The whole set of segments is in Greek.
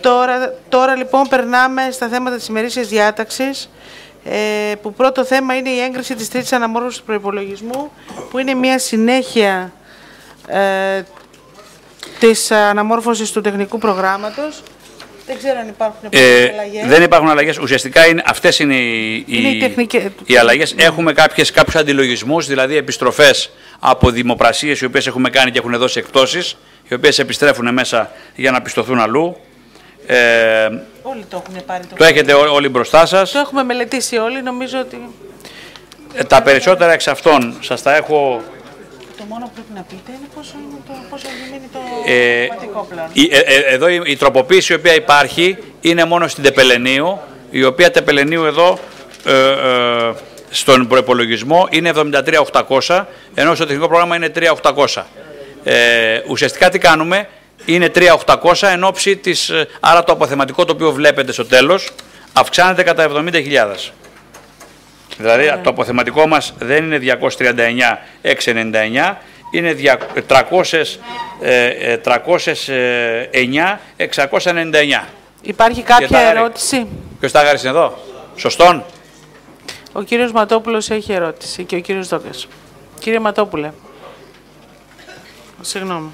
Τώρα, τώρα λοιπόν περνάμε στα θέματα της ημερήσιας διάταξης ε, που πρώτο θέμα είναι η έγκριση της τρίτης αναμόρφωσης του προϋπολογισμού που είναι μια συνέχεια ε, της αναμόρφωσης του τεχνικού προγράμματος. Δεν ξέρω αν υπάρχουν ε, αλλαγές. Δεν υπάρχουν αλλαγές. Ουσιαστικά είναι, αυτές είναι οι, είναι οι, τεχνικές... οι αλλαγές. Έχουμε κάποιες, κάποιους αντιλογισμούς, δηλαδή επιστροφές από δημοπρασίες οι οποίες έχουμε κάνει και έχουν δώσει εκπτώσεις, οι οποίες επιστρέφουν μέσα για να πιστωθούν αλλού. Ε, όλοι το έχουν πάρει το Το έχετε όλοι μπροστά σας. Το έχουμε μελετήσει όλοι, νομίζω ότι... Ε, τα περισσότερα εξ αυτών σας τα έχω... Το μόνο που πρέπει να πείτε είναι πόσο, είναι το, πόσο γίνει το ε, πλάνο. Ε, ε, εδώ η, η, τροποποίηση η οποία υπάρχει είναι μόνο στην Τεπελενίου, η οποία Τεπελενίου εδώ ε, ε, στον προπολογισμό είναι 73.800, ενώ στο τεχνικό πρόγραμμα είναι 3.800. Ε, ουσιαστικά τι κάνουμε, είναι 3.800 εν ώψη της, ε, άρα το αποθεματικό το οποίο βλέπετε στο τέλος αυξάνεται κατά 70.000. Δηλαδή το αποθεματικό μας δεν είναι 239.699, είναι 309.699. Υπάρχει κάποια ερώτηση; Ποιος Τάγαρης είναι εδώ; Σωστόν. Ο κύριος Ματόπουλος έχει ερώτηση και ο κύριος Δόκας. Κύριε Ματόπουλε. Συγγνώμη.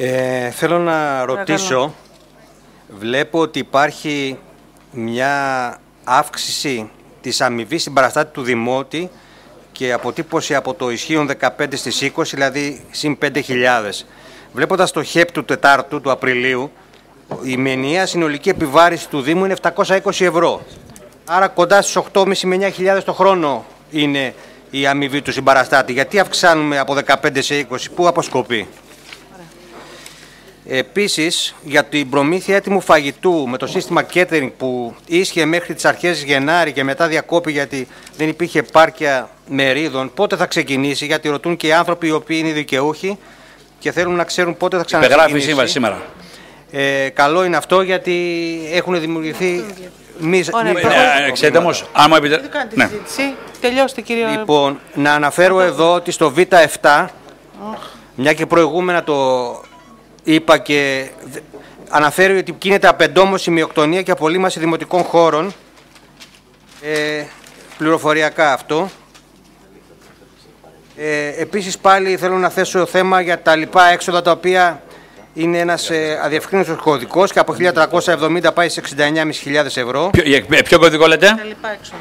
Ε, θέλω να ρωτήσω, βλέπω ότι υπάρχει μια αύξηση της αμοιβή συμπαραστάτη του Δημότη και αποτύπωση από το ισχύον 15 στις 20, δηλαδή συν 5.000. Βλέποντας το ΧΕΠ του Τετάρτου του Απριλίου, η μενιαία συνολική επιβάρηση του Δήμου είναι 720 ευρώ. Άρα κοντά στις 8.500 με 9.000 το χρόνο είναι η αμοιβή του συμπαραστάτη. Γιατί αυξάνουμε από 15 σε 20, πού αποσκοπεί; Επίσης, για την προμήθεια έτοιμου φαγητού με το σύστημα catering που ίσχυε μέχρι τις αρχές Γενάρη και μετά διακόπη γιατί δεν υπήρχε πάρκια μερίδων, πότε θα ξεκινήσει, γιατί ρωτούν και οι άνθρωποι οι οποίοι είναι δικαιούχοι και θέλουν να ξέρουν πότε θα ξαναξεκινήσει. Υπεγράφει σύμβαση σήμερα. Ε, καλό είναι αυτό γιατί έχουν δημιουργηθεί μη, ε, Ξέρετε όμως, άμα επιτρέπετε. Ναι. Τελειώστε, κύριε. Λοιπόν, να αναφέρω εδώ ότι στο Β7, μια και προηγούμενα το είπα και αναφέρει ότι γίνεται απεντόμωση μειοκτονία και απολύμαση δημοτικών χώρων. Ε, πληροφοριακά αυτό. Ε, επίσης πάλι θέλω να θέσω θέμα για τα λοιπά έξοδα τα οποία είναι ένας ε, αδιευκρίνητος κωδικός και από 1370 πάει σε 69.500 ευρώ. Ποιο, ποιο κωδικό λέτε; Τα λοιπά έξοδα.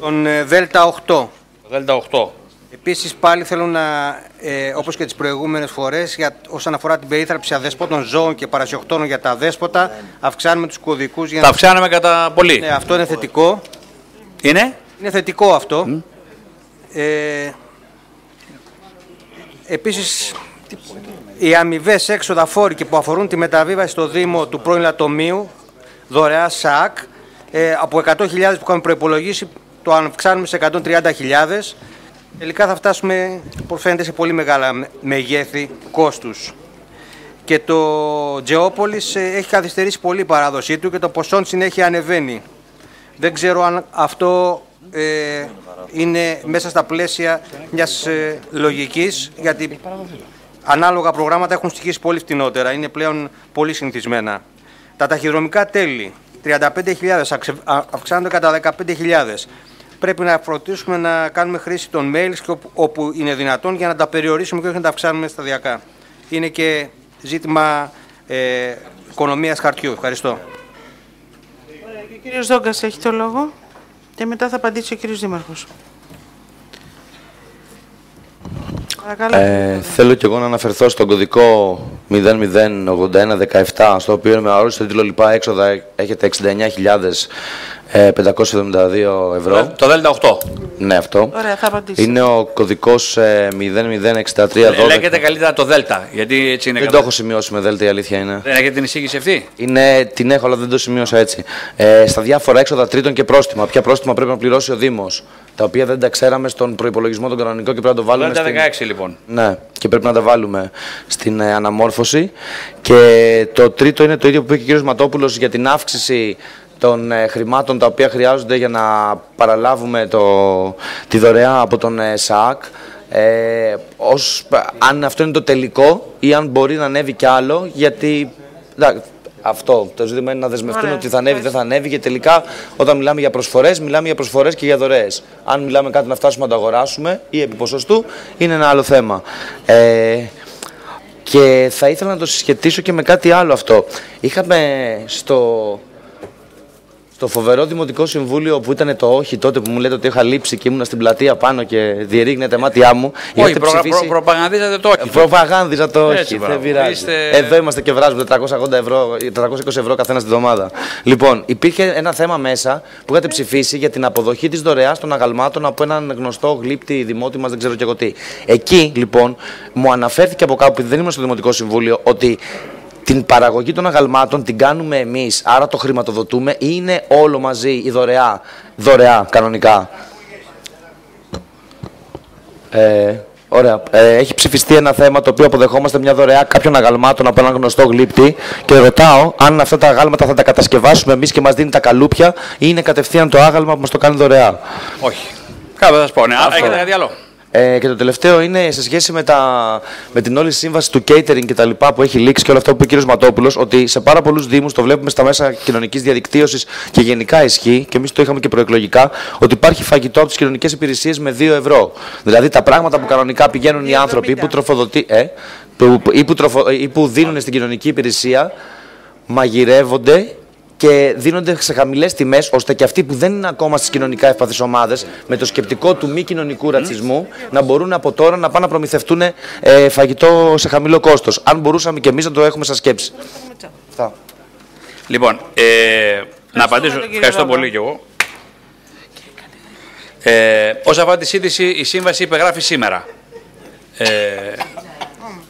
Τον ε, Δέλτα 8. Δέλτα 8. Επίσης, πάλι θέλω να, ε, όπως και τις προηγούμενες φορές, όσον αφορά την περίθαλψη αδέσποτων ζώων και παρασιοκτώνων για τα αδέσποτα, αυξάνουμε τους κωδικούς. Για τα αυξάνουμε κατά πολύ. Ναι, αυτό είναι θετικό. Είναι; Είναι θετικό αυτό. Mm. Ε, Επίσης, οι αμοιβές έξοδα φόροι και που αφορούν τη μεταβίβαση στο Δήμο του πρώην Λατομείου, δωρεά ΣΑΚ, ε, από 100.000 που είχαμε προπολογίσει, το αυξάνουμε σε 130.000. Τελικά θα φτάσουμε, που φαίνεται, σε πολύ μεγάλα μεγέθη κόστους. Και το Τζεόπολης ε, έχει καθυστερήσει πολύ η παράδοσή του και το ποσό συνέχεια ανεβαίνει. Δεν ξέρω αν αυτό ε, είναι μέσα στα πλαίσια μιας ε, λογικής, γιατί ανάλογα προγράμματα έχουν στοιχήσει πολύ φτηνότερα, είναι πλέον πολύ συνηθισμένα. Τα ταχυδρομικά τέλη, 35.000, αυξάνονται κατά 15.000 πρέπει να φροντίσουμε να κάνουμε χρήση των mails και όπου είναι δυνατόν για να τα περιορίσουμε και όχι να τα αυξάνουμε σταδιακά. Είναι και ζήτημα ε, οικονομίας χαρτιού. Ευχαριστώ. ο κύριος Δόγκας έχει το λόγο και μετά θα απαντήσει ο κύριος Δήμαρχος. Ε, θέλω και εγώ να αναφερθώ στον κωδικό 008117, στο οποίο με αόριστο τίτλο λοιπά έξοδα έχετε 69.572 ευρώ. Το ΔΕΛΤΑ 8. Ναι, αυτό. Ωραία, θα απαντήσω. Είναι ο κωδικός ε, 006312. Λέγεται καλύτερα το ΔΕΛΤΑ, γιατί έτσι είναι Δεν το έχω σημειώσει με ΔΕΛΤΑ, η αλήθεια είναι. Δεν έχετε την εισήγηση αυτή; Είναι, την έχω, αλλά δεν το σημείωσα έτσι. Ε, στα διάφορα έξοδα τρίτων και πρόστιμα. Ποια πρόστιμα πρέπει να πληρώσει ο Δήμος τα οποία δεν τα ξέραμε στον προπολογισμό τον κανονικό και πρέπει να το βάλουμε. Το στην... 16 λοιπόν. Ναι, και πρέπει να τα βάλουμε στην ε, αναμόρφωση. Και το τρίτο είναι το ίδιο που είπε και ο κ. Ματόπουλος για την αύξηση των ε, χρημάτων τα οποία χρειάζονται για να παραλάβουμε το, τη δωρεά από τον ε, ΣΑΚ. Ε, ως, αν αυτό είναι το τελικό ή αν μπορεί να ανέβει κι άλλο, γιατί εντάξει, αυτό το ζήτημα είναι να δεσμευτούν Ωραία. ότι θα ανέβει, δεν θα ανέβει και τελικά όταν μιλάμε για προσφορές, μιλάμε για προσφορές και για δωρεές. Αν μιλάμε κάτι να φτάσουμε να το αγοράσουμε ή επί ποσοστού, είναι ένα άλλο θέμα. Ε, και θα ήθελα να το συσχετίσω και με κάτι άλλο αυτό. Είχαμε στο, στο φοβερό Δημοτικό Συμβούλιο που ήταν το όχι τότε που μου λέτε ότι είχα λείψει και ήμουν στην πλατεία πάνω και διερήγνεται μάτια μου. Όχι, είχατε προ, προ, ψηφίσει- προπαγανδίζατε το όχι. Προπαγάνδιζα το όχι. Έτσι, μπράβο. δεν πειράζει. Είστε- Εδώ είμαστε και βράζουμε 480 ευρώ, 420 ευρώ καθένα τη εβδομάδα. Λοιπόν, υπήρχε ένα θέμα μέσα που είχατε ψηφίσει για την αποδοχή της δωρεάς των αγαλμάτων από έναν γνωστό γλύπτη δημότη μας, δεν ξέρω και εγώ τι. Εκεί, λοιπόν, μου αναφέρθηκε από κάπου, επειδή δεν ήμουν στο Δημοτικό Συμβούλιο, ότι την παραγωγή των αγαλμάτων την κάνουμε εμείς, άρα το χρηματοδοτούμε ή είναι όλο μαζί η δωρεά, δωρεά κανονικά. Ε, ωραία. Ε, έχει ψηφιστεί ένα θέμα το οποίο αποδεχόμαστε μια δωρεά κάποιων αγαλμάτων από έναν γνωστό γλύπτη και ρωτάω αν αυτά τα αγάλματα θα τα κατασκευάσουμε εμείς και μας δίνει τα καλούπια ή είναι κατευθείαν το άγαλμα που μας το κάνει δωρεά. Όχι. Κάπου θα σας πω. Ναι. Έχετε κάτι άλλο; Ε, και το τελευταίο είναι σε σχέση με, τα, με την όλη σύμβαση του catering και τα λοιπά που έχει λήξει και όλο αυτό που είπε ο κ. Ματόπουλος, ότι σε πάρα πολλούς Δήμους το βλέπουμε στα μέσα κοινωνικής διαδικτύωσης και γενικά ισχύει, και εμείς το είχαμε και προεκλογικά, ότι υπάρχει φαγητό από τις κοινωνικές υπηρεσίες με 2 ευρώ. Δηλαδή τα πράγματα που κανονικά πηγαίνουν οι άνθρωποι που, τροφοδοτεί, ε, που, ή, που τροφο, ή που δίνουν στην κοινωνική υπηρεσία μαγειρεύονται και δίνονται σε χαμηλές τιμές, ώστε και αυτοί που δεν είναι ακόμα στις κοινωνικά ευπαθείς ομάδες, με το σκεπτικό του μη κοινωνικού ρατσισμού, να μπορούν από τώρα να πάνε να προμηθευτούν ε, φαγητό σε χαμηλό κόστος. Αν μπορούσαμε και εμείς να το έχουμε σαν σκέψη. Αυτά. Λοιπόν, ε, να απαντήσω. τον κύριο Ευχαριστώ Δάβα. πολύ κι εγώ. Ε, όσον αφορά της σύντηση, η σύμβαση υπεγράφει σήμερα. Ε,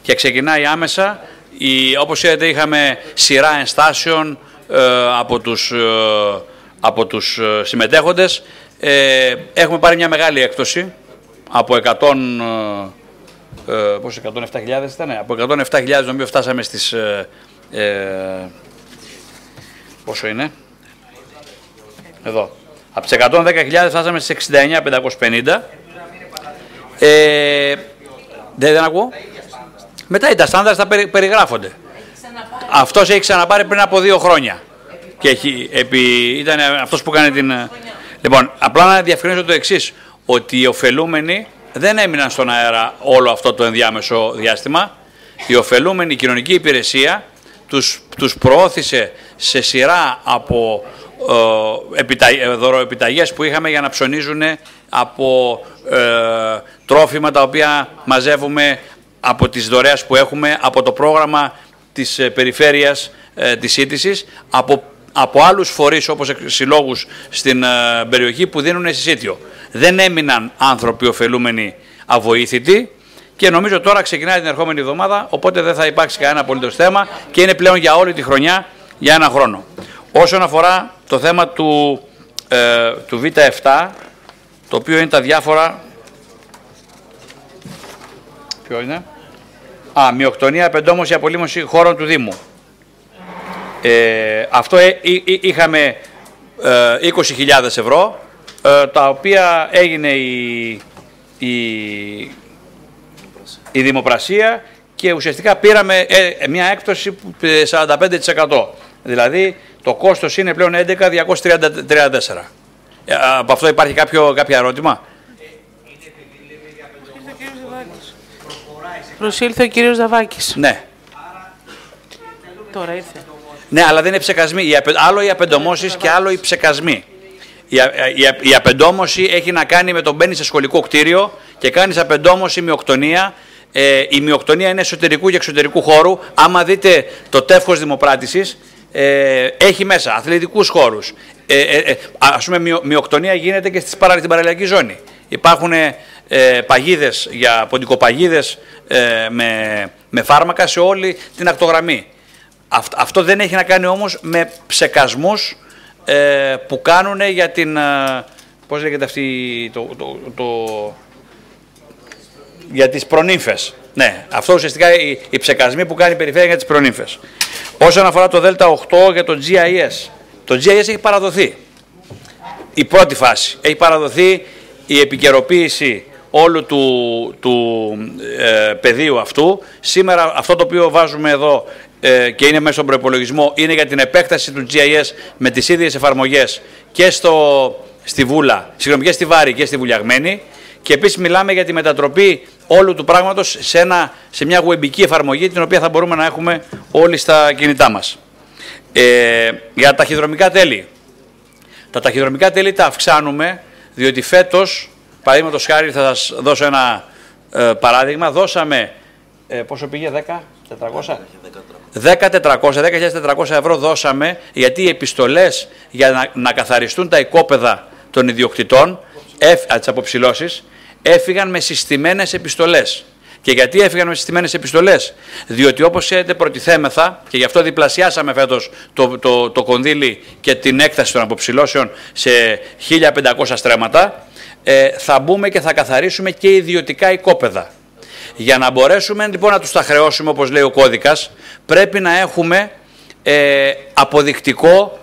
και ξεκινάει άμεσα. Η, όπως είδατε είχαμε σειρά ενστάσεων ε, από τους, ε, από τους ε, συμμετέχοντες. Ε, έχουμε πάρει μια μεγάλη έκπτωση από 100, ε, ε, πόσο, 107.000 ήταν, από 107.000 νομίζω φτάσαμε στις ε, ε, Πόσο είναι; Εδώ. Από τις 110.000 φτάσαμε στις 69.550. Ε, δεν, δεν ακούω. Μετά οι τα στάνταρ θα περι- περιγράφονται. Αυτός έχει ξαναπάρει πριν από δύο χρόνια. Και έχει, επί, ήταν αυτός που κάνει την... ε, Λοιπόν, απλά να διευκρινίσω το εξής ότι οι ωφελούμενοι δεν έμειναν στον αέρα όλο αυτό το ενδιάμεσο διάστημα. Η ωφελούμενη κοινωνική υπηρεσία τους, τους προώθησε σε σειρά από ε, επιτα, ε, δωροεπιταγές που είχαμε για να ψωνίζουν από ε, τρόφιμα τα οποία μαζεύουμε από τις δωρεές που έχουμε, από το πρόγραμμα της ε, περιφέρειας ε, της σύντησης, από, από άλλους φορείς όπως εκ- συλλόγους στην ε, περιοχή που δίνουν συσίτιο. Δεν έμειναν άνθρωποι ωφελούμενοι αβοήθητοι και νομίζω τώρα ξεκινάει την ερχόμενη εβδομάδα, οπότε δεν θα υπάρξει κανένα απολύτως θέμα και είναι πλέον για όλη τη χρονιά για ένα χρόνο. Όσον αφορά το θέμα του, ε, του Β7, το οποίο είναι τα διάφορα. Ποιος είναι; Α, μειοκτονία, απεντόμωση, απολύμωση χώρων του Δήμου. Ε, αυτό ε, εί- εί- είχαμε ε, 20.000 ευρώ, ε, τα οποία έγινε η, η, η δημοπρασία και ουσιαστικά πήραμε ε, μια έκπτωση που, ε, 45%. Δηλαδή το κόστος είναι πλέον 11.234. Ε, από αυτό υπάρχει κάποιο, κάποιο ερώτημα; Προσήλθε ο κύριος Δαβάκης. Ναι. Τώρα ήρθε. Ναι, αλλά δεν είναι ψεκασμοί. Οι απε- Άλλο οι απεντομώσεις και άλλο οι ψεκασμοί. Η, α- η, α- η απεντόμωση έχει να κάνει με το μπαίνεις σε σχολικό κτίριο και κάνεις απεντόμωση μειοκτονία. Ε, η μειοκτονία είναι εσωτερικού και εξωτερικού χώρου. Άμα δείτε το τεύχος δημοπράτησης, ε, έχει μέσα αθλητικούς χώρους. Ε, ε, ε, ας πούμε, μειο, μειοκτονία γίνεται και στις παρα, στην παραλιακή ζώνη. Υπάρχουν ε, παγίδες, για ποντικοπαγίδες ε, με, με φάρμακα σε όλη την ακτογραμμή. Αυτ- Αυτό δεν έχει να κάνει όμως με ψεκασμούς ε, που κάνουν για την... Ε, πώς λέγεται αυτή το, το, το, για τις προνύμφες. Ναι, αυτό ουσιαστικά οι, οι ψεκασμοί που κάνει η περιφέρεια για τις προνύμφες. Όσον αφορά το ΔΕΛΤΑ 8 για το GIS. Το GIS έχει παραδοθεί. Η πρώτη φάση. Έχει παραδοθεί η επικαιροποίηση όλου του, του ε, πεδίου αυτού. Σήμερα αυτό το οποίο βάζουμε εδώ ε, και είναι μέσα στον προπολογισμό είναι για την επέκταση του GIS με τις ίδιες εφαρμογές και στο, στη Βούλα, συγγνώμη και στη Βάρη και στη Βουλιαγμένη και επίσης μιλάμε για τη μετατροπή όλου του πράγματος σε, ένα, σε μια webική εφαρμογή την οποία θα μπορούμε να έχουμε όλοι στα κινητά μας. Ε, για τα ταχυδρομικά τέλη. Τα ταχυδρομικά τέλη τα αυξάνουμε διότι φέτος, παραδείγματος χάρη θα σας δώσω ένα ε, παράδειγμα, δώσαμε, ε, πόσο πήγε, 10, 400? 10.400, 10.400 ευρώ δώσαμε γιατί οι επιστολές για να, να καθαριστούν τα οικόπεδα των ιδιοκτητών, τις αποψηλώσεις, έφυγαν με συστημένες επιστολές. Και γιατί έφυγαν με συστημένες επιστολές, Διότι όπως ξέρετε, προτιθέμεθα και γι' αυτό διπλασιάσαμε φέτος το, το, το κονδύλι και την έκταση των αποψηλώσεων σε 1500 στρέμματα. Ε, θα μπούμε και θα καθαρίσουμε και ιδιωτικά οικόπεδα. Για να μπορέσουμε λοιπόν να τους τα χρεώσουμε όπως λέει ο κώδικας πρέπει να έχουμε ε, αποδεικτικό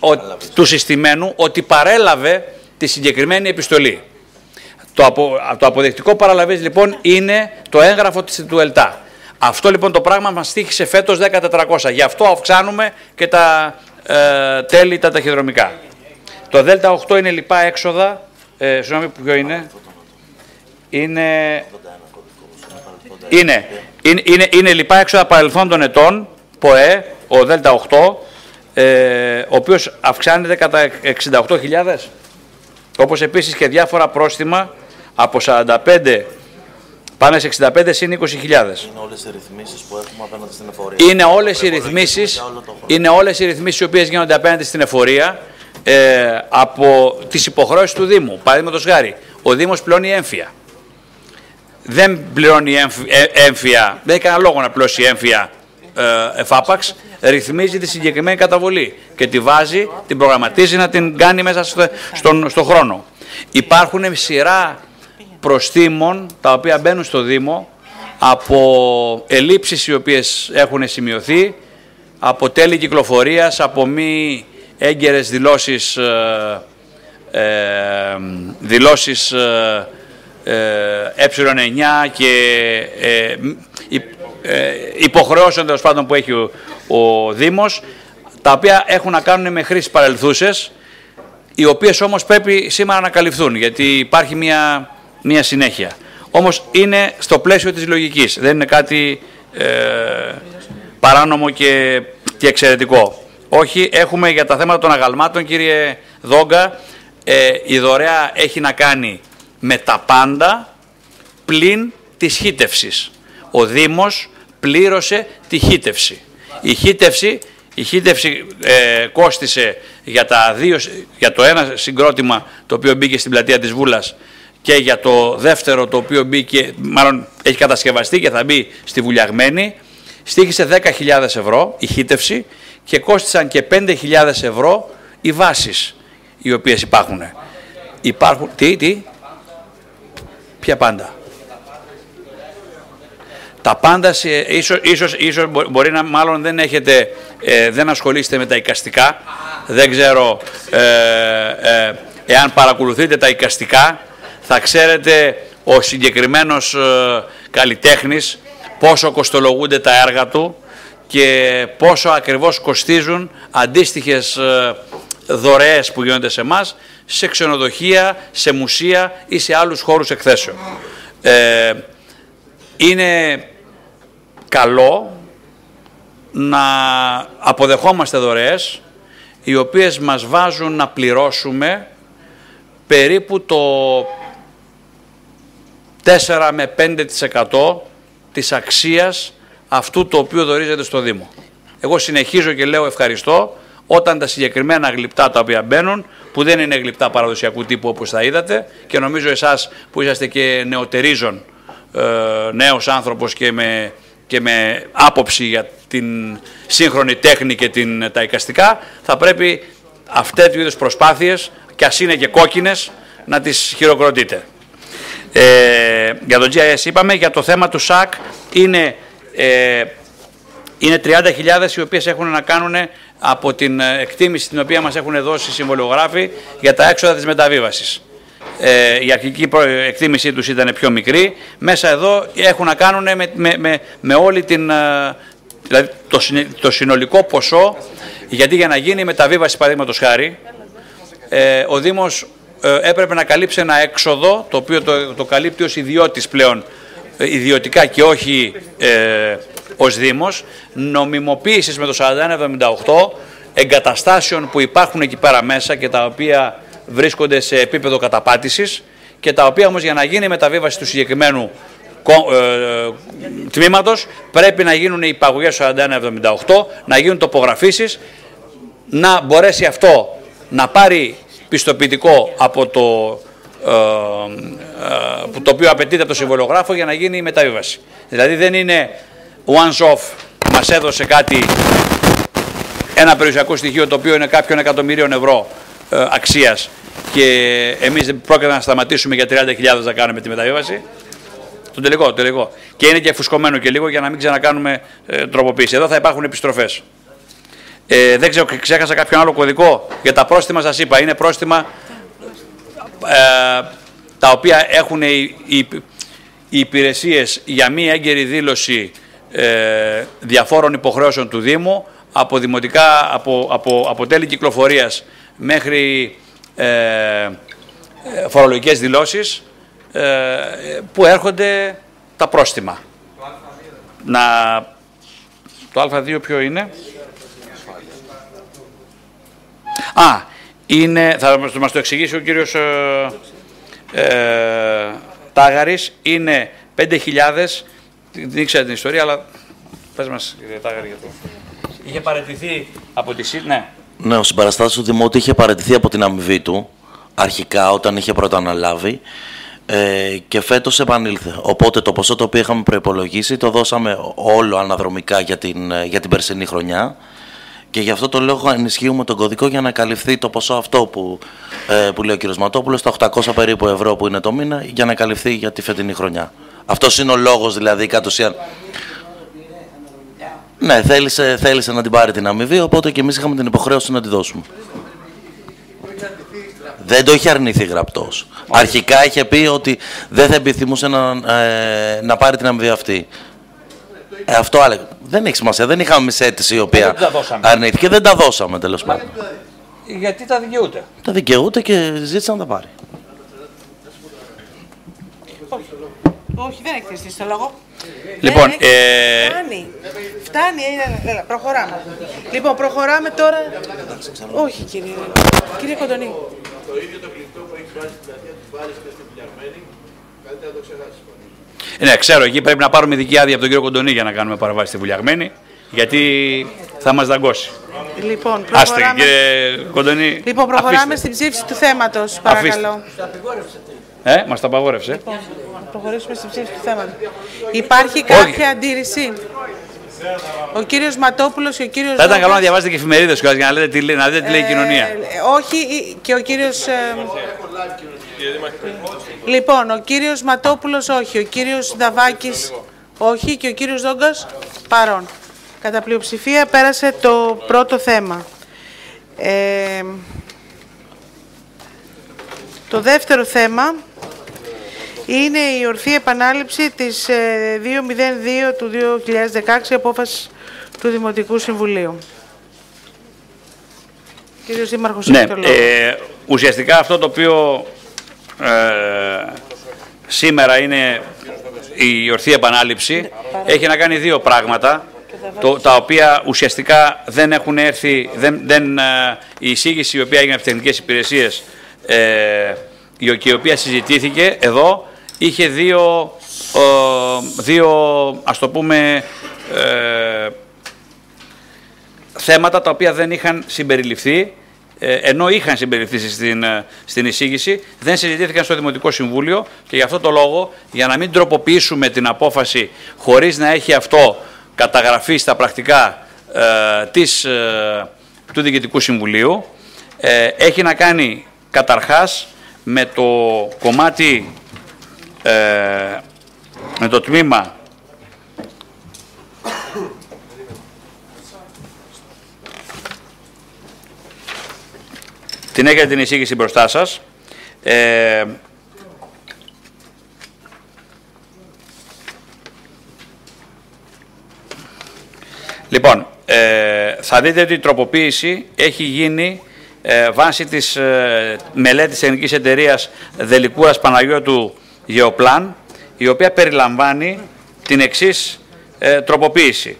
ο, του συστημένου ότι παρέλαβε τη συγκεκριμένη επιστολή. Το, απο, το αποδεικτικό παραλαβής λοιπόν είναι το έγγραφο της, του ΕΛΤΑ. Αυτό λοιπόν το πράγμα μας στήχησε φέτος 10.400. Γι' αυτό αυξάνουμε και τα ε, τέλη τα ταχυδρομικά. Το ΔΕΛΤΑ 8 είναι λοιπά έξοδα. Ε, συγγνώμη, ποιο είναι. Είναι είναι, είναι, είναι, είναι λοιπά έξοδα παρελθόντων ετών, ΠΟΕ, ο ΔΕΛΤΑ 8, ε, ο οποίος αυξάνεται κατά 68.000. Όπως επίσης και διάφορα πρόστιμα από 45 πάνε σε 65 συν 20.000. Είναι όλες οι ρυθμίσεις που έχουμε απέναντι στην εφορία. Είναι όλες οι ρυθμίσεις, είναι όλες οι ρυθμίσεις οι οποίες γίνονται απέναντι στην εφορία ε, από τις υποχρεώσεις του Δήμου. Παραδείγματος χάρη, ο Δήμος πλώνει έμφυα δεν πληρώνει ε, έμφυα, δεν έχει κανένα λόγο να πλώσει έμφυα ε, εφάπαξ, ρυθμίζει τη συγκεκριμένη καταβολή και τη βάζει, την προγραμματίζει να την κάνει μέσα στο, στον, στο χρόνο. Υπάρχουν σειρά προστήμων τα οποία μπαίνουν στο Δήμο από ελλείψεις οι οποίες έχουν σημειωθεί, από τέλη κυκλοφορίας, από μη έγκαιρες δηλώσεις, ε, ε δηλώσεις ε, ε9 και ε, ε, υποχρεώσεων τέλος πάντων που έχει ο, ο Δήμος, τα οποία έχουν να κάνουν με χρήσεις παρελθούσες, οι οποίες όμως πρέπει σήμερα να καλυφθούν, γιατί υπάρχει μια, μια συνέχεια. Όμως είναι στο πλαίσιο της λογικής, δεν είναι κάτι ε, παράνομο και, και εξαιρετικό. Όχι, έχουμε για τα θέματα των αγαλμάτων, κύριε Δόγκα, ε, η δωρεά έχει να κάνει με τα πάντα πλην της χύτευσης. Ο Δήμος πλήρωσε τη χύτευση. Η χύτευση, η χύτευση ε, κόστισε για, τα δύο, για το ένα συγκρότημα το οποίο μπήκε στην πλατεία της Βούλας και για το δεύτερο το οποίο μπήκε, μάλλον έχει κατασκευαστεί και θα μπει στη Βουλιαγμένη, στήχησε 10.000 ευρώ η χύτευση και κόστησαν και 5.000 ευρώ οι βάσεις οι οποίες υπάρχουν. Υπάρχουν, τι, τι, Ποια πάντα. Τα πάντα, ίσως, ίσως, ίσως μπορεί να μάλλον δεν έχετε, ε, δεν ασχολείστε με τα οικαστικά. Δεν ξέρω ε, ε, εάν παρακολουθείτε τα οικαστικά θα ξέρετε ο συγκεκριμένος ε, καλλιτέχνης πόσο κοστολογούνται τα έργα του και πόσο ακριβώς κοστίζουν αντίστοιχες ε, δωρεές που γίνονται σε εμάς σε ξενοδοχεία, σε μουσεία ή σε άλλους χώρους εκθέσεων. Ε, είναι καλό να αποδεχόμαστε δωρεές οι οποίες μας βάζουν να πληρώσουμε περίπου το 4 με 5% της αξίας αυτού το οποίο δωρίζεται στο Δήμο. Εγώ συνεχίζω και λέω ευχαριστώ όταν τα συγκεκριμένα γλυπτά τα οποία μπαίνουν, που δεν είναι γλυπτά παραδοσιακού τύπου όπως θα είδατε και νομίζω εσάς που είσαστε και νεοτερίζων ε, νέος άνθρωπος και με, και με άποψη για την σύγχρονη τέχνη και την, τα εικαστικά, θα πρέπει αυτές τις είδους προσπάθειες, και ας είναι και κόκκινες, να τις χειροκροτείτε. Ε, για το GIS είπαμε, για το θέμα του ΣΑΚ είναι, ε, είναι 30.000 οι οποίες έχουν να κάνουν από την ε, εκτίμηση την οποία μας έχουν δώσει οι συμβολογράφοι για τα έξοδα της μεταβίβασης. ε, η αρχική προ- εκτίμησή τους ήταν πιο μικρή. Μέσα εδώ έχουν να κάνουν με, με, με, με όλη την... ε, Δηλαδή το, συνε- το συνολικό ποσό, γιατί για να γίνει η μεταβίβαση παραδείγματος χάρη, ε, ο Δήμος ε, έπρεπε να καλύψει ένα έξοδο, το οποίο το, το καλύπτει ως ιδιώτης πλέον, ε, ιδιωτικά και όχι ε, ως Δήμος, νομιμοποίησης με το 4178 εγκαταστάσεων που υπάρχουν εκεί πέρα μέσα και τα οποία βρίσκονται σε επίπεδο καταπάτησης και τα οποία όμως για να γίνει η μεταβίβαση του συγκεκριμένου κο- ε, τμήματος πρέπει να γίνουν οι υπαγωγές του 4178, να γίνουν τοπογραφήσεις να μπορέσει αυτό να πάρει πιστοποιητικό από το, ε, ε, που- το οποίο απαιτείται από το συμβολογράφο για να γίνει η μεταβίβαση. Δηλαδή δεν είναι once off, μας έδωσε κάτι, ένα περιουσιακό στοιχείο το οποίο είναι κάποιων εκατομμυρίων ευρώ ε, αξίας και εμείς δεν πρόκειται να σταματήσουμε για 30.000 να κάνουμε τη μεταβίβαση. Το τελικό, το τελικό. Και είναι και φουσκωμένο και λίγο για να μην ξανακάνουμε ε, τροποποίηση. Εδώ θα υπάρχουν επιστροφές. Ε, δεν ξέρω, ξέχασα κάποιον άλλο κωδικό. Για τα πρόστιμα σας είπα, είναι πρόστιμα ε, τα οποία έχουν οι, οι, οι υπηρεσίες για μη έγκαιρη δήλωση ε, διαφόρων υποχρεώσεων του Δήμου από δημοτικά, από, από, από τέλη κυκλοφορίας μέχρι ε, ε, φορολογικές δηλώσεις ε, που έρχονται τα πρόστιμα. Να, το Α2 ποιο είναι; Α, είναι, θα μας- μας το εξηγήσει ο κύριος ε, ε, Τάγαρης, είναι 5.000, δεν ήξερα την ιστορία, αλλά πες μας κύριε Τάγαρη για το... Είχε παραιτηθεί από τη ΣΥ, ναι. Ναι, ο συμπαραστάτης του Δημότη είχε παραιτηθεί από την αμοιβή του, αρχικά όταν είχε πρώτα αναλάβει, ε, και φέτος επανήλθε. Οπότε το ποσό το οποίο είχαμε προϋπολογίσει το δώσαμε όλο αναδρομικά για την, ε, για την περσινή χρονιά και γι' αυτό το λόγο ενισχύουμε τον κωδικό για να καλυφθεί το ποσό αυτό που, ε, που λέει ο κ. Ματόπουλος, τα 800 περίπου ευρώ που είναι το μήνα, για να καλυφθεί για τη φετινή χρονιά. Αυτός είναι ο λόγος δηλαδή κατ' ουσίαν. Ναι, θέλησε, θέλησε να την πάρει την αμοιβή, οπότε και εμείς είχαμε την υποχρέωση να τη δώσουμε. Δεν το είχε αρνηθεί γραπτός. Αρχικά είχε πει ότι δεν θα επιθυμούσε να, ε, να πάρει την αμοιβή αυτή. Ε, αυτό έλεγα. Δεν έχει σημασία. Δεν είχαμε εμείς αίτηση η οποία δεν τα δώσαμε. αρνήθηκε. Δεν τα δώσαμε τέλος πάντων. Γιατί τα δικαιούται; Τα δικαιούται και ζήτησε να τα πάρει. Όχι, δεν έχεις θέσει το λόγο. Λοιπόν, Δεν έχει. ε, Φτάνει. Φτάνει, έλα, έλα, προχωράμε. Λοιπόν, προχωράμε τώρα. Όχι, κύριε. Κύριε Κοντονή. Ναι, ξέρω, εκεί πρέπει να πάρουμε ειδική άδεια από τον κύριο Κοντονή για να κάνουμε παραβάση στη βουλιαγμένη, γιατί θα μας δαγκώσει. Λοιπόν, Άστε, προχωράμε. κύριε Κοντονή. Λοιπόν, προχωράμε αφήστε. στην ψήφιση του θέματος, παρακαλώ. Ε, μας τα απαγόρευσε. Να προχωρήσουμε στην ψήφιση του θέματος. Υπάρχει κάποια αντίρρηση; Ο κύριος Ματόπουλος και ο κύριος Θα ήταν καλό να Δόκας. διαβάσετε και εφημερίδες κιόλας, για να, λέτε τι, λέει- να δείτε τι λέει η κοινωνία. Ε, όχι, ή- και ο κύριος... ε, Λοιπόν, ο κύριος Ματόπουλος όχι, ο κύριος Δαβάκης όχι και ο κύριος Δόγκας παρόν. Κατά πλειοψηφία πέρασε το πρώτο θέμα. Ε, το δεύτερο θέμα είναι η ορθή επανάληψη της ε, 202 του 2016 απόφασης του Δημοτικού Συμβουλίου. Κύριος Δήμαρχος, Ναι, έχει το λόγο. ε, ουσιαστικά αυτό το οποίο ε, σήμερα είναι η ορθή επανάληψη. Έχει να κάνει δύο πράγματα το, τα οποία ουσιαστικά δεν έχουν έρθει, δεν, δεν, ε, η εισήγηση η οποία έγινε από τις τεχνικές υπηρεσίες ε, η, και η οποία συζητήθηκε εδώ είχε δύο, ε, δύο ας το πούμε ε, θέματα τα οποία δεν είχαν συμπεριληφθεί, ε, ενώ είχαν συμπεριληφθεί στην, ε, στην εισήγηση, δεν συζητήθηκαν στο Δημοτικό Συμβούλιο και γι' αυτό το λόγο, για να μην τροποποιήσουμε την απόφαση χωρίς να έχει αυτό καταγραφεί στα πρακτικά ε, της, ε, του Διοικητικού Συμβουλίου, ε, έχει να κάνει καταρχάς με το κομμάτι, ε, με το τμήμα την έχετε την εισήγηση μπροστά σας. Ε, λοιπόν, ε, θα δείτε ότι η τροποποίηση έχει γίνει ε, βάσει της ε, μελέτης ελληνικής εταιρείας Δελικούρας Παναγιώτου Γεωπλάν, η οποία περιλαμβάνει την εξής ε, τροποποίηση.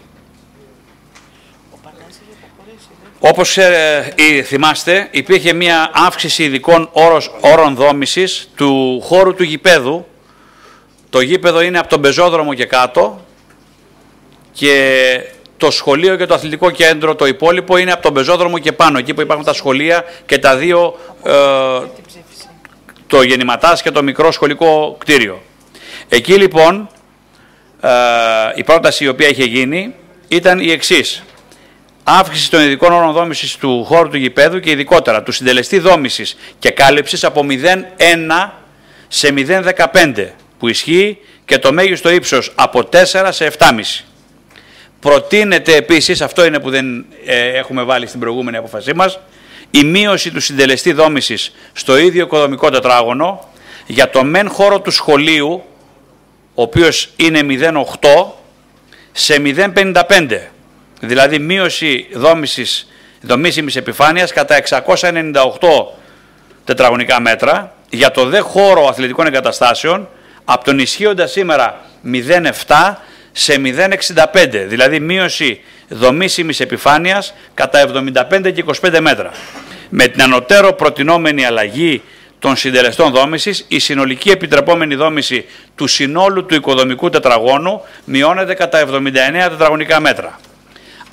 Όπως ε, θυμάστε, υπήρχε μια αύξηση ειδικών όρος, όρων δόμησης του χώρου του γηπέδου. Το γήπεδο είναι από τον πεζόδρομο και κάτω και το σχολείο και το αθλητικό κέντρο, το υπόλοιπο είναι από τον πεζόδρομο και πάνω, εκεί που υπάρχουν τα σχολεία και τα δύο, ε, το γεννηματάς και το μικρό σχολικό κτίριο. Εκεί λοιπόν ε, η πρόταση η οποία είχε γίνει ήταν η εξής αύξηση των ειδικών όρων δόμησης του χώρου του γηπέδου και ειδικότερα του συντελεστή δόμησης και κάλυψης από 0,1 σε 0,15 που ισχύει και το μέγιστο ύψος από 4 σε 7,5. Προτείνεται επίσης, αυτό είναι που δεν ε, έχουμε βάλει στην προηγούμενη αποφασή μας, η μείωση του συντελεστή δόμησης στο ίδιο οικοδομικό τετράγωνο για το μεν χώρο του σχολείου, ο οποίος είναι 0,8 σε 0,55 δηλαδή μείωση δόμησης, δομήσιμης επιφάνειας κατά 698 τετραγωνικά μέτρα για το δε χώρο αθλητικών εγκαταστάσεων από τον ισχύοντα σήμερα 0,7 σε 0,65, δηλαδή μείωση δομήσιμης επιφάνειας κατά 75 και 25 μέτρα. Με την ανωτέρω προτινόμενη αλλαγή των συντελεστών δόμησης, η συνολική επιτρεπόμενη δόμηση του συνόλου του οικοδομικού τετραγώνου μειώνεται κατά 79 τετραγωνικά μέτρα.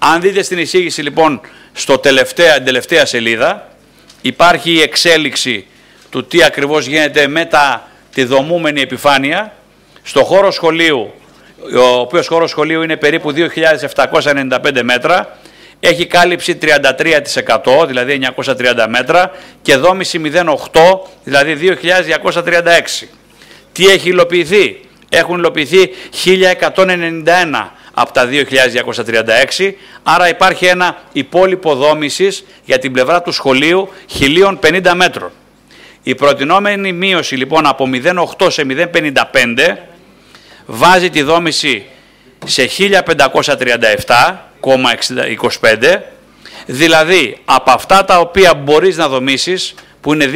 Αν δείτε στην εισήγηση λοιπόν στο τελευταία, τελευταία σελίδα υπάρχει η εξέλιξη του τι ακριβώς γίνεται με τα, τη δομούμενη επιφάνεια στο χώρο σχολείου, ο οποίος χώρος σχολείου είναι περίπου 2.795 μέτρα, έχει κάλυψη 33% δηλαδή 930 μέτρα και δόμηση 0,8 δηλαδή 2.236. Τι έχει υλοποιηθεί; Έχουν υλοποιηθεί 1.191 από τα 2.236, άρα υπάρχει ένα υπόλοιπο δόμησης για την πλευρά του σχολείου 1.050 μέτρων. Η προτινόμενη μείωση λοιπόν από 0,8 σε 0,55 βάζει τη δόμηση σε 1537,25 δηλαδή από αυτά τα οποία μπορείς να δομήσεις που είναι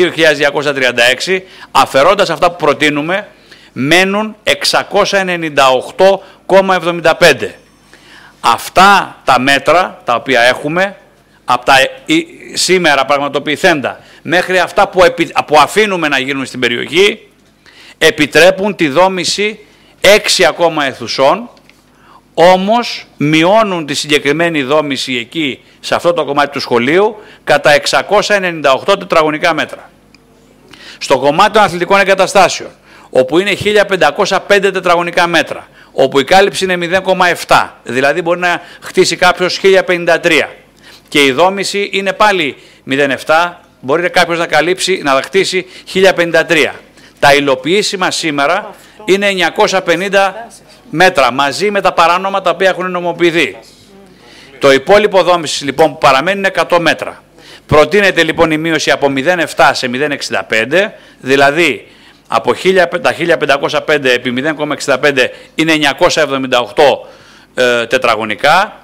2.236 αφαιρώντας αυτά που προτείνουμε μένουν 698,75. Αυτά τα μέτρα τα οποία έχουμε από τα σήμερα πραγματοποιηθέντα μέχρι αυτά που, που αφήνουμε να γίνουν στην περιοχή επιτρέπουν τη δόμηση 6 ακόμα αιθουσών όμως μειώνουν τη συγκεκριμένη δόμηση εκεί σε αυτό το κομμάτι του σχολείου κατά 698 τετραγωνικά μέτρα. Στο κομμάτι των αθλητικών εγκαταστάσεων όπου είναι 1505 τετραγωνικά μέτρα, όπου η κάλυψη είναι 0,7, δηλαδή μπορεί να χτίσει κάποιος 1053 και η δόμηση είναι πάλι 0,7, μπορεί κάποιος να καλύψει, να χτίσει 1053. Τα υλοποιήσιμα σήμερα είναι 950 μέτρα μαζί με τα παράνομα τα οποία έχουν νομοποιηθεί. Το υπόλοιπο δόμησης λοιπόν που παραμένει είναι 100 μέτρα. Προτείνεται λοιπόν η μείωση από 0,7 σε 0,65, δηλαδή από τα 1505 επί 0,65 είναι 978 ε, τετραγωνικά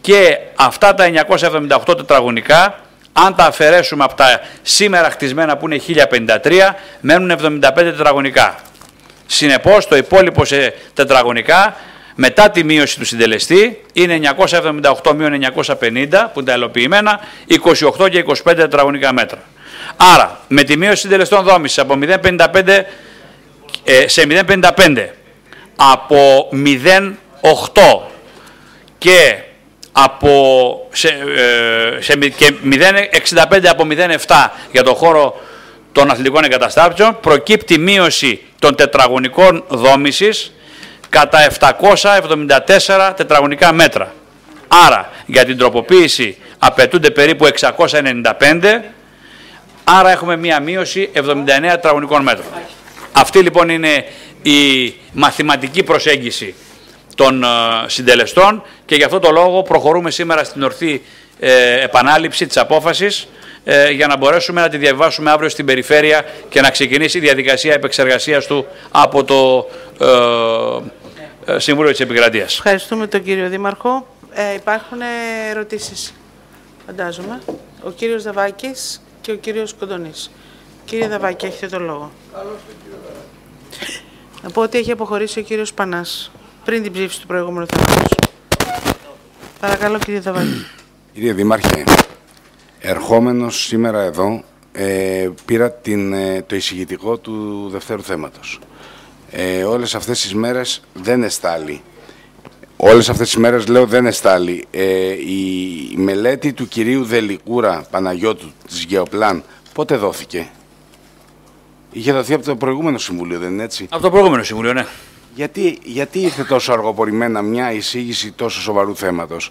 και αυτά τα 978 τετραγωνικά αν τα αφαιρέσουμε από τα σήμερα χτισμένα που είναι 1053 μένουν 75 τετραγωνικά. Συνεπώς το υπόλοιπο σε τετραγωνικά μετά τη μείωση του συντελεστή είναι 978 950 που είναι τα ελοποιημένα 28 και 25 τετραγωνικά μέτρα. Άρα, με τη μείωση συντελεστών δόμησης από 0,55 ε, σε 0,55 από 0,8 και από σε, ε, σε, και 0,65 από 0,7 για το χώρο των αθλητικών εγκαταστάσεων προκύπτει μείωση των τετραγωνικών δόμησης κατά 774 τετραγωνικά μέτρα. Άρα για την τροποποίηση απαιτούνται περίπου 695 Άρα έχουμε μία μείωση 79 τετραγωνικών μέτρων. Αυτή λοιπόν είναι η μαθηματική προσέγγιση των ε, συντελεστών και γι' αυτό το λόγο προχωρούμε σήμερα στην ορθή ε, επανάληψη της απόφασης ε, για να μπορέσουμε να τη διαβάσουμε αύριο στην περιφέρεια και να ξεκινήσει η διαδικασία επεξεργασίας του από το ε, ε, Συμβούλιο της Επικρατείας. Ευχαριστούμε τον κύριο Δήμαρχο. Ε, υπάρχουν ερωτήσεις, φαντάζομαι. Ο κύριος Δαβάκης και ο κύριος Κοντονής. Κύριε Δαβάκη, έχετε τον λόγο. Να πω ότι έχει αποχωρήσει ο κύριος Πανάς πριν την ψήφιση του προηγούμενου θέματος. Παρακαλώ κύριε Δαβάκη. Κύριε Δήμαρχε, ερχόμενος σήμερα εδώ ε, πήρα την, ε, το εισηγητικό του δευτέρου θέματος. Ε, όλες αυτές τις μέρες δεν εστάλει. Όλες αυτές τις μέρες λέω δεν εστάλει. Ε, η μελέτη του κυρίου Δελικούρα Παναγιώτου της Γεωπλάν πότε δόθηκε; Είχε δοθεί από το προηγούμενο συμβούλιο, δεν είναι έτσι; Από το προηγούμενο συμβούλιο, ναι. Γιατί, γιατί ήρθε τόσο αργοπορημένα μια εισήγηση τόσο σοβαρού θέματος;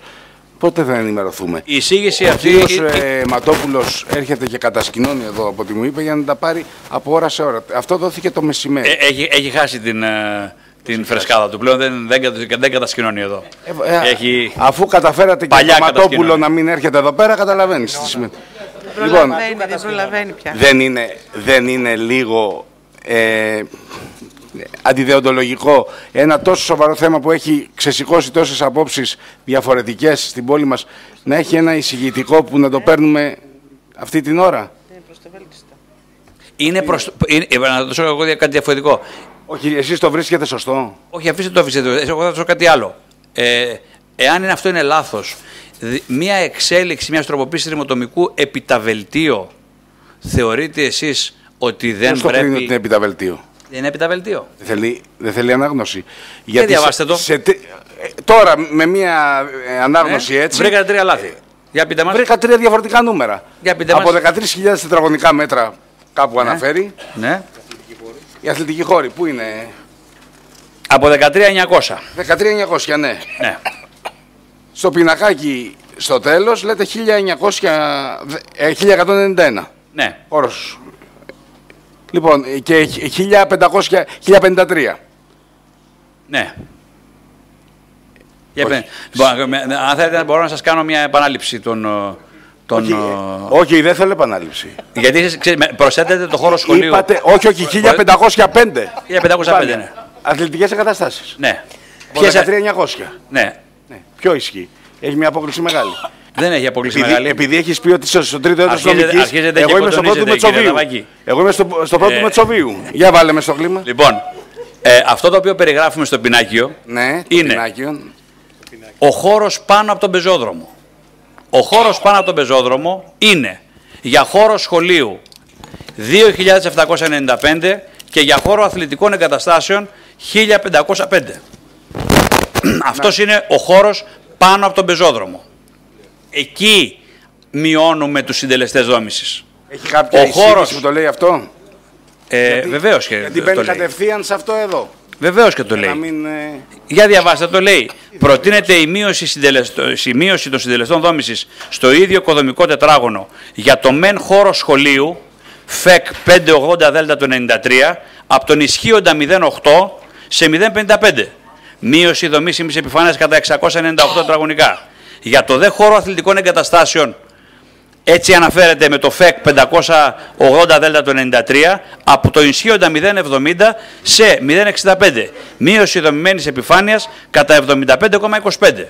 Πότε θα ενημερωθούμε; Η εισήγηση Ο αυτή... κύριος ε, Ματόπουλος έρχεται και κατασκηνώνει εδώ από ό,τι μου είπε για να τα πάρει από ώρα σε ώρα. Αυτό δόθηκε το μεσημέρι. Ε, έχει, έχει χάσει την, ε, την φρεσκάδα του πλέον, δεν, δεν, κατα- δεν κατασκηνώνει εδώ. Ε, ε, έχει... Αφού καταφέρατε και Παλιά το Ματόπουλο κατασκηνώνει. να μην έρχεται εδώ πέρα, καταλαβαίνεις τι σημαίνει. Λοιπόν, Προλαβαίνει, δεν προλαβαίνει πια. δεν είναι, δεν είναι λίγο ε, αντιδεοντολογικό ένα τόσο σοβαρό θέμα που έχει ξεσηκώσει τόσες απόψεις διαφορετικές στην πόλη μας να έχει ένα εισηγητικό που να το παίρνουμε αυτή την ώρα; Είναι προς, είναι, ε, να το πω εγώ κάτι διαφορετικό. Όχι, εσείς το βρίσκετε σωστό. Όχι, αφήστε το, αφήστε το. Εγώ θα σα πω κάτι άλλο. Ε, εάν είναι αυτό είναι λάθος, μία εξέλιξη, μιας τροποποίησης ρημοτομικού επιταβελτίο, θεωρείτε εσείς ότι δεν Πώς το κρίνει ότι πρέπει. είναι επιταβελτίο. Δεν είναι επιταβελτίο. Δεν θέλει, δεν θέλει ανάγνωση. διαβάστε το. σε τε- ε, τώρα με μια ε, ανάγνωση Ε, έτσι Βρήκατε τρία λάθη. Για πείτε μας. βρήκα τρία διαφορετικά νούμερα. Για πείτε Από μας. 13.000 τετραγωνικά μέτρα κάπου αναφέρει. Ναι. Η αθλητική χώρη που είναι; Από 13.900. 13.900 ναι. Ναι. Στο πινακάκι στο τέλος λέτε 1900, ε, 1191 Ναι. όρος. Λοιπόν ε, και 1500, 1053. Ναι. Για Όχι. πέ- Λοιπόν, με- με- αν θέλετε μπορώ να σας κάνω μια επανάληψη των... ε, των όχι, ε, όχι, δεν θέλω επανάληψη. γιατί εσείς, ξέρετε, με- προσθέτετε το χώρο σχολείου. Είπατε, όχι, όχι, 1505. 1505, Πάλι. ναι. Αθλητικές εγκαταστάσεις. Ναι. Από Ποιες- 13.900. Ναι. Ναι. Ποιο ισχύει. Έχει μια απόκριση μεγάλη. Δεν έχει αποκλείσει Επειδή, μεγάλη. επειδή έχεις πει ότι είσαι στο τρίτο έτος Αρχίζετε- νομικής, αρχίζετε εγώ και είμαι στο πρώτο του κοντονίζετε, κύριε Μετσοβίου. Δαβάκη. Εγώ είμαι στο, στο πρώτο Ε, του Μετσοβίου. Για βάλε με στο κλίμα. Λοιπόν, ε, αυτό το οποίο περιγράφουμε στο πινάκιο Ναι, το είναι πινάκιο. ο χώρος πάνω από τον πεζόδρομο. Ο χώρος πάνω από τον πεζόδρομο είναι για χώρο σχολείου 2.795 και για χώρο αθλητικών εγκαταστάσεων 1.505. Αυτός είναι ο χώρος πάνω από τον πεζόδρομο. Εκεί μειώνουμε τους συντελεστές δόμησης. Έχει κάποια Ο εισήγηση χώρος- που το λέει αυτό; Ε, βεβαίως και Γιατί το μπαίνει λέει. κατευθείαν σε αυτό εδώ. Βεβαίως και το Για να λέει. μην, ε, Για διαβάστε το λέει. Προτείνεται η μείωση, συντελεστο- η μείωση των συντελεστών δόμησης στο ίδιο οικοδομικό τετράγωνο για το μεν χώρο σχολείου ΦΕΚ 580 Δέλτα του 93 από τον ισχύοντα 0,8 σε 0,55. Μείωση δομής ήμιση επιφάνειας κατά 698 τετραγωνικά. Για το δε χώρο αθλητικών εγκαταστάσεων έτσι αναφέρεται με το ΦΕΚ 580 Δέλτα του 93 από το ισχύοντα 0,70 σε 0,65. Μείωση δομημένης επιφάνειας κατά 75,25.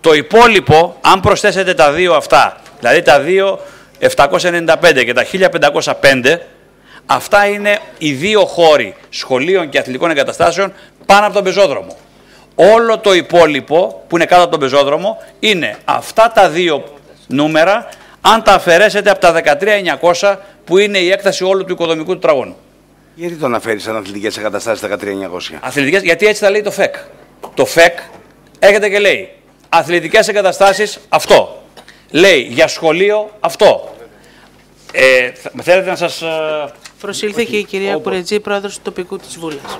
Το υπόλοιπο, αν προσθέσετε τα δύο αυτά, δηλαδή τα δύο 795 και τα 1505, αυτά είναι οι δύο χώροι σχολείων και αθλητικών εγκαταστάσεων πάνω από τον πεζόδρομο. Όλο το υπόλοιπο που είναι κάτω από τον πεζόδρομο είναι αυτά τα δύο νούμερα αν τα αφαιρέσετε από τα 13.900 που είναι η έκταση όλου του οικοδομικού του τραγώνου. Γιατί το αναφέρεις σαν αθλητικές εγκαταστάσεις 13.900. Αθλητικές, γιατί έτσι θα λέει το ΦΕΚ. Το ΦΕΚ έρχεται και λέει αθλητικές εγκαταστάσεις αυτό. Λέει για σχολείο αυτό. Ε, θα- θέλετε να σας... ε, Προσήλθε και η κυρία Κουρετζή, πρόεδρος του τοπικού της Βούλας.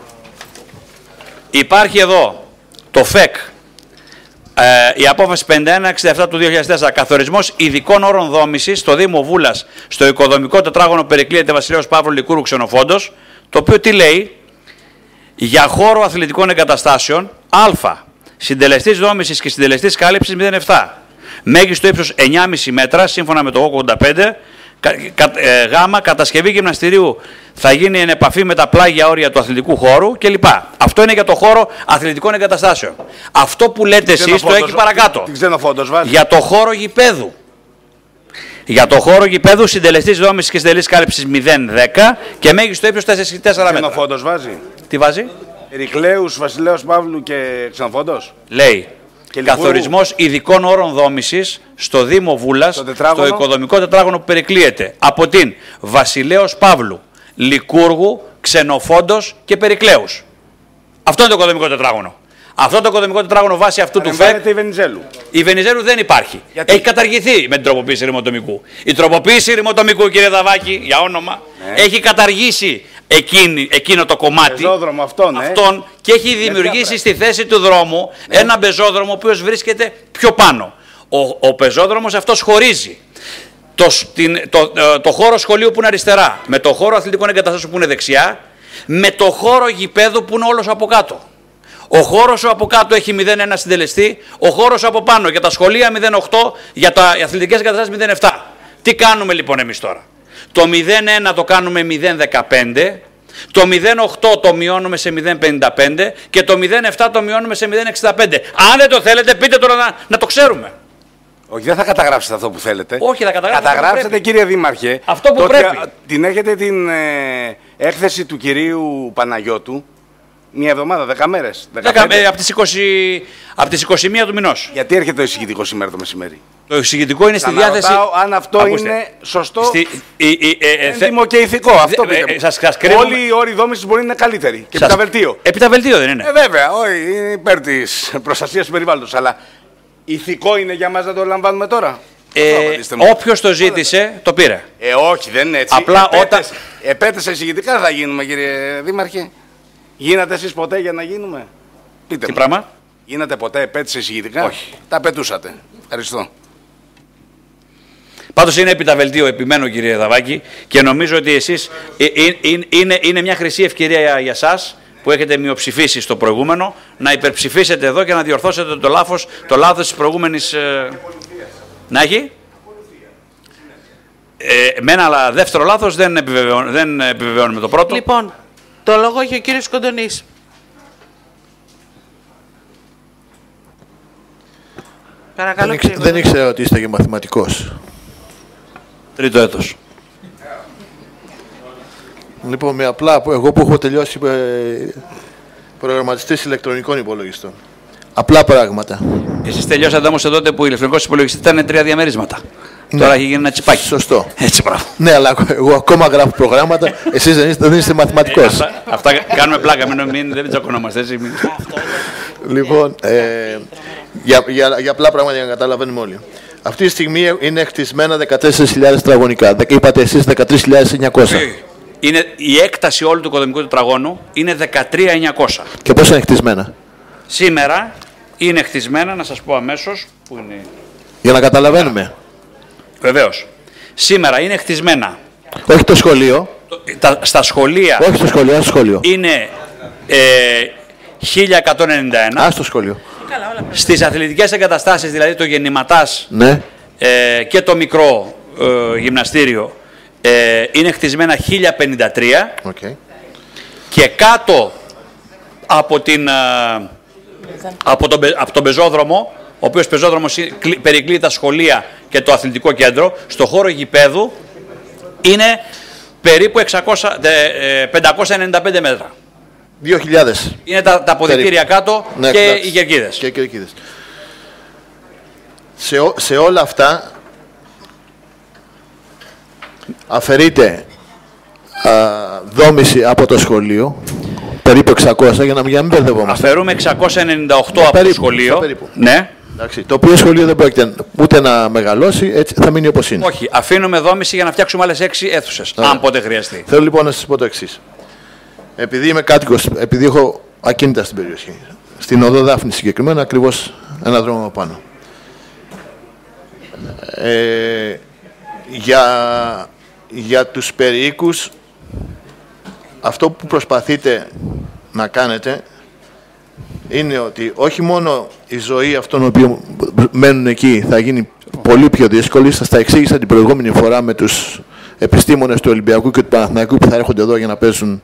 Υπάρχει εδώ το ΦΕΚ, ε, η απόφαση 5167 του 2004, καθορισμός ειδικών όρων δόμησης στο Δήμο Βούλας, στο οικοδομικό τετράγωνο περικλείεται Βασιλέως Παύλου Λικούρου Ξενοφόντος, το οποίο τι λέει, για χώρο αθλητικών εγκαταστάσεων, α, συντελεστής δόμησης και συντελεστής κάλυψης 0,7, μέγιστο ύψος 9,5 μέτρα, σύμφωνα με το 85, Κα, κα, ε, γάμα, κατασκευή γυμναστηρίου θα γίνει εν επαφή με τα πλάγια όρια του αθλητικού χώρου κλπ. Αυτό είναι για το χώρο αθλητικών εγκαταστάσεων. Αυτό που λέτε εσείς το Ξενοφόντος- έχει παρακάτω. Την ξενοφόντος βάζει. Για το χώρο γηπέδου. Για το χώρο γηπέδου συντελεστής δόμησης και συντελεστής κάλυψης 0,10 και μέγιστο ύψος 4 μέτρα. Ξενοφόντος βάζει. Τι βάζει; Περικλέους, Βασιλέος Παύλου και ξενοφόντος. Λέει Και Λιγούρου. Καθορισμός ειδικών όρων δόμησης στο Δήμο Βούλας, Στο στο τετράγωνο. οικοδομικό τετράγωνο που περικλείεται από την Βασιλέως Παύλου, Λικούργου, Ξενοφόντος και Περικλέους. Αυτό είναι το οικοδομικό τετράγωνο. Αυτό το οικοδομικό τετράγωνο βάσει αυτού του ΦΕΚ Παρεμβαίνεται η Βενιζέλου. η Βενιζέλου δεν υπάρχει. Γιατί; Έχει καταργηθεί με την τροποποίηση ρημοτομικού. Η τροποποίηση ρημοτομικού, κύριε Δαβάκη, για όνομα, Ναι. έχει καταργήσει εκείνη, εκείνο το κομμάτι. Πεζόδρομο αυτόν, ε. αυτόν και έχει δημιουργήσει στη θέση του δρόμου Ναι. ένα πεζόδρομο ο οποίος βρίσκεται πιο πάνω. Ο, ο πεζόδρομος αυτός χωρίζει το, σ- την- το, ε, το χώρο σχολείου που είναι αριστερά με το χώρο αθλητικών εγκαταστάσεων που είναι δεξιά με το χώρο γηπέδου που είναι όλος από κάτω. Ο χώρος από κάτω έχει 0,1 συντελεστή, ο χώρος από πάνω για τα σχολεία 0,8, για τα αθλητικές εγκαταστάσεις 0,7. Τι κάνουμε λοιπόν εμείς τώρα; Το 0,1 το κάνουμε 0,15, το 0,8 το μειώνουμε σε 0,55 και το 0,7 το μειώνουμε σε 0,65. Αν δεν το θέλετε, πείτε τώρα να, να το ξέρουμε. Όχι, δεν θα καταγράψετε αυτό που θέλετε. Όχι, θα καταγράψετε αυτό που Καταγράψετε, πρέπει. κύριε Δήμαρχε. Αυτό που το ότι, πρέπει. α, Την έχετε την ε, έκθεση του κυρίου Παναγιώτου. Μια εβδομάδα, δέκα μέρες. Δέκα- ε, από, τις 20, από τις 21 του μηνός. Γιατί έρχεται ο εισηγητικός σήμερα το μεσημέρι; Το εξηγητικό είναι στη Θα διάθεση... ρωτάω αν αυτό Ακούστε. είναι σωστό, Στη, η, η, ε, ε, θε- έντιμο και ηθικό. Αυτό Δε- πείτε ε, μου. σας- σας κρίνουμε- Όλοι οι όροι δόμησης μπορεί να είναι καλύτεροι. Και σας- τα βελτίο. Επί τα βελτίο δεν είναι. Ε, βέβαια, όχι, είναι υπέρ της προστασίας του περιβάλλοντος. Αλλά ηθικό είναι για μας να το λαμβάνουμε τώρα. Αυτό Ε, απαντήστε μου. Όποιος το ζήτησε, το πήρε. Ε, όχι, δεν είναι έτσι. Απλά Επέτες- όταν- Επέτες εισηγητικά θα γίνουμε, κύριε Δήμαρχε. Γίνατε εσείς ποτέ για να γίνουμε; Πείτε Τι μου. πράγμα; Γίνατε ποτέ επέτησε εισηγητικά; Όχι. Τα πετούσατε. Ευχαριστώ. Πάντως είναι επί τα βελτίο, επιμένω κύριε Δαβάκη, και νομίζω ότι εσείς είναι, είναι μια χρυσή ευκαιρία για, για εσά που έχετε μειοψηφίσει στο προηγούμενο να υπερψηφίσετε εδώ και να διορθώσετε το λάθος, το λάθος της προηγούμενης... Ε, να έχει; Ε, με ένα δεύτερο λάθος δεν, επιβεβαιώνει, δεν επιβεβαιώνουμε το πρώτο. Λοιπόν, το λόγο έχει ο κύριος Κοντονής. Παρακαλώ, Δεν, κύριε ήξε- δεν Κοντονή. ήξερα ότι είστε και μαθηματικός. Τρίτο έτος. Λοιπόν, με απλά, που- εγώ που έχω τελειώσει ε, προγραμματιστής ηλεκτρονικών υπολογιστών. Απλά πράγματα. Εσείς τελειώσατε όμως τότε που ο ηλεκτρονικός υπολογιστής ήταν τρία διαμερίσματα. Ναι. Τώρα έχει γίνει ένα τσιπάκι. Σωστό. Έτσι, μπράβο. Ναι, αλλά εγώ ακόμα γράφω προγράμματα. Εσείς δεν είστε, δεν είστε μαθηματικός. Αυτά, αυτά κάνουμε πλάκα, μην, μην, δεν τσακωνόμαστε έτσι. μην- Λοιπόν, ε, για, για, για απλά πράγματα για να καταλαβαίνουμε όλοι. Αυτή τη στιγμή είναι χτισμένα 14.000 τετραγωνικά. Δε- Είπατε εσείς 13.900. Είναι, η έκταση όλου του οικοδομικού τετραγώνου είναι 13.900. Και πόσα είναι χτισμένα; Σήμερα είναι χτισμένα, να σας πω αμέσως, που είναι... Για να καταλαβαίνουμε. Βεβαίως. Σήμερα είναι χτισμένα. Όχι το σχολείο. Το- Τα, στα σχολεία Όχι το σχολείο, ας, στο σχολείο. είναι ε, 1191. Α, στο σχολείο. Στις αθλητικές εγκαταστάσεις, δηλαδή το Γεννηματάς Ναι. ε, και το μικρό ε, γυμναστήριο, ε, είναι χτισμένα 1053 Οκ. και κάτω από, την, ε, από, τον, πε- από τον πεζόδρομο, ο οποίος πεζόδρομος είναι- κλει- περικλεί τα σχολεία και το αθλητικό κέντρο, στο χώρο γηπέδου είναι περίπου 600, ε, ε, 595 μέτρα. 2.000. Είναι τα, τα αποδητήρια Περίπου. κάτω Ναι, και εντάξει. οι κερκίδες. Και οι κερκίδες. Σε, ό- σε όλα αυτά αφαιρείται α, δόμηση από το σχολείο, περίπου 600, για να, για να μην μπερδευόμαστε. Αφαιρούμε 698 από το περίπου, σχολείο. περίπου. Ναι. Εντάξει, το οποίο σχολείο δεν πρόκειται ούτε να μεγαλώσει, έτσι θα μείνει όπως είναι. Όχι, αφήνουμε δόμηση για να φτιάξουμε άλλες 6 αίθουσες. Ωραία. Αν ποτέ χρειαστεί. Θέλω λοιπόν να σας πω το εξής. Επειδή είμαι κάτοικος, επειδή έχω ακίνητα στην περιοχή, στην οδό Δάφνη συγκεκριμένα, ακριβώς ένα δρόμο από πάνω. Ε, για, για τους περιοίκους, αυτό που προσπαθείτε να κάνετε είναι ότι όχι μόνο η ζωή αυτών των οποίων μένουν εκεί θα γίνει πολύ πιο δύσκολη, σας τα εξήγησα την προηγούμενη φορά με τους επιστήμονες του Ολυμπιακού και του Παναθηναϊκού που θα έρχονται εδώ για να παίζουν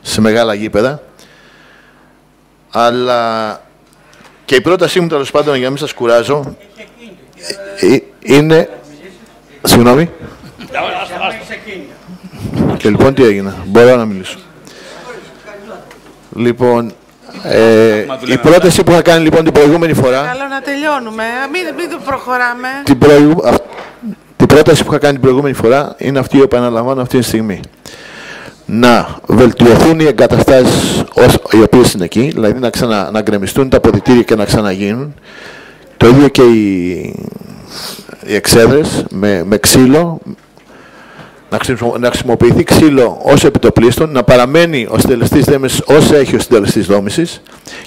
σε μεγάλα γήπεδα. Αλλά και η πρότασή μου τέλος πάντων για να μην σας κουράζω ε, ε, είναι... Συγγνώμη. Και λοιπόν τι έγινε; Μπορώ να μιλήσω. Λοιπόν, ε, η πρόταση που είχα κάνει λοιπόν την προηγούμενη φορά... Καλό να τελειώνουμε. Μην, μην το προχωράμε. Την, προηγου... αυ- την πρόταση που είχα κάνει την προηγούμενη φορά είναι αυτή που επαναλαμβάνω αυτή τη στιγμή. Να βελτιωθούν οι εγκαταστάσεις οι οποίες είναι εκεί, δηλαδή να, ξανα, να γκρεμιστούν τα αποδητήρια και να ξαναγίνουν. Το ίδιο και οι, οι εξέδρες με, με ξύλο, να, χρησιμο- να χρησιμοποιηθεί ξύλο ως επιτοπλίστων, να παραμένει ο συντελεστής δέμεσης όσο έχει ο συντελεστής δόμησης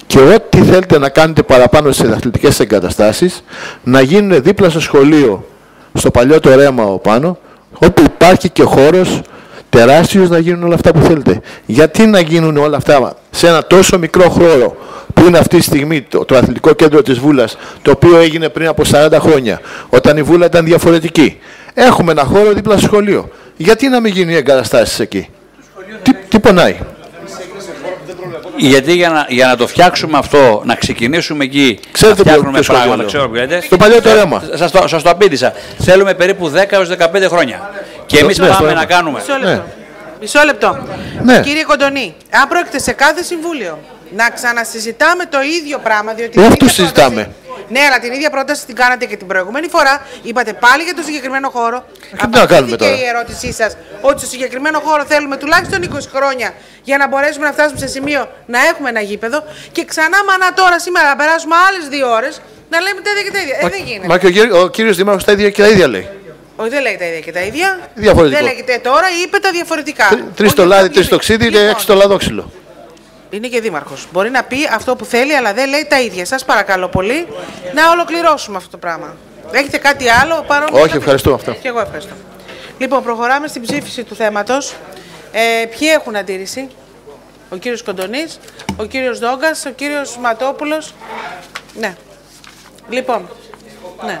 και ό,τι θέλετε να κάνετε παραπάνω στις αθλητικές εγκαταστάσεις να γίνουν δίπλα στο σχολείο, στο παλιό το ρέμα ο πάνω, όπου υπάρχει και χώρος τεράστιος να γίνουν όλα αυτά που θέλετε. Γιατί να γίνουν όλα αυτά σε ένα τόσο μικρό χώρο που είναι αυτή τη στιγμή το, το αθλητικό κέντρο της Βούλας, το οποίο έγινε πριν από 40 χρόνια, όταν η Βούλα ήταν διαφορετική. Έχουμε ένα χώρο δίπλα στο σχολείο. Γιατί να μην γίνουν οι εγκαταστάσεις εκεί; Τι, τι πονάει; Γιατί για να, για να το φτιάξουμε αυτό, να ξεκινήσουμε εκεί, Ξέρετε να φτιάχνουμε ποιο- ποιο σχολείο πράγματα, λέω. ξέρω που γίνεται. Στο παλιό το ρέμα. Σας το, σας το απήντησα. Θέλουμε περίπου 10 έως 15 χρόνια. Και εμείς ναι, στο πάμε ρέμα. να κάνουμε. Μισό λεπτό. Μισό λεπτό. Ναι. Κύριε Κοντονή, αν πρόκειται σε κάθε συμβούλιο να ξανασυζητάμε το ίδιο πράγμα, διότι. Ε, την αυτό ίδια συζητάμε. Πρόταση- Ναι, αλλά την ίδια πρόταση την κάνατε και την προηγούμενη φορά. Είπατε πάλι για το συγκεκριμένο χώρο. τι να κάνουμε Απαντήθηκε τώρα; η ερώτησή σας ότι στο συγκεκριμένο χώρο θέλουμε τουλάχιστον 20 χρόνια για να μπορέσουμε να φτάσουμε σε σημείο να έχουμε ένα γήπεδο. Και ξανά μανά τώρα σήμερα να περάσουμε άλλες δύο ώρες να λέμε τα ίδια και τα ίδια. Ε, δεν γίνεται. Μα και ο, κύριο- ο κύριος Δήμαρχος τα ίδια και τα ίδια λέει. Όχι, δεν λέει τα ίδια και τα ίδια. Διαφορετικό. Δεν λέγεται τώρα, είπε τα διαφορετικά. Τρεις Όχι, το λάδι, αυτά τρει το είπε. ξύδι, Λοιπόν, έξι το λαδόξυλο. Είναι και δήμαρχος. Μπορεί να πει αυτό που θέλει, αλλά δεν λέει τα ίδια. Σας παρακαλώ πολύ να ολοκληρώσουμε αυτό το πράγμα. Έχετε κάτι άλλο παρόν; Όχι, ευχαριστώ αυτό. Και εγώ ευχαριστώ. Λοιπόν, προχωράμε στην ψήφιση του θέματος. Ε, ποιοι έχουν αντίρρηση, ο κύριος Κοντονής, ο κύριος Δόγκας, ο κύριος Ματόπουλος. Ναι. Λοιπόν, ναι.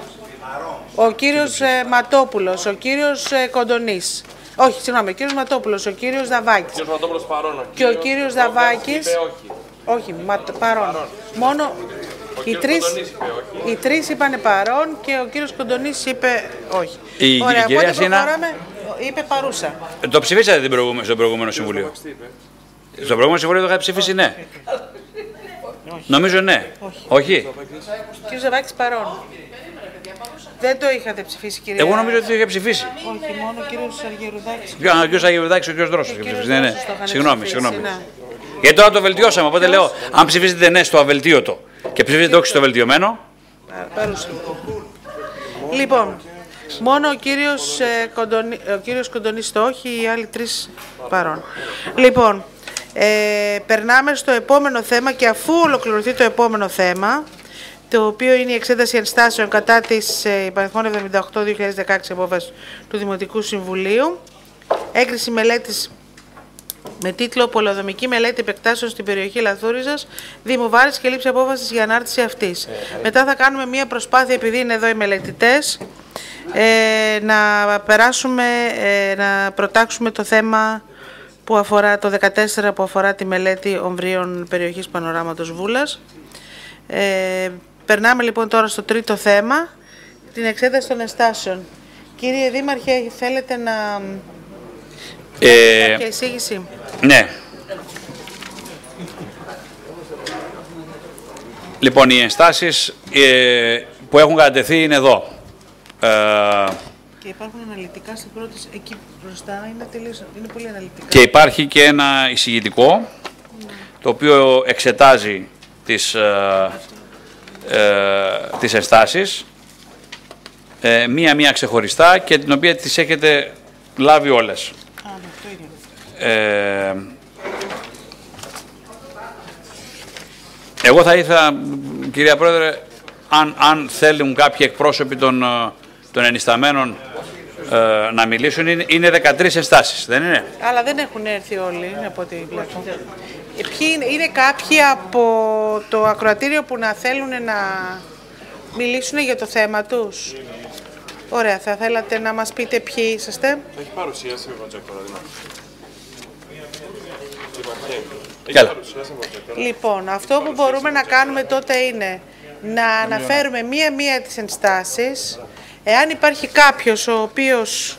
Ο κύριος ε, Ματόπουλος, ο κύριος ε, Κοντονής. Όχι, συγγνώμη, ο κύριος Ματόπουλος, ο κύριος Δαβάκης. Και ο κύριος Δαβάκης. Όχι, μα, παρόν. Μόνο οι τρεις, οι τρεις είπανε παρόν και ο κύριος Κοντονής είπε όχι. Η- η Ωραία, κυρία οπότε Σίνα- προχωράμε. Είπε παρούσα. Ε, Το ψηφίσατε την προηγούμε- στο προηγούμενο συμβουλίο; Στο προηγούμενο συμβουλίο το είχατε ψηφίσει ναι. Νομίζω ναι. Όχι. Ο κύριος Δαβάκης παρόν. Δεν το είχατε ψηφίσει, κύριε. Εγώ νομίζω ότι το είχε ψηφίσει. Όχι, μόνο ο κύριος Αργυρουδάκης. Ποιο- Ο κ. Αγιουρδάκης, ο κ. Δρόσος είχε κύριος ψηφίσει. Ναι, ναι. Δρόσος το είχαν Συγγνώμη, ψηφίσει, συγγνώμη. ναι. Γιατί τώρα το βελτιώσαμε. Οπότε λέω, αν ψηφίσετε ναι στο αβελτίωτο και ψηφίσετε όχι στο βελτιωμένο, Α, Παρούσα. Λοιπόν, μόνο ο κύριος, ε, Κοντονή, ο κύριος Κοντονής το όχι, οι άλλοι τρεις παρόν. Λοιπόν, ε, περνάμε στο επόμενο θέμα και αφού ολοκληρωθεί το επόμενο θέμα, το οποίο είναι η εξέταση ενστάσεων κατά της ε, υπαριθμών 78-2016 απόφασης του Δημοτικού Συμβουλίου, έγκριση μελέτης με τίτλο Πολεοδομική μελέτη επεκτάσεων στην περιοχή Λαθούριζας, Δήμου Βάρης και λήψη απόφασης για ανάρτηση αυτής. Μετά θα κάνουμε μία προσπάθεια, επειδή είναι εδώ οι μελετητές, ε, να περάσουμε, ε, να προτάξουμε το θέμα που αφορά το 14 που αφορά τη μελέτη ομβρίων περιοχής Πανοράματος Βούλας. Ε, περνάμε λοιπόν τώρα στο τρίτο θέμα, την εξέταση των εστάσεων. Κύριε Δήμαρχε, θέλετε να... ε, κάποια εισήγηση; ναι. Λοιπόν, οι ενστάσεις ε, που έχουν κατατεθεί είναι εδώ. Ε, Και υπάρχουν αναλυτικά στην πρώτη, εκεί μπροστά, είναι, τελείως, είναι πολύ αναλυτικά. και υπάρχει και ένα εισηγητικό, το οποίο εξετάζει τις, ε, ε, τις ενστάσεις, ε, μία-μία ξεχωριστά και την οποία τις έχετε λάβει όλες. Α, ναι, το ίδιο. Ε, εγώ θα ήθελα, μ, κυρία Πρόεδρε, αν, αν θέλουν κάποιοι εκπρόσωποι των, ε, των ενισταμένων ε, να μιλήσουν, είναι, είναι 13 ενστάσεις, δεν είναι; Αλλά δεν έχουν έρθει όλοι, από ό,τι βλέπω. Ε, ποιοι είναι, είναι κάποιοι από το ακροατήριο που να θέλουν να μιλήσουν για το θέμα τους; Ωραία, θα θέλατε να μας πείτε ποιοι είσαστε; Έχει παρουσίαση ο προτζέκτορα, δηλαδή. Έχει Έλα. παρουσίαση ο προτζέκτορα. Λοιπόν, αυτό που μπορούμε να κάνουμε τότε είναι να αναφέρουμε μία-μία τις ενστάσεις. Εάν υπάρχει κάποιος ο οποίος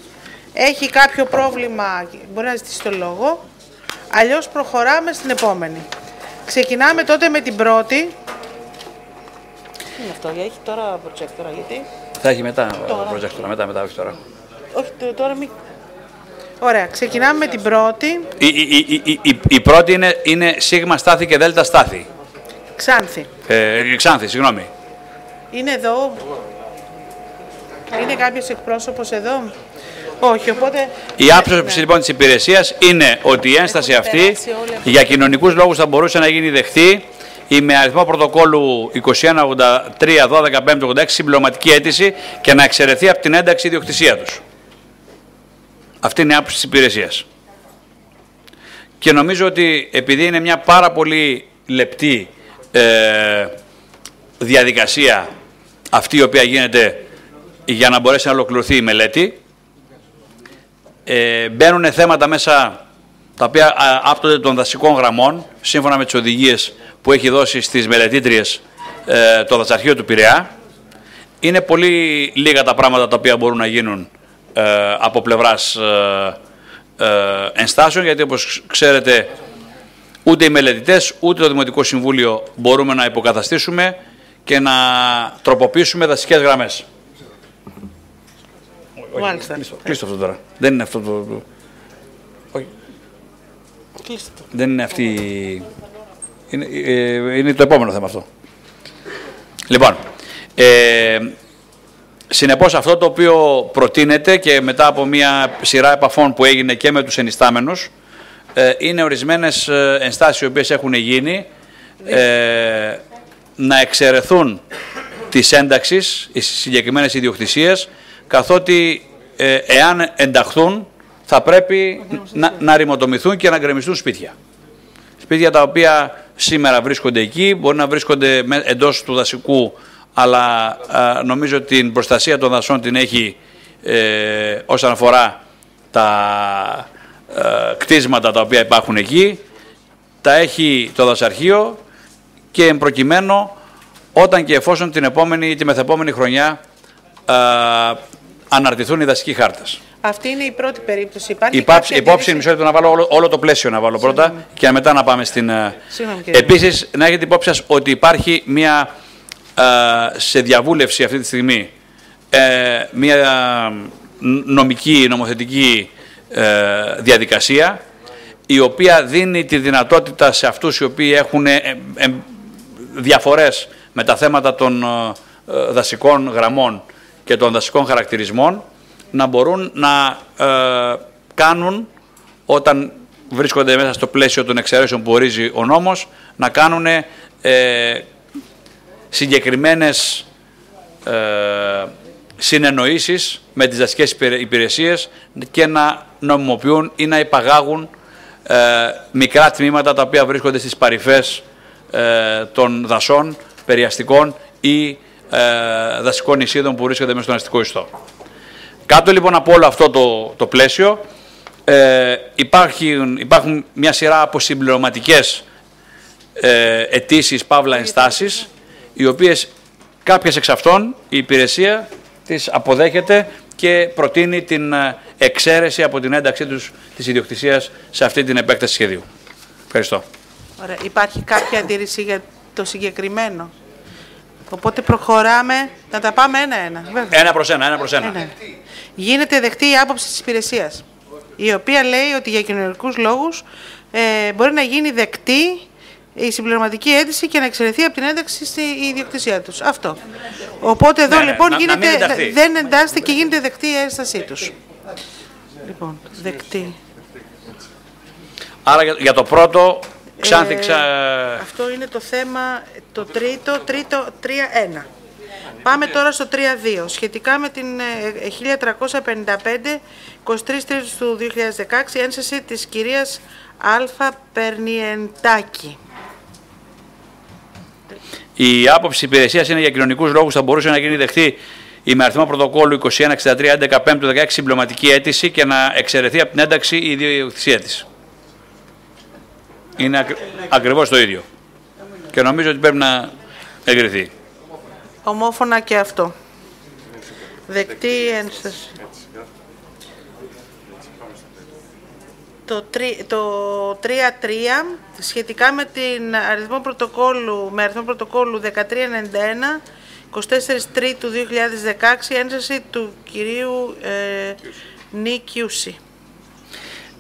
έχει κάποιο πρόβλημα, μπορεί να ζητήσει το λόγο. Αλλιώς προχωράμε στην επόμενη. Ξεκινάμε τότε με την πρώτη. Τι είναι αυτό, έχει τώρα προτζέκτορα, γιατί... Θα έχει μετά ο projector, μετά, μετά, όχι τώρα. Όχι, το- τώρα μην... Ωραία, ξεκινάμε με την πρώτη. Η, η, η, η, η, η πρώτη είναι, είναι σίγμα στάθη και δέλτα στάθη. Ξάνθη. Ε, Ξάνθη, συγγνώμη. Είναι εδώ. Είναι κάποιος εκπρόσωπος εδώ; Όχι, οπότε... Η άψωση λοιπόν της υπηρεσίας είναι ότι η ένσταση Έχουμε αυτή περάσει όλοι αυτοί. για κοινωνικούς λόγους θα μπορούσε να γίνει δεχτή ή με αριθμό πρωτοκόλλου 2183-12-586 συμπληρωματική αίτηση και να εξαιρεθεί από την ένταξη ιδιοκτησία τους. Αυτή είναι η άποψη της υπηρεσίας. Και νομίζω ότι επειδή είναι μια πάρα πολύ λεπτή ε, διαδικασία αυτή η οποία γίνεται για να μπορέσει να ολοκληρωθεί η μελέτη, ε, μπαίνουν θέματα μέσα τα οποία α, άπτονται των δασικών γραμμών, σύμφωνα με τις οδηγίες που έχει δώσει στις μελετήτριες ε, το δασαρχείο του Πειραιά. Είναι πολύ λίγα τα πράγματα τα οποία μπορούν να γίνουν ε, από πλευράς ε, ε, ενστάσεων, γιατί όπως ξέρετε ούτε οι μελετητές, ούτε το Δημοτικό Συμβούλιο μπορούμε να υποκαταστήσουμε και να τροποποιήσουμε δασικές γραμμές. Μάλιστα. Κλείστο, κλείστο αυτό τώρα. Δεν είναι αυτό το... το- Όχι. Κλείστε το. Δεν είναι αυτή. Είναι, ε, είναι το επόμενο θέμα αυτό. Λοιπόν, ε, συνεπώς αυτό το οποίο προτείνεται και μετά από μια σειρά επαφών που έγινε και με τους ενιστάμενους ε, είναι ορισμένες ε, ενστάσεις οι οποίες έχουν γίνει ε, να εξαιρεθούν της ένταξης οι συγκεκριμένες ιδιοκτησίες καθότι ε, εάν ενταχθούν θα πρέπει να, να ρημοτομηθούν και να γκρεμιστούν σπίτια. Σπίτια τα οποία σήμερα βρίσκονται εκεί, μπορεί να βρίσκονται με- εντός του δασικού, αλλά α, νομίζω ότι την προστασία των δασών την έχει ε, όσον αφορά τα ε, κτίσματα τα οποία υπάρχουν εκεί, τα έχει το δασαρχείο και εν προκειμένου όταν και εφόσον την επόμενη ή τη μεθεπόμενη χρονιά α, αναρτηθούν οι δασικοί χάρτες. Αυτή είναι η πρώτη περίπτωση. Υπάρχει Υπάψη, κάποια υπόψη αντίρρηση; μισό λεπτό να βάλω όλο, όλο το πλαίσιο να βάλω πρώτα και μετά να πάμε στην. ε, Συγγνώμη, κύριε. Επίσης, να έχετε υπόψη σας ότι υπάρχει μια ε, σε διαβούλευση αυτή τη στιγμή ε, μια νομική, νομοθετική ε, διαδικασία η οποία δίνει τη δυνατότητα σε αυτούς οι οποίοι έχουν ε, ε, διαφορές με τα θέματα των ε, ε, δασικών γραμμών και των δασικών χαρακτηρισμών να μπορούν να ε, κάνουν όταν βρίσκονται μέσα στο πλαίσιο των εξαιρέσεων που ορίζει ο νόμος να κάνουν ε, συγκεκριμένες ε, συνεννοήσεις με τις δασικές υπηρε- υπηρεσίες και να νομιμοποιούν ή να υπαγάγουν ε, μικρά τμήματα τα οποία βρίσκονται στις παρυφές ε, των δασών, περιαστικών ή ε, δασικών νησίδων που βρίσκονται μέσα στον αστικό ιστό. Κάτω λοιπόν από όλο αυτό το, το πλαίσιο ε, υπάρχουν, υπάρχουν μια σειρά από συμπληρωματικές ε, αιτήσεις παύλα ενστάσεις οι οποίες κάποιες εξ αυτών η υπηρεσία τις αποδέχεται και προτείνει την ε, εξαίρεση από την ένταξή τους της ιδιοκτησίας σε αυτή την επέκταση σχεδίου. Ευχαριστώ. Ωραία. Υπάρχει κάποια αντίρρηση για το συγκεκριμένο; Οπότε προχωράμε να τα πάμε ένα-ένα. Βέβαια. Ένα προς ένα, ένα προς ένα. Ένα. Γίνεται δεκτή η άποψη της υπηρεσίας, η οποία λέει ότι για κοινωνικούς λόγους ε, μπορεί να γίνει δεκτή η συμπληρωματική αίτηση και να εξαιρεθεί από την ένταξη στη ιδιοκτησία τους. Αυτό. Οπότε εδώ Ναι, ναι, λοιπόν να- να μην γίνεται, ενταχθεί. δεν εντάσσεται και γίνεται δεκτή η ένστασή τους. Λοιπόν, δεκτή. Άρα για, για το πρώτο, Ξάνθη, Ε, ξα... Αυτό είναι το θέμα, το τρίτο, τρίτο 3-1. Πάμε τώρα στο 3-2. Σχετικά με την ε, 1355, 23 Τρίτου του 2016, ένσταση της κυρίας Αλφα Περνιεντάκη. Η άποψη της υπηρεσίας είναι για κοινωνικούς λόγους θα μπορούσε να γίνει δεχτή η με αριθμό πρωτοκόλλου 2163-11 Πέμπτου 16 συμπληρωματική αίτηση και να εξαιρεθεί από την ένταξη η ιδιοκτησία της. Είναι ακρι... ακριβώς το ίδιο. Και νομίζω ότι πρέπει να εγκριθεί. Ομόφωνα και αυτό. Δεκτή η ένσταση. Το, τρι- το 3-3 σχετικά με την αριθμό πρωτοκόλλου, με αριθμό πρωτοκόλλου 1391 24 Τρίτου 2016 ένσταση του κυρίου ε, Νίκιουση.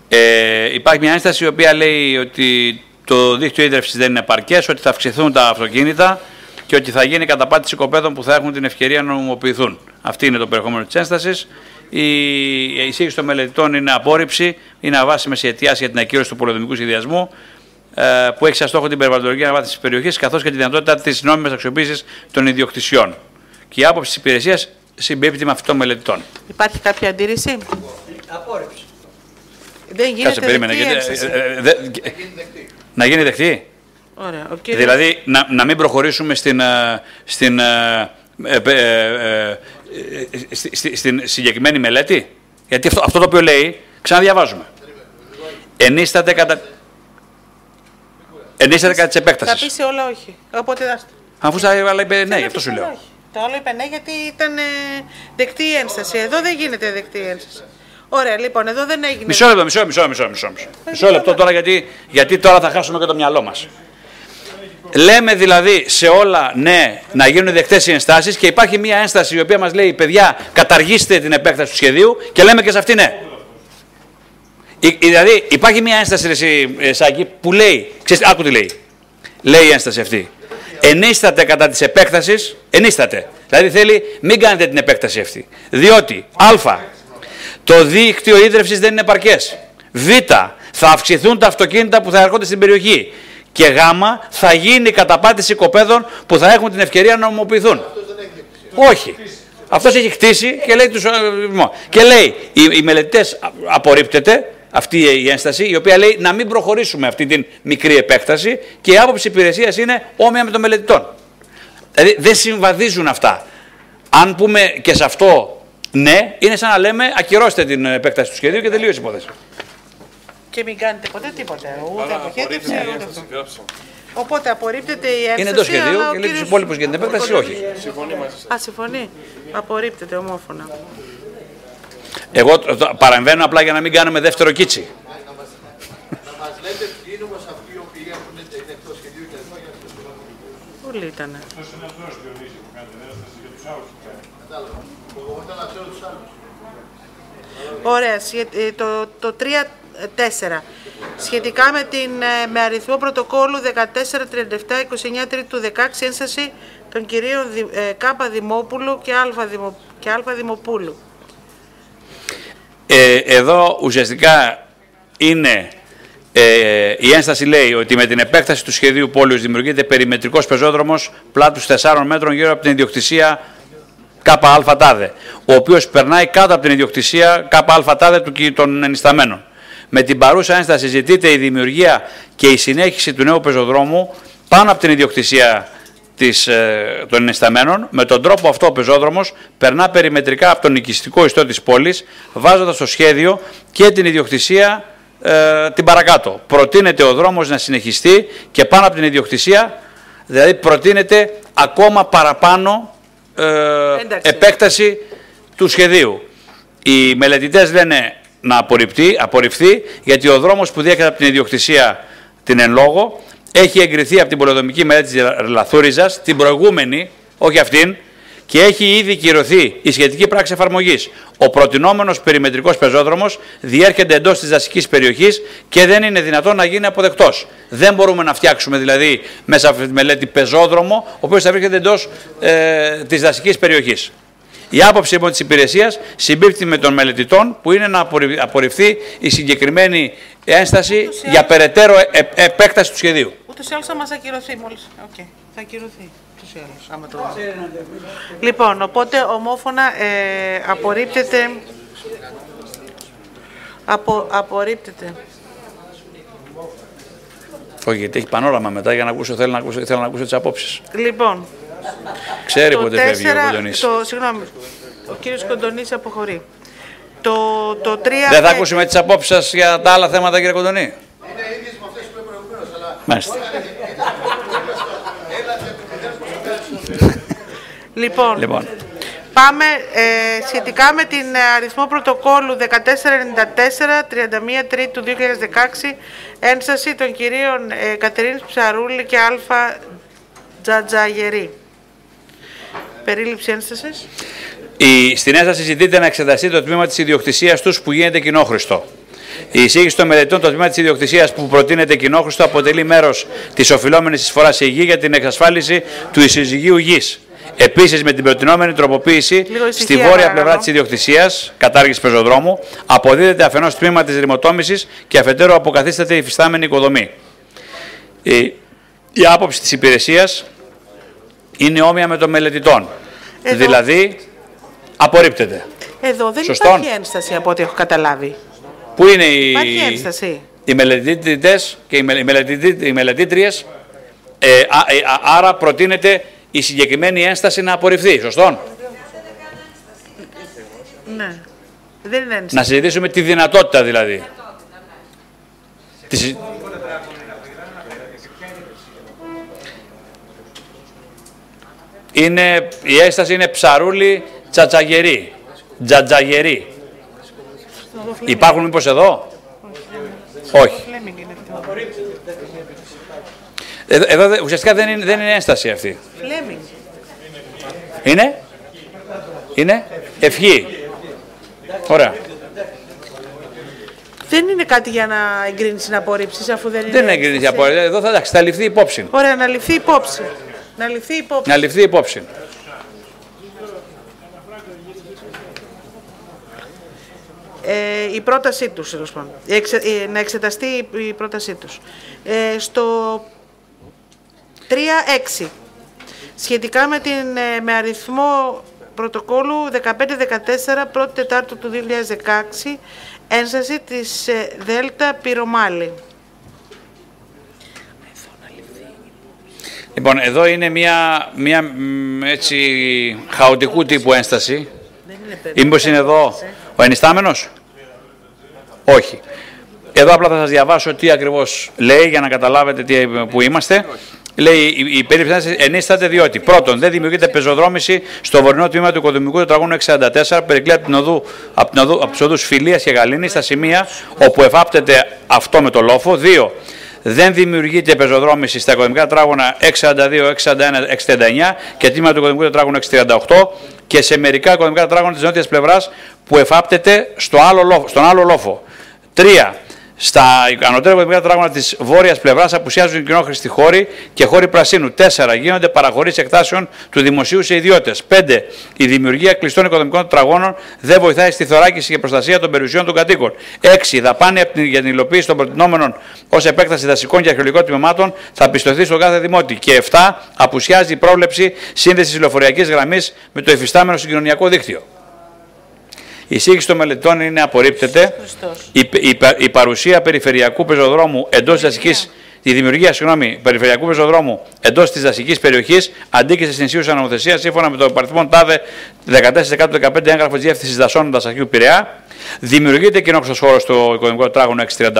Ε, υπάρχει μια ένσταση η οποία λέει ότι το δίκτυο ίδρυυσης δεν είναι επαρκές, ότι θα αυξηθούν τα αυτοκίνητα και ότι θα γίνει καταπάτηση οικοπαίδων που θα έχουν την ευκαιρία να νομιμοποιηθούν. Αυτή είναι το περιεχόμενο της ένστασης. Η εισήγηση των μελετητών είναι απόρριψη, είναι αβάσιμες οι αιτιάσεις για την ακύρωση του πολεμικού σχεδιασμού ε, που έχει σαν στόχο την περιβαλλοντική αναβάθμιση της περιοχής καθώς και τη δυνατότητα της νόμιμης αξιοποίησης των ιδιοκτησιών. Και η άποψη της υπηρεσίας συμπίπτει με αυτό των μελετητών. Υπάρχει κάποια αντίρρηση; Απόρριψη. Δεν γίνεται Κάτσε, περίμενε. δεκτή γιατί, ένσταση. ε, ε, δε- να γίνει δεκτή. Ωραία. Ο κύριος... Δηλαδή να, να μην προχωρήσουμε στην, ε, στην, ε, ε, ε, ε, ε, στη- στη- στην συγκεκριμένη μελέτη. Γιατί αυτό, αυτό το οποίο λέει, ξαναδιαβάζουμε. Ενίσταται κατά, ενίσταται κατά της Θα πει επέκτασης. σε όλα όχι. Οπότε δάστε. Αφού στα άλλα είπε ναι, Θέλω γι' να αυτό πει σου σε όλα λέω. όχι. Το άλλο είπε ναι γιατί ήταν ε, δεκτή η ένσταση. Εδώ δεν γίνεται δεκτή η ένσταση. Ωραία, λοιπόν, εδώ δεν έγινε. Μισό λεπτό, μισό, μισό, μισό, μισό, μισό. Μισό λεπτό τώρα γιατί, γιατί τώρα θα χάσουμε και το μυαλό μας. Λέμε δηλαδή σε όλα ναι να γίνουν δεκτές οι ενστάσεις και υπάρχει μια ένσταση η οποία μας λέει παιδιά καταργήστε την επέκταση του σχεδίου και λέμε και σε αυτή ναι. Η- η- Δηλαδή υπάρχει μια ένσταση ρε, εσύ, ε, Σάκη που λέει, ξέρεις, άκου τι λέει, λέει η ένσταση αυτή. Ενίσταται κατά της επέκτασης, ενίσταται. Δηλαδή θέλει μην κάνετε την επέκταση αυτή. Διότι α, το δίκτυο ίδρυυσης δεν είναι επαρκές. Β, θα αυξηθούν τα αυτοκίνητα που θα έρχονται στην περιοχή. Και Γ, θα γίνει καταπάτηση οικοπαίδων που θα έχουν την ευκαιρία να νομοποιηθούν. Όχι. Αυτός έχει χτίσει και λέει, τους, ε, και λέει οι, οι μελετητές απορρίπτεται αυτή η ένσταση, η οποία λέει να μην προχωρήσουμε αυτή την μικρή επέκταση και η άποψη υπηρεσίας είναι όμοια με των μελετητών. Δηλαδή δεν συμβαδίζουν αυτά. Αν πούμε και σε αυτό ναι, είναι σαν να λέμε ακυρώστε την επέκταση του σχεδίου και τελείωσε η υπόθεση. Και μην κάνετε ποτέ τίποτα. Ούτε Άρα αποχέτευση, απορρίπτεται η ούτε ένσταση. αυτό. Γράψαμε. Οπότε απορρίπτεται η ένσταση. Είναι εντός σχεδίου αλλά ο και λέει τους κύριος- υπόλοιπους για την επέκταση όχι. Συμφωνεί μαζί σας. Α, συμφωνεί. Απορρίπτεται ομόφωνα. Εγώ το- το- παρεμβαίνω απλά για να μην κάνουμε δεύτερο κίτσι. Πολύ ήταν. Ωραία. σχε- ε, Το, το 3-4. Σχετικά με, την, ε, με αριθμό πρωτοκόλλου 1437-29 Τρίτου 16 ένσταση των κυρίων Δη- ε, Κάπα Δημόπουλου και Α, Δημο, και Α Δημοπούλου. Ε, εδώ ουσιαστικά είναι ε, η ένσταση λέει ότι με την επέκταση του σχεδίου πόλεως δημιουργείται περιμετρικός πεζόδρομος πλάτους 4 μέτρων γύρω από την ιδιοκτησία ΚΑ τάδε, ο οποίος περνάει κάτω από την ιδιοκτησία ΚΑ τάδε του κι- των ενισταμένων. Με την παρούσα ένσταση ζητείται η δημιουργία και η συνέχιση του νέου πεζοδρόμου πάνω από την ιδιοκτησία της, ε, των ενισταμένων. Με τον τρόπο αυτό ο πεζόδρομος περνά περιμετρικά από τον οικιστικό ιστό της πόλης, βάζοντας στο σχέδιο και την ιδιοκτησία ε, την παρακάτω. Προτείνεται ο δρόμος να συνεχιστεί και πάνω από την ιδιοκτησία, δηλαδή προτείνεται ακόμα παραπάνω ε, Εντάξει. Επέκταση του σχεδίου. Οι μελετητές λένε να απορριφθεί, απορριφθεί γιατί ο δρόμος που διέκεται από την ιδιοκτησία την εν λόγω έχει εγκριθεί από την πολεοδομική μελέτη της Λαθούριζας, την προηγούμενη, όχι αυτήν, και έχει ήδη κυρωθεί η σχετική πράξη εφαρμογής. Ο προτινόμενος περιμετρικός πεζόδρομος διέρχεται εντός της δασικής περιοχής και δεν είναι δυνατόν να γίνει αποδεκτός. Δεν μπορούμε να φτιάξουμε δηλαδή μέσα από αυτή τη μελέτη πεζόδρομο, ο οποίος θα βρίσκεται εντός ε, της δασικής περιοχής. Η άποψη λοιπόν της υπηρεσίας συμπίπτει με των μελετητών που είναι να απορρι- απορριφθεί η συγκεκριμένη ένσταση για περαιτέρω ε- ε- επέκταση του σχεδίου. Ούτως ή άλλως θα μας ακυρωθεί μόλις. Οκ, θα ακυρωθεί. Ούτως ή άλλως. Άμα το... Λοιπόν, οπότε ομόφωνα ε, απορρίπτεται. Απο, απορρίπτεται. Όχι, γιατί έχει πανόραμα μετά για να ακούσω, θέλω να ακούσω, θέλω να ακούσω τις απόψεις. Λοιπόν, Ξέρει Το πότε φεύγει ο 4, Κοντονής. το, συγγνώμη, ο κύριος Κοντονής αποχωρεί. Το, το 3... Δεν θα ακούσουμε τις απόψεις σας για τα άλλα θέματα, κύριε Κοντονή. Μάλιστα. Λοιπόν, Λοιπόν, πάμε ε, σχετικά με την ε, αριθμό πρωτοκόλλου 1494, 31 Τρίτου 2016, ένσταση των κυρίων ε, Κατερίνης Ψαρούλη και Αλφα Τζατζαγερή. Περίληψη ένστασης. η, στην ένσταση ζητείται να εξεταστεί το τμήμα της ιδιοκτησίας τους που γίνεται κοινόχρηστο. Η εισήγηση των μελετών, το τμήμα της ιδιοκτησίας που προτείνεται κοινόχρηστο, αποτελεί μέρος της οφειλόμενης εισφοράς σε γη για την εξασφάλιση του ισοζυγίου γης. Επίσης, με την προτινόμενη τροποποίηση Λίγο στη ησυχία, βόρεια παρακαλώ. πλευρά της ιδιοκτησίας, κατάργηση πεζοδρόμου, αποδίδεται αφενός τμήμα της ρημοτόμησης και αφετέρου αποκαθίσταται η υφιστάμενη οικοδομή. Η, η άποψη της υπηρεσίας είναι όμοια με των μελετητών. Εδώ- Δηλαδή, απορρίπτεται. Εδώ δεν Σωστόν; υπάρχει ένσταση από ό,τι έχω καταλάβει. Πού είναι οι, Υπάρχει ένσταση. οι μελετητές και οι, μελε- οι, μελετητή- οι μελετήτριες, ε, α- ε, α- άρα προτείνεται η συγκεκριμένη ένσταση να απορριφθεί, σωστόν; Ναι. Δεν είναι ένσταση. Να συζητήσουμε τη δυνατότητα δηλαδή. Τη συ- Είναι, η ένσταση είναι ψαρούλι τσατσαγερή. Τζατζαγερή. Υπάρχουν μήπως εδώ; Όχι. Φλέμινγκ είναι αυτό. Εδώ, εδώ δε- ουσιαστικά δεν είναι, δεν είναι ένσταση αυτή. Φλέμινγκ. Είναι; Είναι; Ευχή. Ωραία. Δεν είναι κάτι για να εγκρίνεις να απορρίψεις αφού δεν είναι. Δεν έγκρινε η ένσταση. απόρριτα. Εδώ θα, εντάξει, θα ληφθεί υπόψη. Ωραία, να ληφθεί υπόψη. Να ληφθεί υπόψη. Να ληφθεί υπόψη. Ε, η πρότασή τους, τέλος πάντων. Η εξε- ε, να εξεταστεί η- η πρότασή τους. Ε, στο 3.6, σχετικά με, την, ε, με αριθμό πρωτοκόλου 1514, 1η Τετάρτου του 2016, ένσταση της ε, Δέλτα Πυρομάλη. Λοιπόν, εδώ είναι μια, μια μ, έτσι χαοτικού τύπου ένσταση. Δεν είναι Ή μήπως είναι εδώ ο ενιστάμενος; Όχι. Εδώ απλά θα σας διαβάσω τι ακριβώς λέει για να καταλάβετε τι, που είμαστε. Λέει η, η περίπτωση ένσταση ενίσταται διότι πρώτον δεν δημιουργείται πεζοδρόμηση στο βορεινό τμήμα του οικοδομικού τετραγώνου 644 περικλεί από, την οδού, από, την οδού, από τους οδούς Φιλίας και Γαλήνης στα σημεία όπου εφάπτεται αυτό με το λόφο. Δύο, δεν δημιουργείται πεζοδρόμηση στα οικοδομικά τετράγωνα 642, 641, 639 και τμήμα του οικοδομικού τετράγωνου 638 και σε μερικά οικοδομικά τετράγωνα της νότιας πλευράς που εφάπτεται στο άλλο λόφο, στον άλλο λόφο. Τρία, στα ανωτέρα οικοδομικά τετράγωνας της βόρειας πλευράς απουσιάζουν κοινόχρηστοι χώροι και χώροι πρασίνου. 4. Γίνονται παραχωρήσεις εκτάσεων του δημοσίου σε ιδιώτες. 5. Η δημιουργία κλειστών οικοδομικών τετραγώνων δεν βοηθάει στη θωράκιση και προστασία των περιουσιών των κατοίκων. 6. Δαπάνη απ' την- για την υλοποίηση των προτινόμενων ως επέκταση δασικών και αρχαιολογικών τμήματων θα πιστωθεί στον κάθε δημότη. Και 7. Απουσιάζει η πρόβλεψη σύνδεσης λεωφοριακή γραμμής με το εφιστάμενο συγκοινωνιακό δίκτυο. Η εισήγηση των μελετών είναι απορρίπτεται. Η, η, η παρουσία περιφερειακού πεζοδρόμου εντός τη δασικής. Η δημιουργία συγγνώμη, περιφερειακού πεζοδρόμου εντός της δασικής περιοχής αντίκειται στην ισχύουσα νομοθεσία σύμφωνα με το παριθμό ΤΑΔΕ 14-15 έγγραφος διεύθυνσης δασών Δασαρχείου Πειραιά. Δημιουργείται κοινόχρηστο χώρος στο οικονομικό τετράγωνο 638.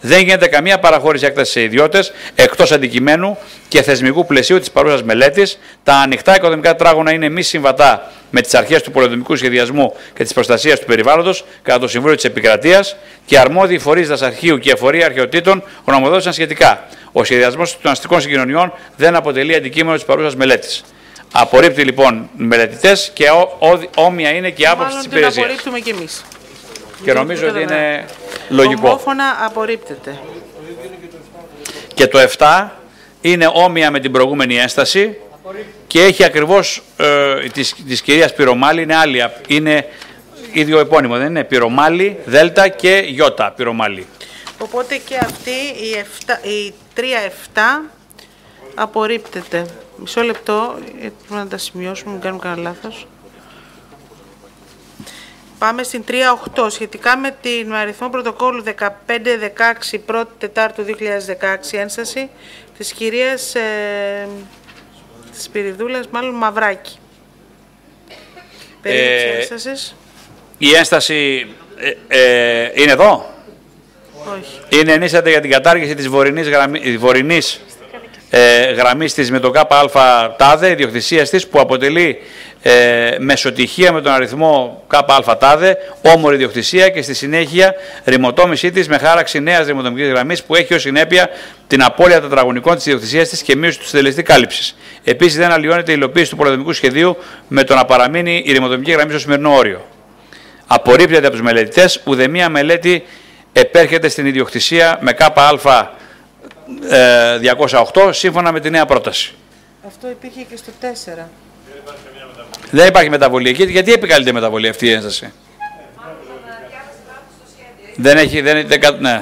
Δεν γίνεται καμία παραχώρηση έκτασης σε ιδιώτες εκτός αντικειμένου και θεσμικού πλαισίου της παρούσας μελέτης. Τα ανοιχτά οικονομικά τετράγωνα είναι μη συμβατά με τις αρχές του πολεμικού σχεδιασμού και της προστασίας του περιβάλλοντος κατά το Συμβούλιο της Επικρατείας και αρμόδιοι φορείς δασαρχείου και εφορία αρχαιοτήτων γνωμοδότησαν σχετικά. Ο σχεδιασμός των αστικών συγκοινωνιών δεν αποτελεί αντικείμενο της παρούσας μελέτης. Απορρίπτει λοιπόν οι μελετητές και ό, ό, όμοια είναι και η άποψη της Μάλλον την υπηρεσίας. απορρίπτουμε κι εμείς. Και νομίζω ότι είναι λογικό. Ομόφωνα απορρίπτεται. Και το 7 είναι όμοια με την προηγούμενη ένσταση και έχει ακριβώς ε, της, της κυρίας Πυρομάλη, είναι άλλη, είναι ίδιο επώνυμο, δεν είναι; Πυρομάλη, Δέλτα και Ιώτα Πυρομάλη. Οπότε και αυτή η, 7, η 3-7 απορρίπτεται. Μισό λεπτό, γιατί πρέπει να τα σημειώσουμε, μην κάνουμε κανένα λάθος. Πάμε στην 3-8, σχετικά με την με αριθμό πρωτοκόλλου 15-16 1η Τετάρτου 2016 ένσταση της κυρίας ε, της Πυριδούλας, μάλλον Μαυράκη. Περίληψη Ε, ένστασης. Η ένσταση ε, ε, είναι εδώ; Όχι. Είναι ενίσταται για την κατάργηση της βορεινής, γραμμή, ε, βορεινής ε, γραμμής της με το ΚΑ τάδε, ιδιοκτησίας της, που αποτελεί ε, μεσοτυχία με τον αριθμό ΚΑ τάδε, όμορη ιδιοκτησία και στη συνέχεια ρημοτόμησή της με χάραξη νέας ρημοτομικής γραμμής που έχει ως συνέπεια την απώλεια τετραγωνικών της ιδιοκτησίας της και μείωση του συντελεστή κάλυψης. Επίσης δεν αλλοιώνεται η υλοποίηση του πολεμικού σχεδίου με το να παραμείνει η ρημοτομική γραμμή στο σημερινό όριο. Απορρίπτεται από τους μελετητές, ουδεμία μελέτη επέρχεται στην ιδιοκτησία με ΚΑ ε, 208 σύμφωνα με τη νέα πρόταση. Αυτό υπήρχε και στο 4. Δεν υπάρχει μεταβολή εκεί. Γιατί επικαλείται μεταβολή αυτή η ένσταση; Δεν έχει, δεν, δεν, κα- ναι.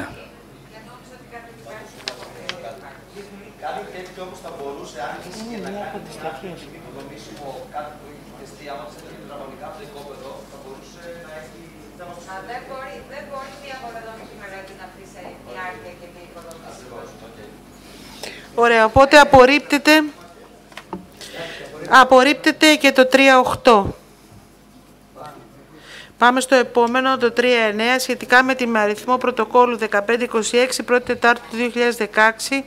Κάτι τέτοιο όμω θα μπορούσε, αν είχε να κάνει με κάποιο οικοδομήσιμο, κάτι που έχει χτιστεί, άμα ξέρετε τετραγωνικά από το οικόπεδο, θα μπορούσε να έχει. Α, δεν μπορεί, δεν μπορεί μια αποδεδομική μελέτη να πει σε διάρκεια και μη οικοδομήσιμο. Ωραία, οπότε απορρίπτεται, απορρίπτεται και το 3.8. Πάμε στο επόμενο, το 3.9, σχετικά με την αριθμό πρωτοκόλλου 1526, 1η Τετάρτου του 2016,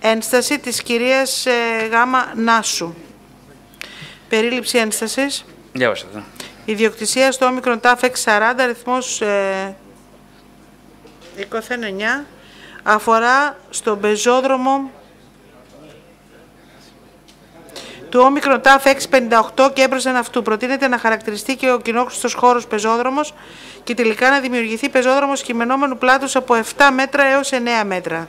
ένσταση της κυρίας ε, Γάμα Νάσου. Περίληψη ένστασης. Διάβασα. ναι. Ιδιοκτησία στο όμικρον ΤΑΦ 40 αριθμός ε, 29, αφορά στον πεζόδρομο του όμικρον ΤΑΦ 658 και έμπροσθεν αυτού. Προτείνεται να χαρακτηριστεί και ο κοινόχρηστος χώρος πεζόδρομος και τελικά να δημιουργηθεί πεζόδρομος κειμενόμενου πλάτους από 7 μέτρα έως 9 μέτρα.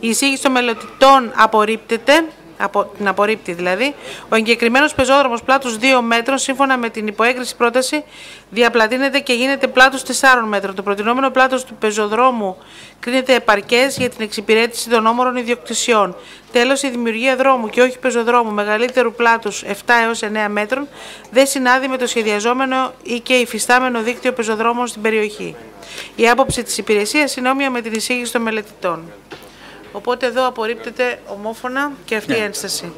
Η εισήγηση των μελετητών απορρίπτεται, απο, την απορρίπτει δηλαδή. Ο εγκεκριμένος πεζόδρομος πλάτους 2 μέτρων, σύμφωνα με την υποέγκριση πρόταση, διαπλατείνεται και γίνεται πλάτους 4 μέτρων. Το προτινόμενο πλάτος του πεζοδρόμου κρίνεται επαρκές για την εξυπηρέτηση των όμορων ιδιοκτησιών. Τέλος, η δημιουργία δρόμου και όχι πεζοδρόμου μεγαλύτερου πλάτους 7 έως 9 μέτρων δεν συνάδει με το σχεδιαζόμενο ή και υφιστάμενο δίκτυο πεζοδρόμων στην περιοχή. Η άποψη της υπηρεσίας είναι όμοια με την εισήγηση των μελετητών. Οπότε εδώ απορρίπτεται ομόφωνα και αυτή η ένσταση.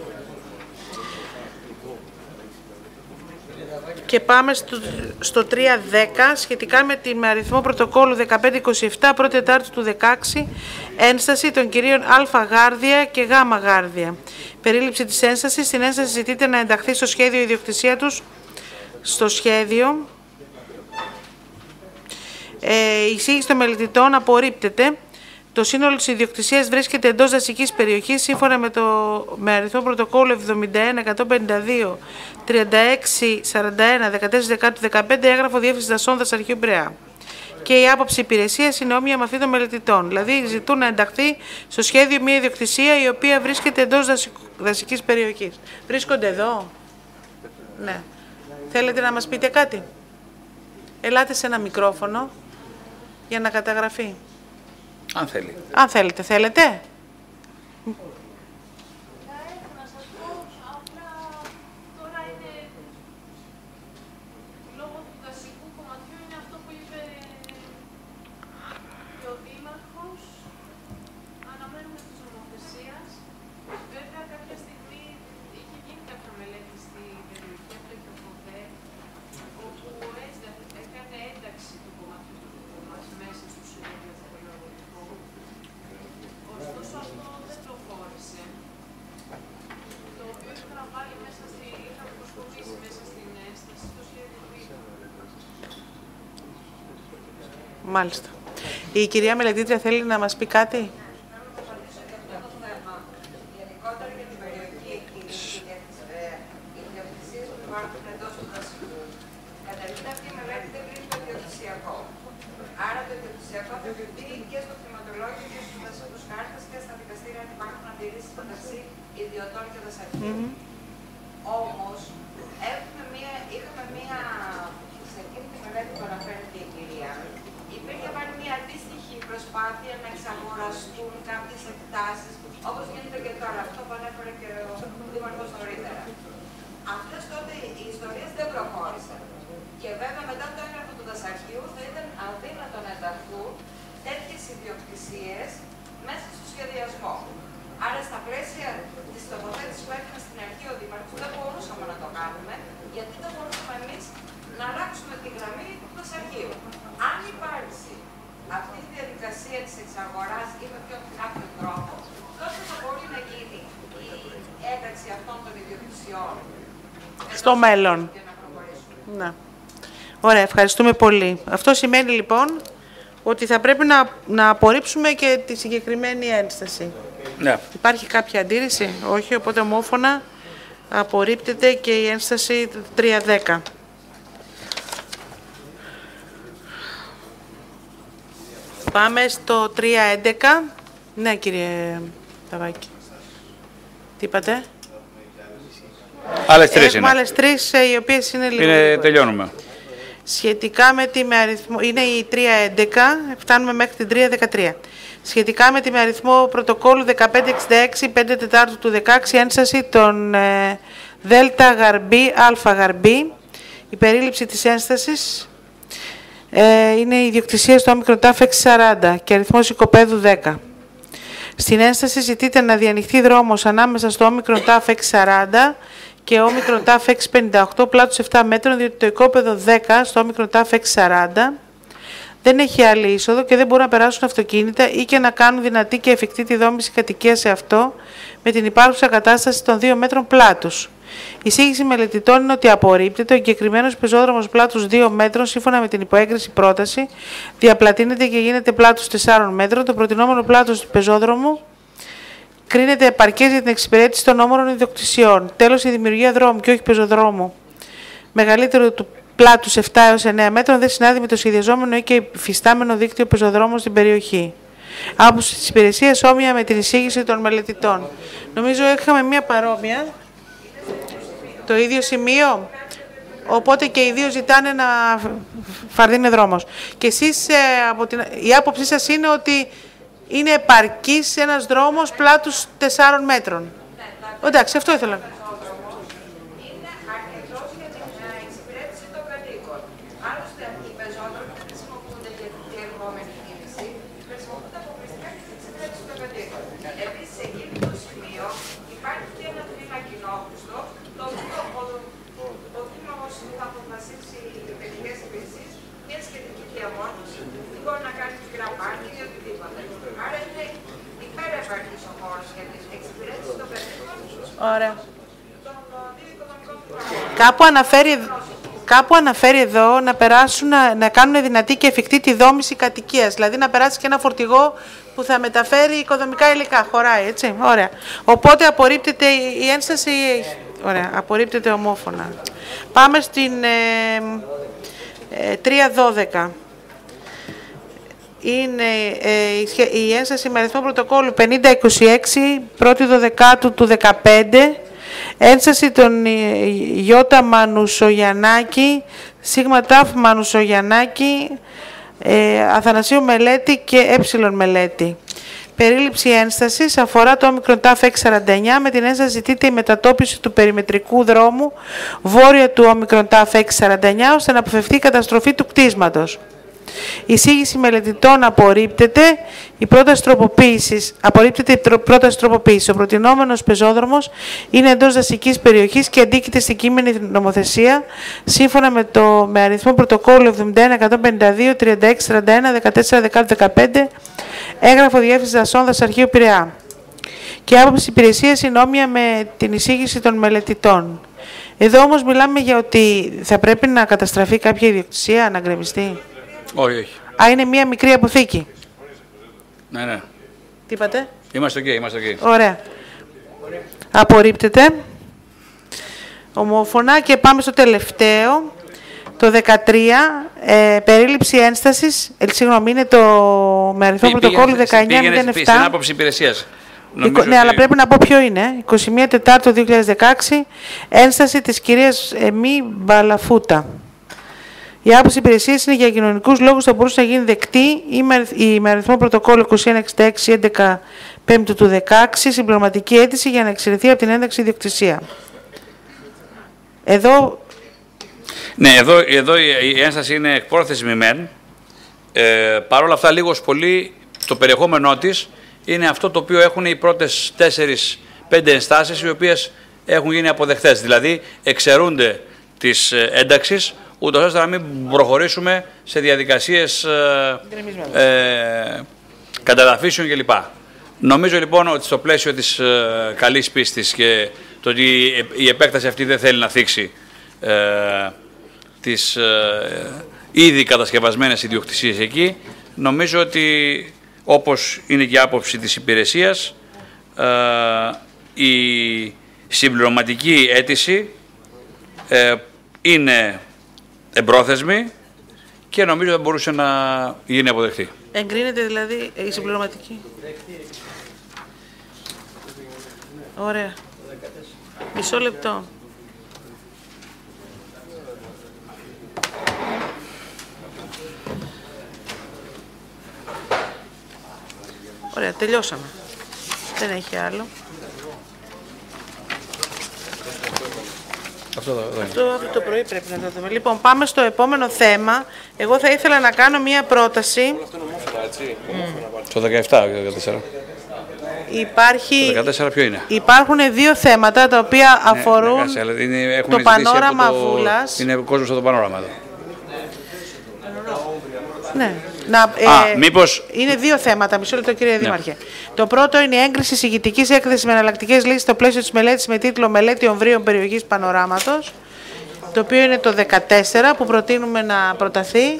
Και πάμε στο, στο 3.10 σχετικά με την με αριθμό πρωτοκόλλου 1527 1η Τετάρτου του 16 ένσταση των κυρίων Α Γάρδια και Γ Γάρδια. Περίληψη της ένστασης. Στην ένσταση ζητείται να ενταχθεί στο σχέδιο η ιδιοκτησία τους στο σχέδιο. Ε, η εισήγηση των μελετητών απορρίπτεται. Το σύνολο της ιδιοκτησίας βρίσκεται εντός δασικής περιοχής σύμφωνα με, το, με αριθμό πρωτοκόλλου 71, 152, 36, 41, 14, 15 έγγραφο διεύθυνσης δασών δασαρχείου Μπρεά. Και η άποψη υπηρεσίας είναι όμοια με αυτή των μελετητών. Δηλαδή, ζητούν να ενταχθεί στο σχέδιο μια ιδιοκτησία η οποία βρίσκεται εντός δασικής περιοχής. Βρίσκονται εδώ; Ναι. Θέλετε να μας πείτε κάτι; Ελάτε σε ένα μικρόφωνο για να καταγραφεί. Αν θέλει. Αν θέλετε, θέλετε. Να σας πω, απλά τώρα είναι λόγω του δασικού κομματιού είναι αυτό που είπε και ο Δήμαρχος. Αναμένουμε της νομοθεσίας. Βέβαια κάποια στιγμή είχε γίνει κάποια μελέτη στη περιοχή από το Κεφοδέ, όπου έτσι έκανε ένταξη του κομματιού του δικού μας μέσα στο σχέδιο θεολογικό. Ωστόσο αυτό δεν προχώρησε. Το οποίο είχα να βάλει μέσα στη, είχα προσκοπήσει μέσα στην ένσταση στο σχέδιο Β. Μάλιστα. Η κυρία Μελετήτρια θέλει να μας πει κάτι; Γενικότερα για την περιοχή εκεί και τις ε, ιδιοκτησίες που υπάρχουν εντός του δασικού. Καταρχήν αυτή η μελέτη δεν κρίνει το ιδιοκτησιακό. Άρα το ιδιοκτησιακό θα κρυφτεί και στο κτηματολόγιο και στους δασικούς χάρτες και στα δικαστήρια αν υπάρχουν αντιρρήσεις μεταξύ ιδιωτών και δασαρχείων. Όμως, έχουμε μία, είχαμε μία, σε εκείνη τη μελέτη που αναφέρεται η κυρία, υπήρχε πάλι μία αντίστοιχη προσπάθεια να εξαγοραστούν κάποιες εκτάσεις, όπως γίνεται και τώρα. Αυτό που ανέφερε και ο Δήμαρχος νωρίτερα. Αυτές τότε οι ιστορίες δεν προχώρησαν. Και βέβαια μετά το έγγραφο του δασαρχείου θα ήταν αδύνατο να ενταχθούν τέτοιες ιδιοκτησίες μέσα στο σχεδιασμό. Άρα στα πλαίσια της τοποθέτηση που έκανα στην αρχή ότι υπάρχει, δεν μπορούσαμε να το κάνουμε, γιατί δεν μπορούσαμε εμεί να αλλάξουμε τη γραμμή του πασαργείου. Αν υπάρξει αυτή η διαδικασία τη εξαγορά ή με ποιον κάποιο τρόπο, τότε θα μπορεί να γίνει η ένταξη αυτών των ιδιοκτησιών. Στο μέλλον. Ναι. Ωραία, ευχαριστούμε πολύ. Αυτό σημαίνει λοιπόν ότι θα πρέπει να, να απορρίψουμε και τη συγκεκριμένη ένσταση. Ναι. Υπάρχει κάποια αντίρρηση, όχι, οπότε ομόφωνα απορρίπτεται και η ένσταση 310. Πάμε στο 311. Ναι, κύριε Ταβάκη. Τι είπατε; Άλλες τρεις Έχουμε είναι. άλλες τρεις, ε, οι οποίες είναι λίγο... είναι. γρήγορες. Τελειώνουμε. Σχετικά με τη με αριθμό, είναι η 311, φτάνουμε μέχρι την 313. Σχετικά με τη με αριθμό πρωτοκόλλου 1566, 5 Τετάρτου του 16, ένσταση των ε, Δέλτα Γαρμπή, Αλφα Γαρμπή. Η περίληψη της ένστασης ε, είναι η ιδιοκτησία στο όμικρο ΤΑΦ 640 και αριθμός οικοπαίδου 10. Στην ένσταση ζητείται να διανοιχτεί δρόμος ανάμεσα στο όμικρον ΤΑΦ 640 και όμικρον ΤΑΦ 658 πλάτους 7 μέτρων, διότι το οικόπεδο 10 στο όμικρον ΤΑΦ 640 δεν έχει άλλη είσοδο και δεν μπορούν να περάσουν αυτοκίνητα ή και να κάνουν δυνατή και εφικτή τη δόμηση κατοικία σε αυτό με την υπάρχουσα κατάσταση των 2 μέτρων πλάτους. Η εισήγηση μελετητών είναι ότι απορρίπτεται ο εγκεκριμένος πεζόδρομος πλάτους 2 μέτρων σύμφωνα με την υποέγκριση πρόταση, διαπλατείνεται και γίνεται πλάτου 4 μέτρων. Το προτινόμενο πλάτος του πεζόδρομου κρίνεται επαρκέ για την εξυπηρέτηση των όμορων ιδιοκτησιών. Τέλο, η δημιουργία δρόμου και όχι πεζοδρόμου μεγαλύτερο του πλάτου 7 έως 9 μέτρων δεν συνάδει με το σχεδιαζόμενο ή και υφιστάμενο δίκτυο πεζοδρόμων στην περιοχή. Άποψη τη υπηρεσία όμοια με την εισήγηση των μελετητών. Νομίζω είχαμε μία παρόμοια. Το ίδιο σημείο. Οπότε και οι δύο ζητάνε να φαρδίνει δρόμος. Και εσείς, ε, από την, η άποψή σας είναι ότι είναι επαρκής ένας δρόμος πλάτους 4 μέτρων. Εντάξει, αυτό ήθελα. είναι αρκετό για την ε, εξυπηρέτηση των κατοίκων. Άλλωστε, οι πεζόδρομοι δεν χρησιμοποιούνται για την διερχόμενη κίνηση, χρησιμοποιούνται αποκλειστικά για την εξυπηρέτηση των κατοίκων. Επίση, σε εκείνο το σημείο υπάρχει και ένα τμήμα κοινόχρηστο, το οποίο ο, ο, ο Δήμο θα αποφασίσει οι τεχνικέ υπηρεσίε μια σχετική διαμόρφωση, ή μπορεί να κάνει γραμμάκι ή οτιδήποτε. Άρα είναι υπερεπαρκή ο χώρο για την εξυπηρέτηση των κατοίκων. Ωραία. Κάπου αναφέρει, κάπου αναφέρει εδώ να περάσουν, να, να κάνουν δυνατή και εφικτή τη δόμηση κατοικίας. Δηλαδή να περάσει και ένα φορτηγό που θα μεταφέρει οικοδομικά υλικά. Χωράει, έτσι. Ωραία. Οπότε απορρίπτεται η η ένσταση. Ωραία. Απορρίπτεται ομόφωνα. Πάμε στην ε, ε, 312 είναι ε, η σχε- η ένσταση με αριθμό πρωτοκόλλου 5026, 1η Δωδεκάτου του 15, ένσταση των ε, Ιώτα Μανουσογιαννάκη, Σίγμα Τάφ Μανουσογιαννάκη, ε, Αθανασίου Μελέτη και Ε Μελέτη. Περίληψη ένστασης αφορά το όμικρον ΤΑΦ 649 με την ένσταση ζητείται η μετατόπιση του περιμετρικού δρόμου βόρεια του όμικρον ΤΑΦ 649 ώστε να αποφευθεί η καταστροφή του κτίσματος. Η εισήγηση μελετητών απορρίπτεται. Η πρόταση τροποποίησης, απορρίπτεται η τρο- πρόταση τροποποίησης. Ο προτινόμενος πεζόδρομος είναι εντός δασικής περιοχής και αντίκειται στην κείμενη νομοθεσία σύμφωνα με το με αριθμό πρωτοκόλλου 71 152 36 41 14 15 έγγραφο διεύθυνσης δασών δασαρχείου Πειραιά. Και η άποψη υπηρεσία είναι όμοια με την εισήγηση των μελετητών. Εδώ όμως μιλάμε για ότι θα πρέπει να καταστραφεί κάποια ιδιοκτησία, να γκρεμιστεί. Όχι, όχι. Α, είναι μία μικρή αποθήκη. Ναι, ναι. Τι είπατε; Είμαστε εκεί, είμαστε εκεί. Ωραία. Απορρίπτεται. Ομόφωνα και πάμε στο τελευταίο. Το 13, ε, περίληψη ένστασης, ε, συγγνώμη, είναι το με αριθμό Πή- πρωτοκόλλου πήγαινε- πήγαινε στην 1907. άποψη υπηρεσίας. Εικο- Ναι, αλλά πρέπει να πω ποιο είναι. 21 Τετάρτου 2016, ένσταση της κυρίας Εμή Μπαλαφούτα. Η άποψη υπηρεσίας είναι για κοινωνικούς λόγους θα μπορούσε να γίνει δεκτή ή με, η με αριθμό πρωτοκόλλου 2166 11 5 του 16 συμπληρωματική αίτηση για να εξαιρεθεί από την ένταξη ιδιοκτησία. Εδώ Ναι, εδώ, εδώ η, η ένσταση είναι εκπρόθεσμη μεν. Ε, Παρ' όλα αυτά, λίγος πολύ το περιεχόμενό της είναι αυτό το οποίο έχουν οι πρώτες τέσσερις πέντε ενστάσεις οι οποίες έχουν γίνει αποδεκτές. Δηλαδή εξαιρούνται της ε, ένταξης, ούτως ώστε να μην προχωρήσουμε σε διαδικασίες ε, ε, καταδαφίσεων κλπ. Νομίζω λοιπόν ότι στο πλαίσιο της ε, καλής πίστης και το ότι η επέκταση αυτή δεν θέλει να θίξει ε, τις ε, ήδη κατασκευασμένες ιδιοκτησίες εκεί, νομίζω ότι όπως είναι και η άποψη της υπηρεσίας, ε, η συμπληρωματική αίτηση ε, είναι εμπρόθεσμη και νομίζω ότι μπορούσε να γίνει αποδεκτή. Εγκρίνεται δηλαδή η συμπληρωματική. Ωραία. Μισό λεπτό. Ωραία, τελειώσαμε. Δεν έχει άλλο. Αυτό εδώ είναι. Αυτό αύριο το πρωί πρέπει να το δούμε. Λοιπόν, πάμε στο επόμενο θέμα. Εγώ θα ήθελα να κάνω μία πρόταση. Το 17, το 14. Υπάρχει, Το 14 ποιο είναι; υπάρχουν δύο θέματα τα οποία αφορούν Ναι, εντάξει, αλλά είναι, έχουν το ζητήσει πανόραμα από το, Βούλας. Είναι κόσμος από το πανόραμα εδώ. Ναι. Να, Α, μήπως- Είναι δύο θέματα, μισό λεπτό κύριε Δήμαρχε. Το πρώτο είναι η έγκριση συγκητική έκθεσης με εναλλακτικέ λύσεις στο πλαίσιο της μελέτης με τίτλο Μελέτη Ομβρίων Περιοχής Πανοράματος. Το οποίο είναι το 14 που προτείνουμε να προταθεί.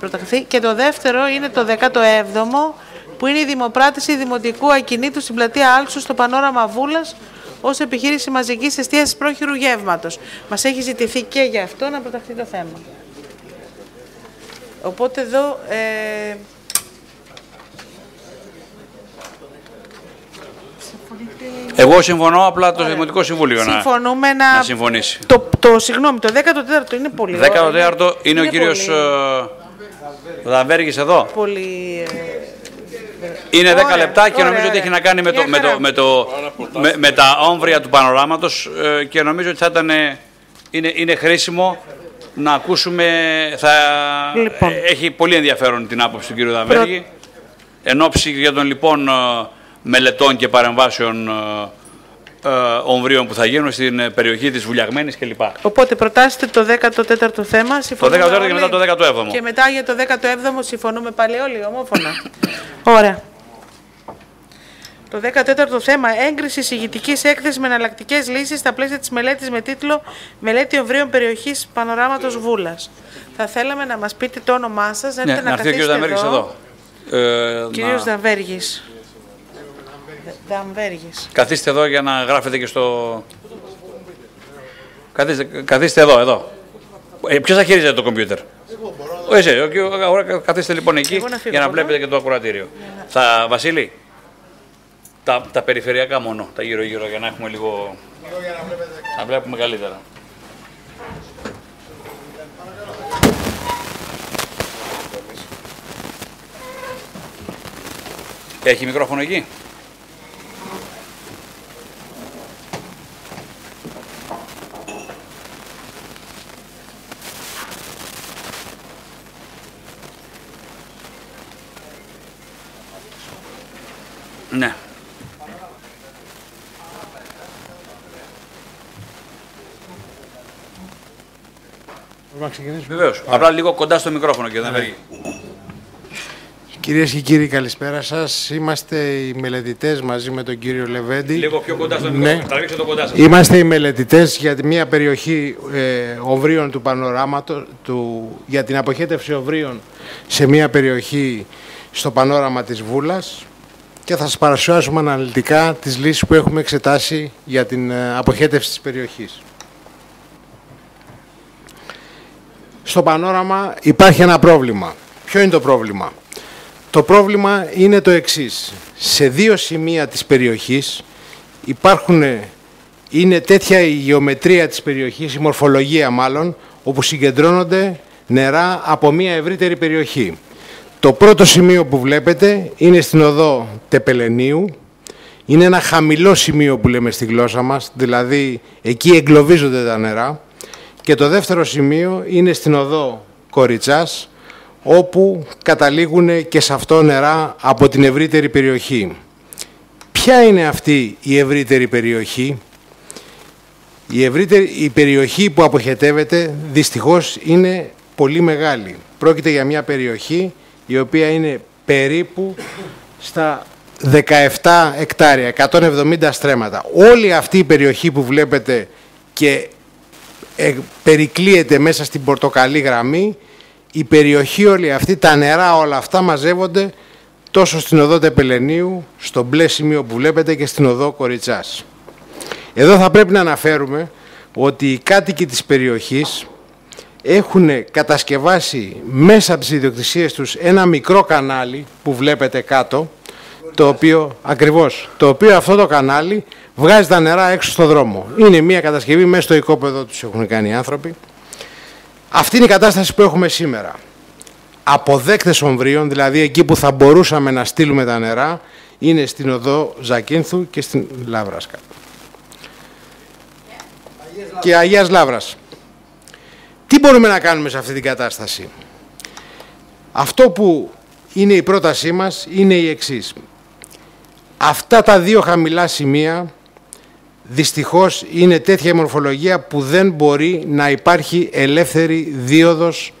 προταθεί. Και το δεύτερο είναι το 17ο που είναι η δημοπράτηση δημοτικού ακινήτου στην πλατεία Άλσου στο πανόραμα Βούλας ως επιχείρηση μαζικής εστίασης πρόχειρου γεύματος. Μας έχει ζητηθεί και για αυτό να προταχθεί το θέμα. Οπότε εδώ ε, Εγώ συμφωνώ, απλά το Δημοτικό Συμβούλιο να, συμφωνούμε να... να συμφωνήσει. Το, το, συγγνώμη, το 14ο είναι πολύ 14ο είναι ο κύριος πολύ, ε, Δαβέργης εδώ. πολύ ε, Είναι 10 Ωραία, λεπτά και ωραία, νομίζω ότι ωραία. έχει να κάνει με, το, Μια με, το, χαρά. με, το, με, με τα όμβρια του πανοράματος ε, και νομίζω ότι θα ήταν, ε, είναι, είναι χρήσιμο να ακούσουμε, θα Λοιπόν. ε, έχει πολύ ενδιαφέρον την άποψη του κύριου Δαβέργη, εν ώψη για των λοιπόν ε, μελετών και παρεμβάσεων ε, ε, ομβρίων που θα γίνουν στην ε, περιοχή της Βουλιαγμένης κλπ. Οπότε προτάσετε το 14ο θέμα. Το συμφωνούμε 14ο και όλοι. μετά το 17ο. Και μετά για το 17ο συμφωνούμε πάλι όλοι ομόφωνα. Ωραία. Το 14ο θέμα, έγκριση ηγητική έκθεσης με εναλλακτικές λύσεις στα πλαίσια της μελέτης με τίτλο Μελέτη Οβρίων Περιοχής Πανοράματος Βούλας. Θα θέλαμε να μας πείτε το όνομά σας, να Ναι, έρθετε να να έρθει ο κύριος καθίσετε Δαμέργης εδώ. Ε, Κύριος να- Δαμβέργης. Δαμβέργης. Καθίστε εδώ για να γράφετε και στο... Καθίστε, καθίστε εδώ, εδώ. Ε, ποιος θα χειρίζεται το κομπιούτερ; Ο Εσύ, ο, ο, ωραία, καθίστε λοιπόν εκεί Εγώ να φύγω για να από εδώ. βλέπετε και το ακροατήριο. Θα, Βασίλη, τα, τα περιφερειακά μόνο, τα γύρω-γύρω, για να έχουμε λίγο... να βλέπουμε καλύτερα. Έχει μικρόφωνο εκεί; Ναι. Βεβαίως. Απλά λίγο κοντά στο μικρόφωνο και δεν φεύγει. Κυρίες και κύριοι, καλησπέρα σας. Είμαστε οι μελετητές μαζί με τον κύριο Λεβέντη. Λίγο πιο κοντά στο Ναι. μικρόφωνο. Τραβήξτε το κοντά σας. Είμαστε οι μελετητές για τη- μια περιοχή ε, οβρίων του πανοράματος, του, για την αποχέτευση οβρίων σε μια περιοχή στο πανόραμα της Βούλας και θα σας παρουσιάσουμε αναλυτικά τις λύσεις που έχουμε εξετάσει για την ε, αποχέτευση της περιοχής. Στο πανόραμα υπάρχει ένα πρόβλημα. Ποιο είναι το πρόβλημα; Το πρόβλημα είναι το εξής. Σε δύο σημεία της περιοχής υπάρχουν, είναι τέτοια η γεωμετρία της περιοχής, η μορφολογία μάλλον, όπου συγκεντρώνονται νερά από μια ευρύτερη περιοχή. Το πρώτο σημείο που βλέπετε είναι στην οδό Τεπελενίου. Είναι ένα χαμηλό σημείο που λέμε στη γλώσσα μας, δηλαδή εκεί εγκλωβίζονται τα νερά. Και το δεύτερο σημείο είναι στην οδό Κοριτσάς, όπου καταλήγουν και σε αυτό νερά από την ευρύτερη περιοχή. Ποια είναι αυτή η ευρύτερη περιοχή; Η ευρύτερη η περιοχή που αποχετεύεται δυστυχώς είναι πολύ μεγάλη. Πρόκειται για μια περιοχή η οποία είναι περίπου στα 17 εκτάρια, 170 στρέμματα. Όλη αυτή η περιοχή που βλέπετε και ε, περικλείεται μέσα στην πορτοκαλί γραμμή, η περιοχή όλη αυτή, τα νερά όλα αυτά μαζεύονται τόσο στην οδό Τεπελενίου, στο μπλε σημείο που βλέπετε και στην οδό Κοριτσάς. Εδώ θα πρέπει να αναφέρουμε ότι οι κάτοικοι της περιοχής έχουν κατασκευάσει μέσα από τις ιδιοκτησίες τους ένα μικρό κανάλι που βλέπετε κάτω, το οποίο, ακριβώς, το οποίο αυτό το κανάλι βγάζει τα νερά έξω στο δρόμο. Είναι μια κατασκευή μέσα στο οικόπεδο τους έχουν κάνει οι άνθρωποι. Αυτή είναι η κατάσταση που έχουμε σήμερα. Αποδέκτες ομβρίων, δηλαδή εκεί που θα μπορούσαμε να στείλουμε τα νερά, είναι στην οδό Ζακίνθου και στην Λάβρασκα. Και Αγίας Λάβρας. Τι μπορούμε να κάνουμε σε αυτή την κατάσταση; Αυτό που είναι η πρότασή μας είναι η εξής. Αυτά τα δύο χαμηλά σημεία δυστυχώς είναι τέτοια μορφολογία που δεν μπορεί να υπάρχει ελεύθερη δίωδος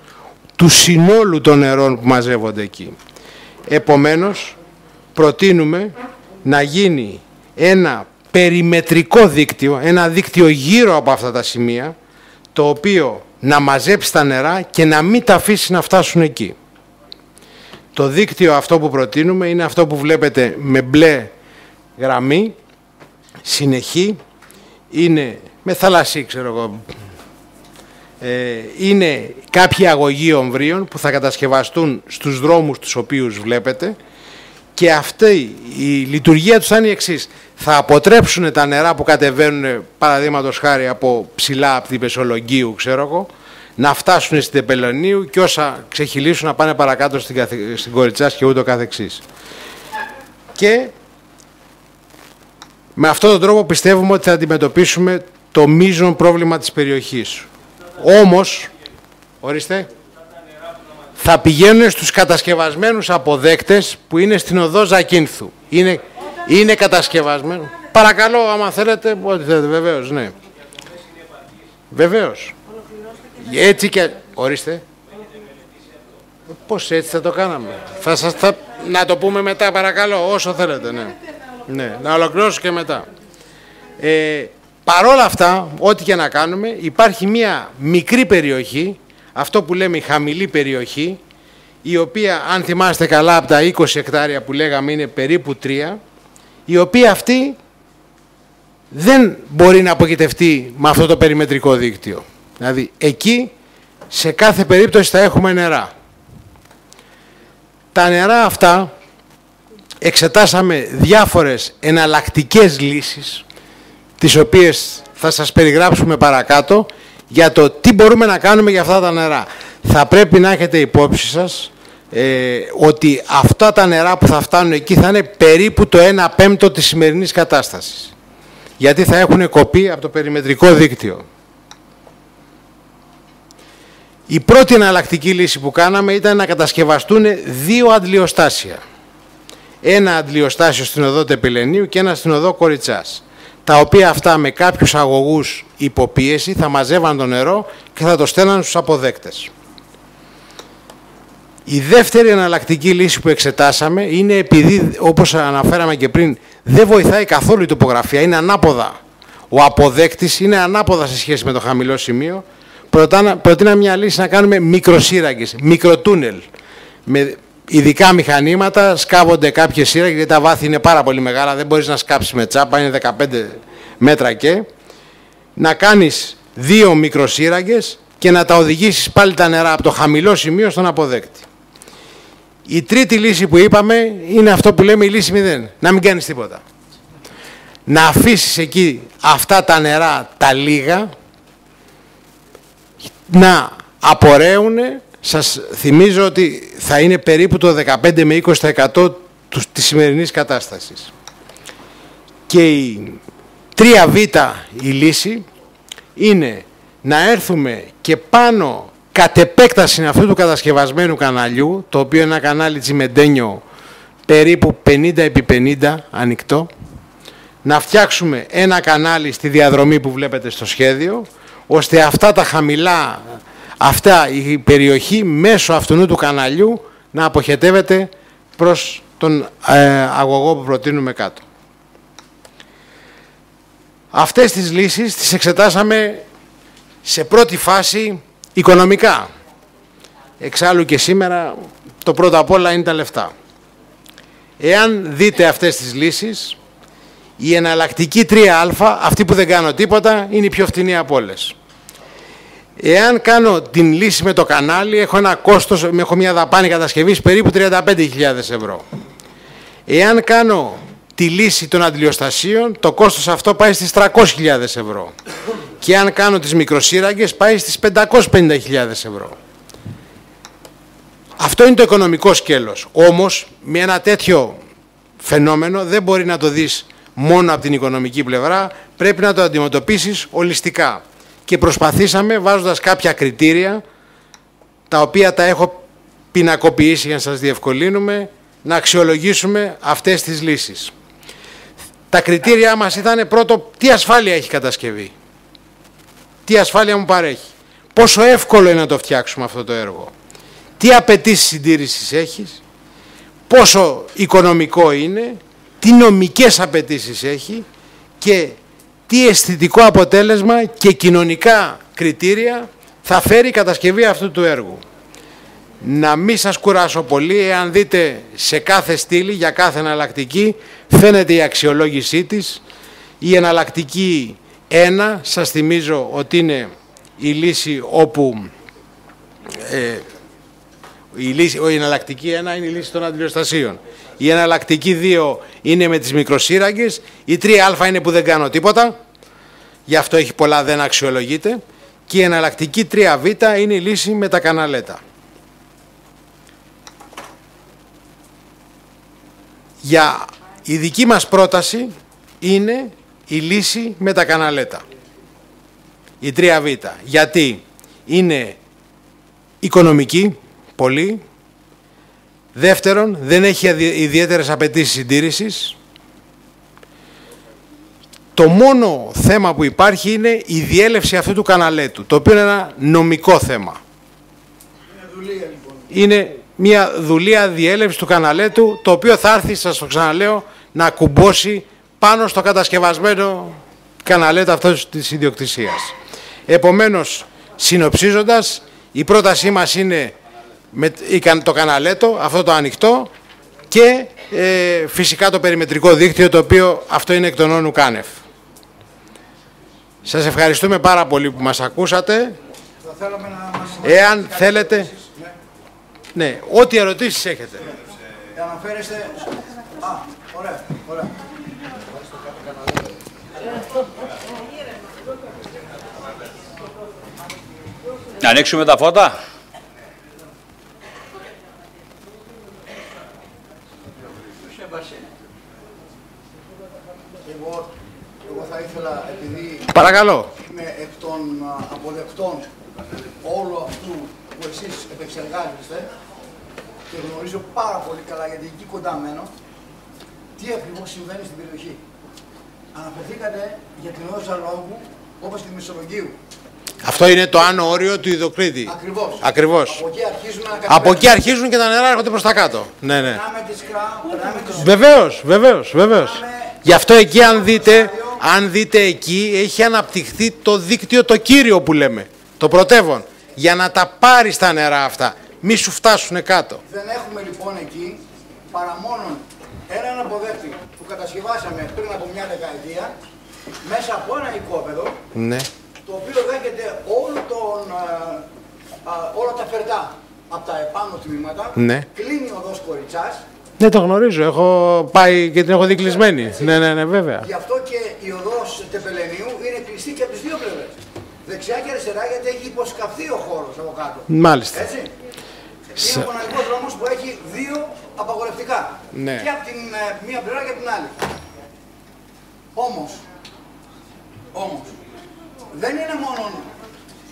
του συνόλου των νερών που μαζεύονται εκεί. Επομένως, προτείνουμε να γίνει ένα περιμετρικό δίκτυο, ένα δίκτυο γύρω από αυτά τα σημεία, το οποίο να μαζέψει τα νερά και να μην τα αφήσει να φτάσουν εκεί. Το δίκτυο αυτό που προτείνουμε είναι αυτό που βλέπετε με μπλε γραμμή, συνεχή, είναι με θαλασσί ξέρω εγώ, ε, είναι κάποια αγωγή ομβρίων που θα κατασκευαστούν στους δρόμους τους οποίους βλέπετε και αυτή η λειτουργία τους θα είναι η εξής. Θα αποτρέψουν τα νερά που κατεβαίνουν παραδείγματος χάρη από ψηλά από την Πεσολογγίου ξέρω εγώ να φτάσουν στην Τεπελονίου και όσα ξεχυλήσουν να πάνε παρακάτω στην, καθ... στην Κοριτσάς και ούτω καθεξής. Και με αυτόν τον τρόπο πιστεύουμε ότι θα αντιμετωπίσουμε το μείζον πρόβλημα της περιοχής. Όμως, ορίστε, θα πηγαίνουν στους κατασκευασμένους αποδέκτες που είναι στην οδό Ζακίνθου. Είναι, είναι κατασκευασμένο. Παρακαλώ, άμα θέλετε, ό,τι θέλετε, βεβαίως, ναι. Βεβαίως. Έτσι και... Ορίστε. Πώς έτσι θα το κάναμε; Θα σας, θα... Να το πούμε μετά, παρακαλώ, όσο θέλετε, ναι. Ναι, να ολοκληρώσω και μετά. Ε, παρόλα αυτά, ό,τι και να κάνουμε, υπάρχει μια μικρή περιοχή, αυτό που λέμε η χαμηλή περιοχή, η οποία, αν θυμάστε καλά, από τα 20 εκτάρια που λέγαμε είναι περίπου 3, η οποία αυτή δεν μπορεί να απογοητευτεί με αυτό το περιμετρικό δίκτυο. Δηλαδή, εκεί, σε κάθε περίπτωση θα έχουμε νερά. Τα νερά αυτά εξετάσαμε διάφορες εναλλακτικές λύσεις, τις οποίες θα σας περιγράψουμε παρακάτω, για το τι μπορούμε να κάνουμε για αυτά τα νερά. Θα πρέπει να έχετε υπόψη σας ε, ότι αυτά τα νερά που θα φτάνουν εκεί θα είναι περίπου το 1 πέμπτο της σημερινής κατάστασης. Γιατί θα έχουν κοπεί από το περιμετρικό δίκτυο. Η πρώτη εναλλακτική λύση που κάναμε ήταν να κατασκευαστούν δύο αντλιοστάσια ένα αντλιοστάσιο στην οδό Τεπιλενίου και ένα στην οδό Κοριτσάς τα οποία αυτά με κάποιους αγωγούς υποπίεση θα μαζεύαν το νερό και θα το στέλναν στους αποδέκτες. Η δεύτερη εναλλακτική λύση που εξετάσαμε είναι επειδή, όπως αναφέραμε και πριν, δεν βοηθάει καθόλου η τοπογραφία, είναι ανάποδα. Ο αποδέκτης είναι ανάποδα σε σχέση με το χαμηλό σημείο. Προτείναμε μια λύση να κάνουμε μικροσύραγγες, μικροτούνελ, με ειδικά μηχανήματα, σκάβονται κάποιες σύραγγες, γιατί τα βάθη είναι πάρα πολύ μεγάλα, δεν μπορείς να σκάψεις με τσάπα, είναι 15 μέτρα και. Να κάνεις δύο μικροσύραγγες και να τα οδηγήσεις πάλι τα νερά από το χαμηλό σημείο στον αποδέκτη. Η τρίτη λύση που είπαμε είναι αυτό που λέμε η λύση 0. Να μην κάνεις τίποτα. Να αφήσεις εκεί αυτά τα νερά τα λίγα να απορρέουν σας θυμίζω ότι θα είναι περίπου το 15 με 20% της σημερινής κατάστασης. Και η 3β η λύση είναι να έρθουμε και πάνω κατ' επέκταση αυτού του κατασκευασμένου καναλιού, το οποίο είναι ένα κανάλι τσιμεντένιο περίπου 50 επί 50 ανοιχτό, να φτιάξουμε ένα κανάλι στη διαδρομή που βλέπετε στο σχέδιο, ώστε αυτά τα χαμηλά, αυτά η περιοχή μέσω αυτού του καναλιού να αποχετεύεται προς τον ε, αγωγό που προτείνουμε κάτω. Αυτές τις λύσεις τις εξετάσαμε σε πρώτη φάση οικονομικά. Εξάλλου και σήμερα το πρώτο απ' όλα είναι τα λεφτά. Εάν δείτε αυτές τις λύσεις, η εναλλακτική 3α, αυτή που δεν κάνω τίποτα, είναι η πιο φτηνή από όλες. Εάν κάνω την λύση με το κανάλι, έχω ένα κόστος, έχω μια δαπάνη κατασκευής περίπου 35.000 ευρώ. Εάν κάνω τη λύση των αντιλιοστασίων, το κόστος αυτό πάει στις 300.000 ευρώ. Και αν κάνω τις μικροσύραγγες, πάει στις 550.000 ευρώ. Αυτό είναι το οικονομικό σκέλος. Όμως, με ένα τέτοιο φαινόμενο δεν μπορεί να το δεις μόνο από την οικονομική πλευρά, πρέπει να το αντιμετωπίσεις ολιστικά. Και προσπαθήσαμε βάζοντας κάποια κριτήρια, τα οποία τα έχω πινακοποιήσει για να σας διευκολύνουμε, να αξιολογήσουμε αυτές τις λύσεις. Τα κριτήρια μας ήταν πρώτο, τι ασφάλεια έχει κατασκευή. Τι ασφάλεια μου παρέχει. Πόσο εύκολο είναι να το φτιάξουμε αυτό το έργο. Τι απαιτήσεις συντήρησης έχεις. Πόσο οικονομικό είναι. Τι νομικές απαιτήσεις έχει. Και τι αισθητικό αποτέλεσμα και κοινωνικά κριτήρια θα φέρει η κατασκευή αυτού του έργου. Να μην σας κουράσω πολύ, εάν δείτε σε κάθε στήλη, για κάθε εναλλακτική, φαίνεται η αξιολόγησή της. Η εναλλακτική 1, σας θυμίζω ότι είναι η λύση όπου... Ε, η, λύση, η εναλλακτική 1 είναι η λύση των αντιλιοστασίων. Η εναλλακτική 2 είναι με τις μικροσύραγγες. Η 3α είναι που δεν κάνω τίποτα. Γι' αυτό έχει πολλά δεν αξιολογείται. Και η εναλλακτική 3β είναι η λύση με τα καναλέτα. Για η δική μας πρόταση είναι η λύση με τα καναλέτα. Η 3β. Γιατί είναι οικονομική, πολύ. Δεύτερον, δεν έχει ιδιαίτερες απαιτήσεις συντήρησης. Το μόνο θέμα που υπάρχει είναι η διέλευση αυτού του καναλέτου, το οποίο είναι ένα νομικό θέμα. Είναι μια δουλεία διέλευσης του καναλέτου, το οποίο θα έρθει, σας το ξαναλέω, να κουμπώσει πάνω στο κατασκευασμένο καναλέτο αυτός της ιδιοκτησίας. Επομένως, συνοψίζοντας, η πρότασή μας είναι με το καναλέτο, αυτό το ανοιχτό και ε, φυσικά το περιμετρικό δίκτυο, το οποίο αυτό είναι εκ των όνου κάνευ. Σας ευχαριστούμε πάρα πολύ που μας ακούσατε. Εάν θέλετε... Ναι, ό,τι ερωτήσεις έχετε. Αναφέρεστε... Α, ωραία, ωραία. Να ανοίξουμε τα φώτα. Εγώ, εγώ θα ήθελα, επειδή Παρακαλώ. είμαι εκ των α, αποδεκτών όλου αυτού που εσείς επεξεργάζεστε και γνωρίζω πάρα πολύ καλά γιατί εκεί κοντά μένω, τι ακριβώς συμβαίνει στην περιοχή. Αναφερθήκατε για την οδό Ζαλόγου όπως τη Μεσολογγίου. Αυτό είναι το άνω όριο του Ιδοκρίτη. Ακριβώς. Ακριβώς. Από εκεί αρχίζουν να Από κατεβαίνουν. εκεί αρχίζουν και τα νερά έρχονται προς τα κάτω. Ναι, ναι. Περνάμε τη σκρά, περνάμε τη Βεβαίως, βεβαίως, βεβαίως. Γι' αυτό εκεί αν δείτε, αν δείτε εκεί έχει αναπτυχθεί το δίκτυο το κύριο που λέμε, το πρωτεύον, για να τα πάρεις τα νερά αυτά, μη σου φτάσουν κάτω. Δεν έχουμε λοιπόν εκεί παρά μόνο έναν αποδέκτη που κατασκευάσαμε πριν από μια δεκαετία μέσα από ένα οικόπεδο Ναι. το οποίο δέχεται όλο τον, α, α, όλα τα φερτά από τα επάνω τμήματα. Ναι. Κλείνει ο οδός Κοριτσάς. Ναι, το γνωρίζω. Έχω πάει και την έχω δει κλεισμένη. Ναι, ναι, ναι, βέβαια. Γι' αυτό και η οδός Τεπελενίου είναι κλειστή και από τις δύο πλευρές. Δεξιά και αριστερά γιατί έχει υποσκαφθεί ο χώρος από κάτω. Μάλιστα. Έτσι. Είναι ο μοναδικός δρόμος που έχει δύο απαγορευτικά. Ναι. Και από την ε, μία πλευρά και από την άλλη. Όμως, όμως, δεν είναι μόνο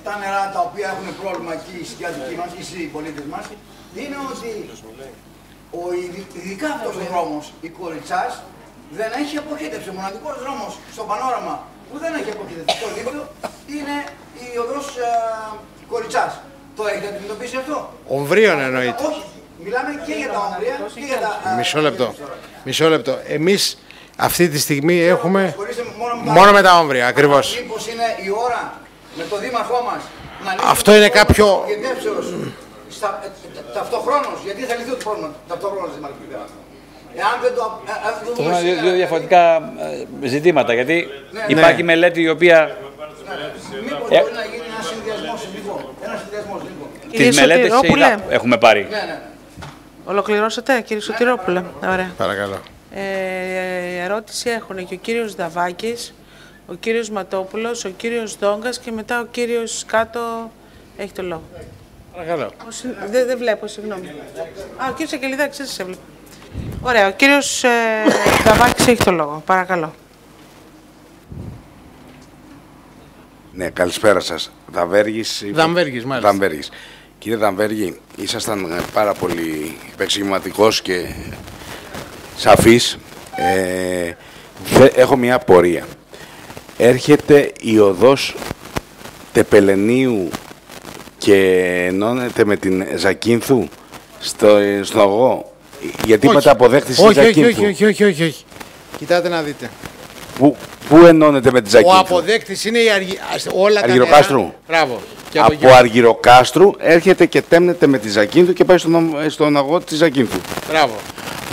τα νερά τα οποία έχουν πρόβλημα εκεί οι συγκάτοικοι μας, οι συμπολίτες μας, είναι ότι ο, ειδι- ειδικά αυτός ο δρόμος, η Κοριτσάς, δεν έχει αποχέτευση. Ο μοναδικός δρόμος στο πανόραμα που δεν έχει αποχέτευση στο δίκτυο είναι η οδός Κοριτσάς. Το έχετε αντιμετωπίσει αυτό; Ομβρίων εννοείται. Όχι. Μιλάμε και για τα ομβρία και για τα. ε, Μισό λεπτό. Μισό λεπτό. Εμείς αυτή τη στιγμή έχουμε ασχολείστε μόνο με τα- μόνο με τα όμβρια, ακριβώς. Μήπως είναι η ώρα με το δήμαρχό μας να λύσουμε Αυτό το είναι πρόβλημα κάποιο- της γεννήσεως; Στα- ε, ε, ταυτοχρόνως, γιατί θα λυθεί το πρόβλημα ταυτοχρόνως δημαρχική πέρα. Εάν δεν το, ε, ε, δεν το Αυτό δούμε είναι δύο, σήμερα, δύο διαφορετικά ε, ζητήματα. Γιατί Ναι, υπάρχει ναι. μελέτη η οποία. Μήπως Ε. μπορεί να γίνει ένας συνδυασμός λίγο. Ένας συνδυασμός λίγο. Κύριε Τι μελέτε Σωτηρόπουλε. έχουμε πάρει. Ναι, ναι. Ολοκληρώσατε, κύριε Σωτηρόπουλε; Ωραία. Παρακαλώ. Ε, ερώτηση έχουν και ο κύριος Δαβάκης, ο κύριος Ματόπουλος, ο κύριος Δόγκας και μετά ο κύριος Κάτω έχει το λόγο. Παρακαλώ. Ο συ- Δεν δεν βλέπω, συγγνώμη. Α, ο κύριος Αγγελιδάκης, δεν σας έβλεπα. Ωραία, ο κύριος ε, Δαβάκης έχει το λόγο. Παρακαλώ. Ναι, καλησπέρα σας. Δαμβέργης. είπε- Δαμβέργης, μάλιστα. Δαμβέργης. Κύριε Δαμβέργη, ήσασταν ε, πάρα πολύ επεξηγηματικός και σαφής. Ε, θε- έχω μια απορία. Έρχεται η οδός Τεπελενίου και ενώνεται με την Ζακίνθου στο, στον αγώ. Γιατί είπατε αποδέχτηση όχι, όχι, Ζακίνθου. όχι, όχι, όχι, όχι, όχι. Κοιτάτε να δείτε. Πού, πού ενώνεται με τη Ο Ζακίνθου; αποδέκτης είναι η αργυ... ας- όλα τα Αργυροκάστρου. νερά. Μπράβο. Και από από εκεί- Αργυροκάστρου έρχεται και τέμνεται με τη Ζακίνθου και πάει στον, στον αγώ της Ζακίνθου. Μπράβο.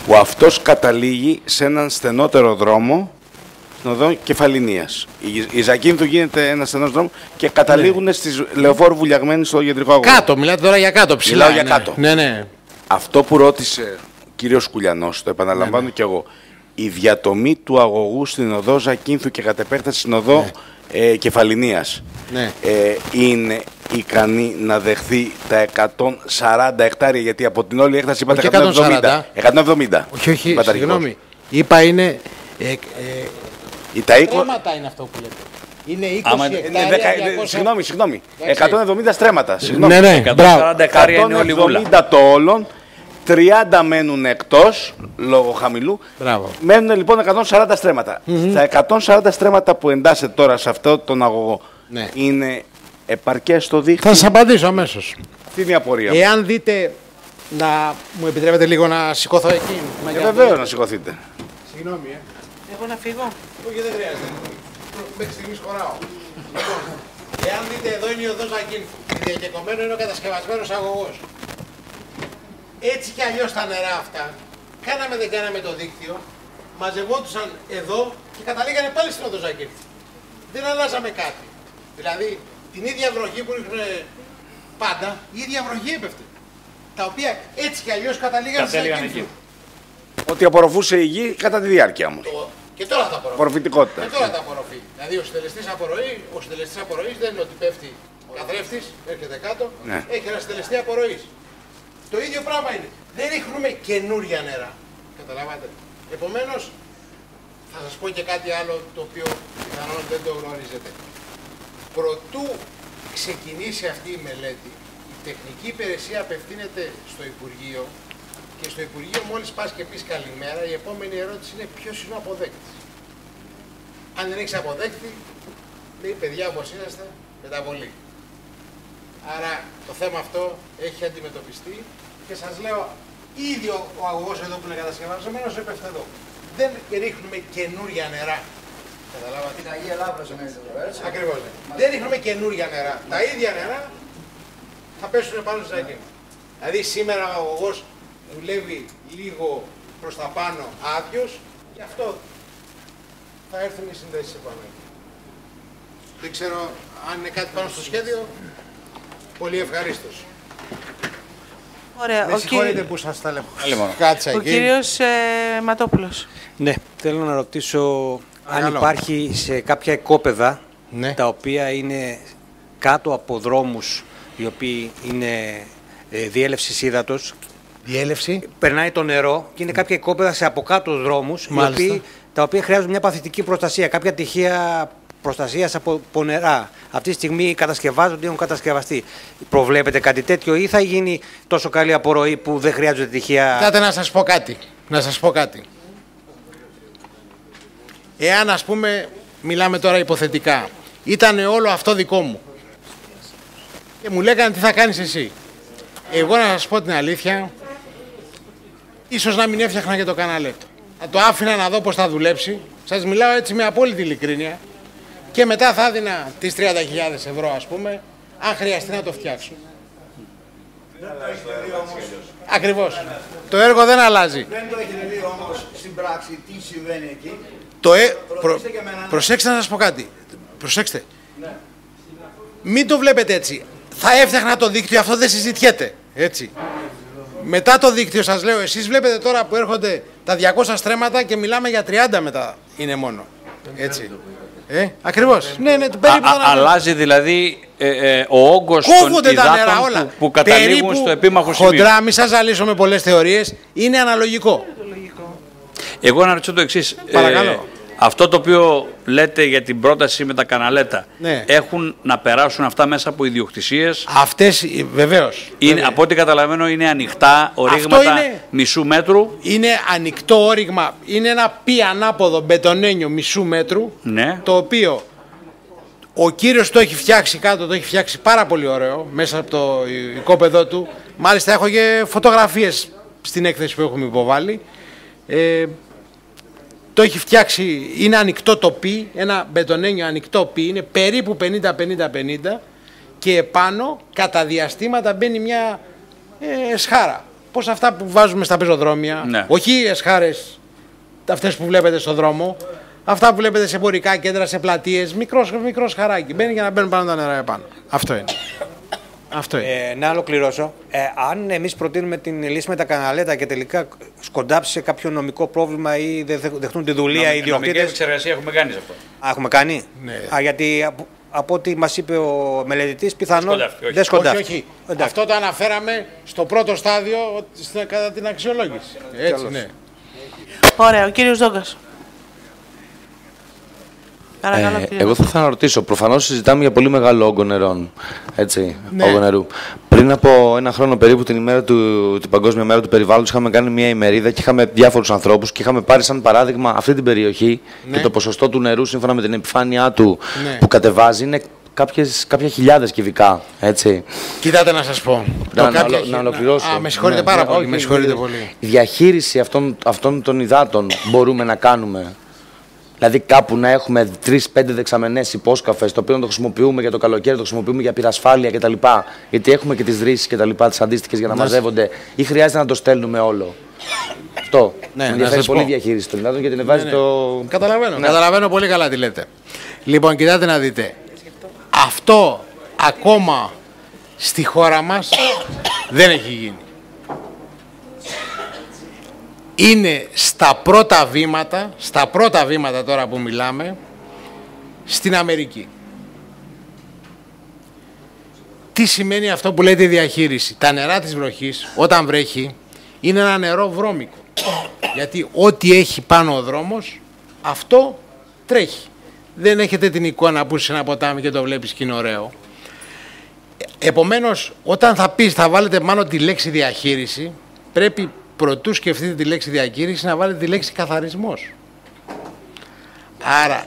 Που αυτός καταλήγει σε έναν στενότερο δρόμο, στην οδό Κεφαλινίας. Η, η Ζακίνθου γίνεται ένας στενός δρόμο και καταλήγουν στις λεωφόρου βουλιαγμένοι στο κεντρικό αγώ. Κάτω, μιλάτε τώρα για κάτω ψηλά. Μιλάω για ναι. κάτω. Ναι, ναι. Αυτό που ρώτησε ο κύριος Κουλιανός, το επαναλαμβάνω κι εγώ, η διατομή του αγωγού στην οδό Ζακίνθου και κατ' επέκταση στην οδό ε, Κεφαλινίας Ναι. ε, είναι ικανή να δεχθεί τα 140 εκτάρια, γιατί από την όλη έκταση είπατε Όχι 170. 170. Όχι, όχι, Είπατε αρχικώς. συγγνώμη. Είπα είναι... Ε, ε, Η τα 20 στρέμματα είναι αυτό που λέτε. Είναι 20 Άμα είναι εκτάρια, δεκα- 200 Συγγνώμη, συγγνώμη. Εντάξει. 170 στρέμματα. Συγγνώμη. Ναι, ναι, 140 μπράβο. εκάρια είναι όλη βούλα. 170 το όλον, 30 μένουν εκτός, λόγω χαμηλού. Μπράβο. Μένουν λοιπόν 140 στρέμματα. Τα 140 στρέμματα που εντάσσεται τώρα σε αυτό τον αγωγό Ναι. είναι επαρκές στο δίκτυο; Θα σας απαντήσω αμέσως. Αυτή είναι η απορία. μου; Εάν δείτε, να μου επιτρέπετε λίγο να σηκώθω εκεί. Ε, βεβαίως να σηκωθείτε. Συγγνώμη, ε. Εγώ να φύγω. Όχι, δεν χρειάζεται. Μέχρι στιγμής χωράω. Λοιπόν, εάν δείτε εδώ είναι η οδός Ακίνθου. Διακεκομένο είναι ο κατασκευασμένος αγωγός. Έτσι κι αλλιώς τα νερά αυτά, κάναμε δεν κάναμε το δίκτυο, μαζευόντουσαν εδώ και καταλήγανε πάλι στην οδός Ακίνθου. Δεν αλλάζαμε κάτι. Δηλαδή, την ίδια βροχή που ρίχνουν πάντα, η ίδια βροχή έπεφτε. Τα οποία έτσι κι αλλιώς καταλήγανε στην Κατέληγαν Ακίνθου. εκεί. Ότι απορροφούσε η γη κατά τη διάρκεια όμως. Το- Και τώρα θα απορροφεί. Απορροφητικότητα. Και τώρα θα απορροφεί. Δηλαδή ο συντελεστής απορροή, ο συντελεστής απορροή δεν είναι ότι πέφτει καθρέφτης, έρχεται κάτω, Ναι. έχει ένα συντελεστή απορροής. Το ίδιο πράγμα είναι. Δεν ρίχνουμε καινούρια νερά. Καταλάβατε. Επομένως, θα σας πω και κάτι άλλο το οποίο πιθανόν δεν το γνωρίζετε. Προτού ξεκινήσει αυτή η μελέτη, η τεχνική υπηρεσία απευθύνεται στο Υπουργείο και στο Υπουργείο μόλις πας και πεις καλημέρα, η επόμενη ερώτηση είναι ποιος είναι ο αποδέκτης. Αν δεν έχεις αποδέκτη, λέει παιδιά όπως είσαστε, μεταβολή. Άρα το θέμα αυτό έχει αντιμετωπιστεί και σας λέω ήδη ο, ο αγωγός εδώ που είναι κατασκευασμένος έπεφτε εδώ. Δεν ρίχνουμε καινούρια νερά. Καταλάβατε. Την Αγία Λάβρα σε μέσα εδώ, έτσι. Ακριβώς. ναι. Δεν ρίχνουμε καινούρια νερά. Τα ίδια νερά θα πέσουν πάνω στην Ακίνη. Δηλαδή σήμερα ο αγωγός δουλεύει λίγο προς τα πάνω άδειος, γι' αυτό θα έρθουν οι συνδέσεις επάνω. Δεν ξέρω αν είναι κάτι πάνω στο σχέδιο. Πολύ ευχαρίστως. Ωραία. Με Ο, συγχωρείτε κύρι... που σας τα λέω. Άλλη μόνο. Κάτσα ο εκεί. κύριος ε, Ματόπουλος. Ναι, θέλω να ρωτήσω αν Παρακαλώ. υπάρχει σε κάποια οικόπεδα Ναι. τα οποία είναι κάτω από δρόμους οι οποίοι είναι ε, διέλευσης ύδατος Διέλευση. περνάει το νερό και είναι κάποια οικόπεδα σε από κάτω δρόμους οι Μάλιστα. οποίοι, τα οποία χρειάζονται μια παθητική προστασία, κάποια τυχεία προστασίας από, από νερά. Αυτή τη στιγμή κατασκευάζονται ή έχουν κατασκευαστεί. Προβλέπετε κάτι τέτοιο ή θα γίνει τόσο καλή απορροή που δεν χρειάζονται τυχεία. Κοιτάτε να σας πω κάτι. Να σας πω κάτι. εάν ας πούμε, μιλάμε τώρα υποθετικά, ήταν όλο αυτό δικό μου και μου λέγανε τι θα κάνεις εσύ. Εγώ να σας πω την αλήθεια, ίσως να μην έφτιαχνα και το καναλέτο. Θα το άφηνα να δω πώς θα δουλέψει. Σας μιλάω έτσι με απόλυτη ειλικρίνεια. Και μετά θα έδινα τις 30.000 ευρώ ας πούμε, αν χρειαστεί να το φτιάξω. Ακριβώς. Το έργο δεν αλλάζει. Δεν το έχετε δει όμως στην πράξη τι συμβαίνει εκεί. Το ε... προ... Ρωτήστε και εμένα. Προσέξτε να σας πω κάτι. Προσέξτε. Μην το βλέπετε έτσι. Θα έφτιαχνα το δίκτυο, αυτό δεν συζητιέται. Έτσι. Μετά το δίκτυο σας λέω, εσείς βλέπετε τώρα που έρχονται τα 200 στρέμματα και μιλάμε για 30 μετά είναι μόνο. Έτσι. Ε, ακριβώς. Ναι, ναι, περίπου Α- τον α- αλλάζει δηλαδή ε, ε, ο όγκος των Κόβονται τα νερά υδάτων όλα. που, που καταλήγουν Περίπου, στο επίμαχο σημείο. Χοντρά, μη σας ζαλίσω με πολλές θεωρίες, είναι αναλογικό. Εγώ να ρωτήσω το εξής. Παρακαλώ. Αυτό το οποίο λέτε για την πρόταση με τα καναλέτα, Ναι. έχουν να περάσουν αυτά μέσα από ιδιοκτησίες; Αυτές, βεβαίως. Είναι, βέβαια. από ό,τι καταλαβαίνω είναι ανοιχτά ορίγματα είναι- μισού μέτρου; Είναι ανοιχτό όριγμα, είναι ένα πι ανάποδο μπετονένιο μισού μέτρου, Ναι. το οποίο ο κύριος το έχει φτιάξει κάτω, το έχει φτιάξει πάρα πολύ ωραίο, μέσα από το οικόπεδό του. Μάλιστα έχω και φωτογραφίες στην έκθεση που έχουμε υποβάλει. Ε, το έχει φτιάξει, είναι ανοιχτό το πι, ένα μπετονένιο ανοιχτό πι, είναι περίπου 50-50-50 και επάνω κατά διαστήματα μπαίνει μια ε, σχάρα. Πώς αυτά που βάζουμε στα πεζοδρόμια, Ναι. όχι εσχάρες αυτές που βλέπετε στο δρόμο, αυτά που βλέπετε σε εμπορικά κέντρα, σε πλατείες, μικρός, μικρός σχαράκι. Μπαίνει για να μπαίνουν πάνω τα νερά επάνω. Αυτό είναι. Αυτό είναι. Ε, να ολοκληρώσω. Ε, αν εμείς προτείνουμε την λύση με τα καναλέτα και τελικά σκοντάψει σε κάποιο νομικό πρόβλημα ή δεν δεχ- δεχτούν τη δουλεία οι Νομική ιδιοκτήτε. επεξεργασία έχουμε κάνει σε αυτό. Α, έχουμε κάνει; Ναι. Α, γιατί από, από ό,τι μας είπε ο μελετητής, πιθανόν σκοντάφτει, όχι. δεν σκοντάφτει. Όχι, όχι. Αυτό το αναφέραμε στο πρώτο στάδιο ότι στην- κατά την αξιολόγηση. Έτσι, Καλώς. ναι. Ωραία, ο κύριος Δόγκας. Παρακαλώ, Ε, κύριε εγώ θα ήθελα να ρωτήσω. Προφανώς συζητάμε για πολύ μεγάλο όγκο νερών. Έτσι, Ναι. όγκο νερού. Πριν από ένα χρόνο περίπου, την, ημέρα του, την Παγκόσμια Μέρα του Περιβάλλοντος, είχαμε κάνει μια ημερίδα και είχαμε διάφορους ανθρώπους και είχαμε πάρει σαν παράδειγμα αυτή την περιοχή Ναι. και το ποσοστό του νερού σύμφωνα με την επιφάνειά του Ναι. που κατεβάζει είναι κάποιες, κάποια χιλιάδες κυβικά. Έτσι. Κοιτάτε να σας πω. Να, Το να, κάποια ολο- χι- να ολοκληρώσω. Α, με συγχωρείτε Ναι, πάρα ναι, πολύ. όχι, με συγχωρείτε ναι. πολύ. Διαχείριση αυτών, αυτών των υδάτων μπορούμε να κάνουμε. Δηλαδή κάπου να έχουμε τρει-πέντε δεξαμενές υπόσκαφες, το οποίο να το χρησιμοποιούμε για το καλοκαίρι, το χρησιμοποιούμε για πυρασφάλεια κτλ. Γιατί έχουμε και τις ρίσεις κτλ. τις αντίστοιχες για να, Να σ- μαζεύονται ή χρειάζεται να το στέλνουμε όλο. Αυτό. Ναι, Με να ενδιαφέρει σας πολύ η πω. διαχείριση των υδάτων γιατί ανεβάζει Ναι, ναι. το... Καταλαβαίνω. Ναι. Καταλαβαίνω πολύ καλά τι λέτε. Λοιπόν, κοιτάτε να δείτε. Αυτό ακόμα στη χώρα μας δεν έχει γίνει. Είναι στα πρώτα βήματα, στα πρώτα βήματα τώρα που μιλάμε, στην Αμερική. Τι σημαίνει αυτό που λέτε διαχείριση; Τα νερά της βροχής, όταν βρέχει, είναι ένα νερό βρώμικο. Γιατί ό,τι έχει πάνω ο δρόμος, αυτό τρέχει. Δεν έχετε την εικόνα που είσαι σε ένα ποτάμι και το βλέπεις και είναι ωραίο. Ε, Επομένως, όταν θα πεις, θα βάλετε πάνω τη λέξη διαχείριση, πρέπει προτού σκεφτείτε τη λέξη διαχείριση να βάλετε τη λέξη καθαρισμός. Άρα,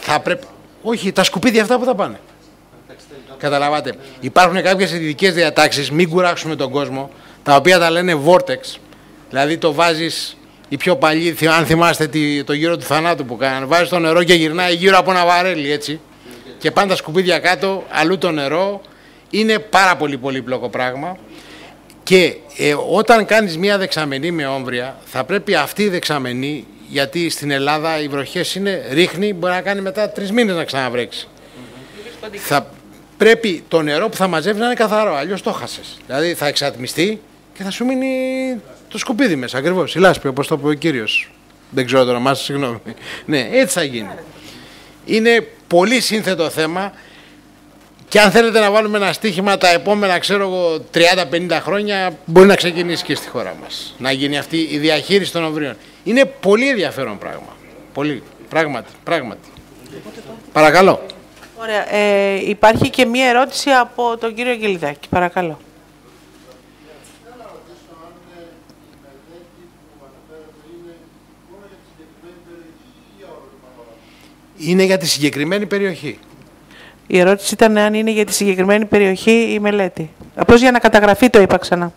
θα πρέπει... Όχι, τα σκουπίδια αυτά που θα πάνε. Καταλαβάτε. Υπάρχουν κάποιες ειδικές διατάξεις, μην κουράξουμε τον κόσμο, τα οποία τα λένε vortex. Δηλαδή το βάζεις, οι πιο παλιοί, θυ- αν θυμάστε τη- το γύρο του θανάτου που κάνανε, βάζεις το νερό και γυρνάει γύρω από ένα βαρέλι έτσι. Και πάνε τα σκουπίδια κάτω, αλλού το νερό. Είναι πάρα πολύ πολύπλοκο πράγμα. Και ε, όταν κάνεις μία δεξαμενή με όμβρια, θα πρέπει αυτή η δεξαμενή, γιατί στην Ελλάδα οι βροχές είναι, ρίχνει, μπορεί να κάνει μετά τρεις μήνες να ξαναβρέξει. Θα πρέπει το νερό που θα μαζεύεις να είναι καθαρό, αλλιώς το χάσες. Δηλαδή θα εξατμιστεί και θα σου μείνει το σκουπίδι μέσα, ακριβώς, η λάσπη, όπως το είπε ο κύριος. Δεν ξέρω το όνομά σας, συγγνώμη. Ναι, έτσι θα γίνει. Είναι πολύ σύνθετο θέμα και αν θέλετε να βάλουμε ένα στίχημα τα επόμενα, ξέρω εγώ, 30-50 χρόνια, μπορεί να ξεκινήσει και στη χώρα μας. Να γίνει αυτή η διαχείριση των ομβρίων. Είναι πολύ ενδιαφέρον πράγμα. Πολύ. Πράγματι. πράγματι. Παρακαλώ. Ωραία. Ε, υπάρχει και μία ερώτηση από τον κύριο Γελιδάκη. Παρακαλώ. Είναι για τη συγκεκριμένη περιοχή. Η ερώτηση ήταν αν είναι για τη συγκεκριμένη περιοχή η μελέτη. Απλώς για να καταγραφεί το είπα ξανά.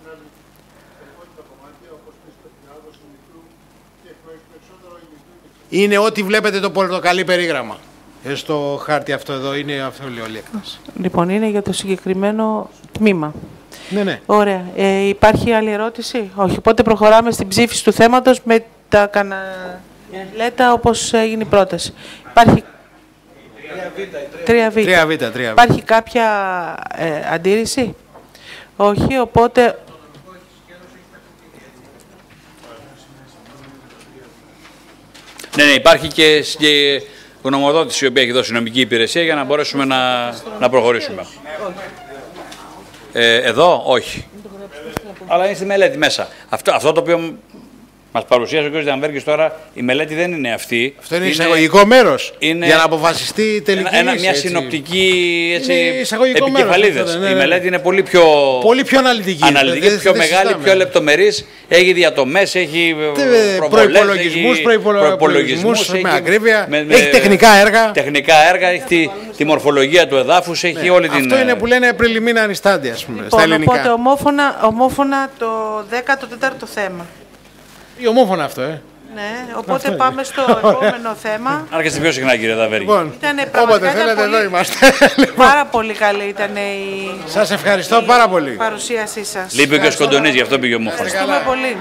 Είναι ό,τι βλέπετε το πορτοκαλί περίγραμμα. Ε, Στο χάρτη αυτό εδώ είναι αυτό λέει ο Λέκτας. Λοιπόν, είναι για το συγκεκριμένο τμήμα. Ναι, ναι. Ωραία. Ε, υπάρχει άλλη ερώτηση; Όχι. Οπότε προχωράμε στην ψήφιση του θέματος με τα καναλέτα όπως έγινε η πρόταση. Υπάρχει... 3Β. 3Β, 3Β. Υπάρχει κάποια ε, αντίρρηση; Όχι, οπότε... Ναι, ναι, υπάρχει και, και γνωμοδότηση η οποία έχει δώσει η νομική υπηρεσία για να μπορέσουμε να, να προχωρήσουμε. Ε, εδώ, όχι. Αλλά είναι στη μελέτη μέσα. Αυτό, αυτό το οποίο μας παρουσίασε ο κ. Διαμβέργκης τώρα, η μελέτη δεν είναι αυτή. Αυτό είναι εισαγωγικό μέρος είναι για να αποφασιστεί η τελική ένα, ένα, λύση, μια έτσι. συνοπτική έτσι, Είναι εισαγωγικό μέρος επικεφαλίδες. αυτό, ναι, ναι, Η ναι. μελέτη είναι πολύ πιο, Πολύ πιο αναλυτική. αναλυτική, Δεν- πιο δεν μεγάλη, συζητάμε. πιο λεπτομερής. Έχει διατομές, έχει Ε, προβολές, προϋπολογισμούς, έχει προϋπολο- προϋπολογισμούς, προϋπολογισμούς με έχει- ακρίβεια. με- Έχει με- τεχνικά έργα. Τεχνικά έργα, έχει τη, τη μορφολογία του εδάφους, έχει Ναι. όλη την... Αυτό είναι ε, που λένε πρελιμίνα ανιστάντη, ας πούμε, στα Λοιπόν, ελληνικά. οπότε ομόφωνα, ομόφωνα το 14ο θέμα. Ή ομόφωνα αυτό, ε. Ναι, οπότε Αυτό είναι. πάμε στο επόμενο θέμα. Άρχιστε πιο συχνά κύριε Δαβέργη. Λοιπόν, Ήτανε όποτε πραγματικά θέλετε ήταν εδώ πολύ- είμαστε. Πάρα πολύ καλή ήταν η Σας ευχαριστώ πάρα πολύ. παρουσίασή σας. Λείπει και ο Σκοντονής, γι' αυτό πήγε ομόφωνα. Ευχαριστούμε πολύ.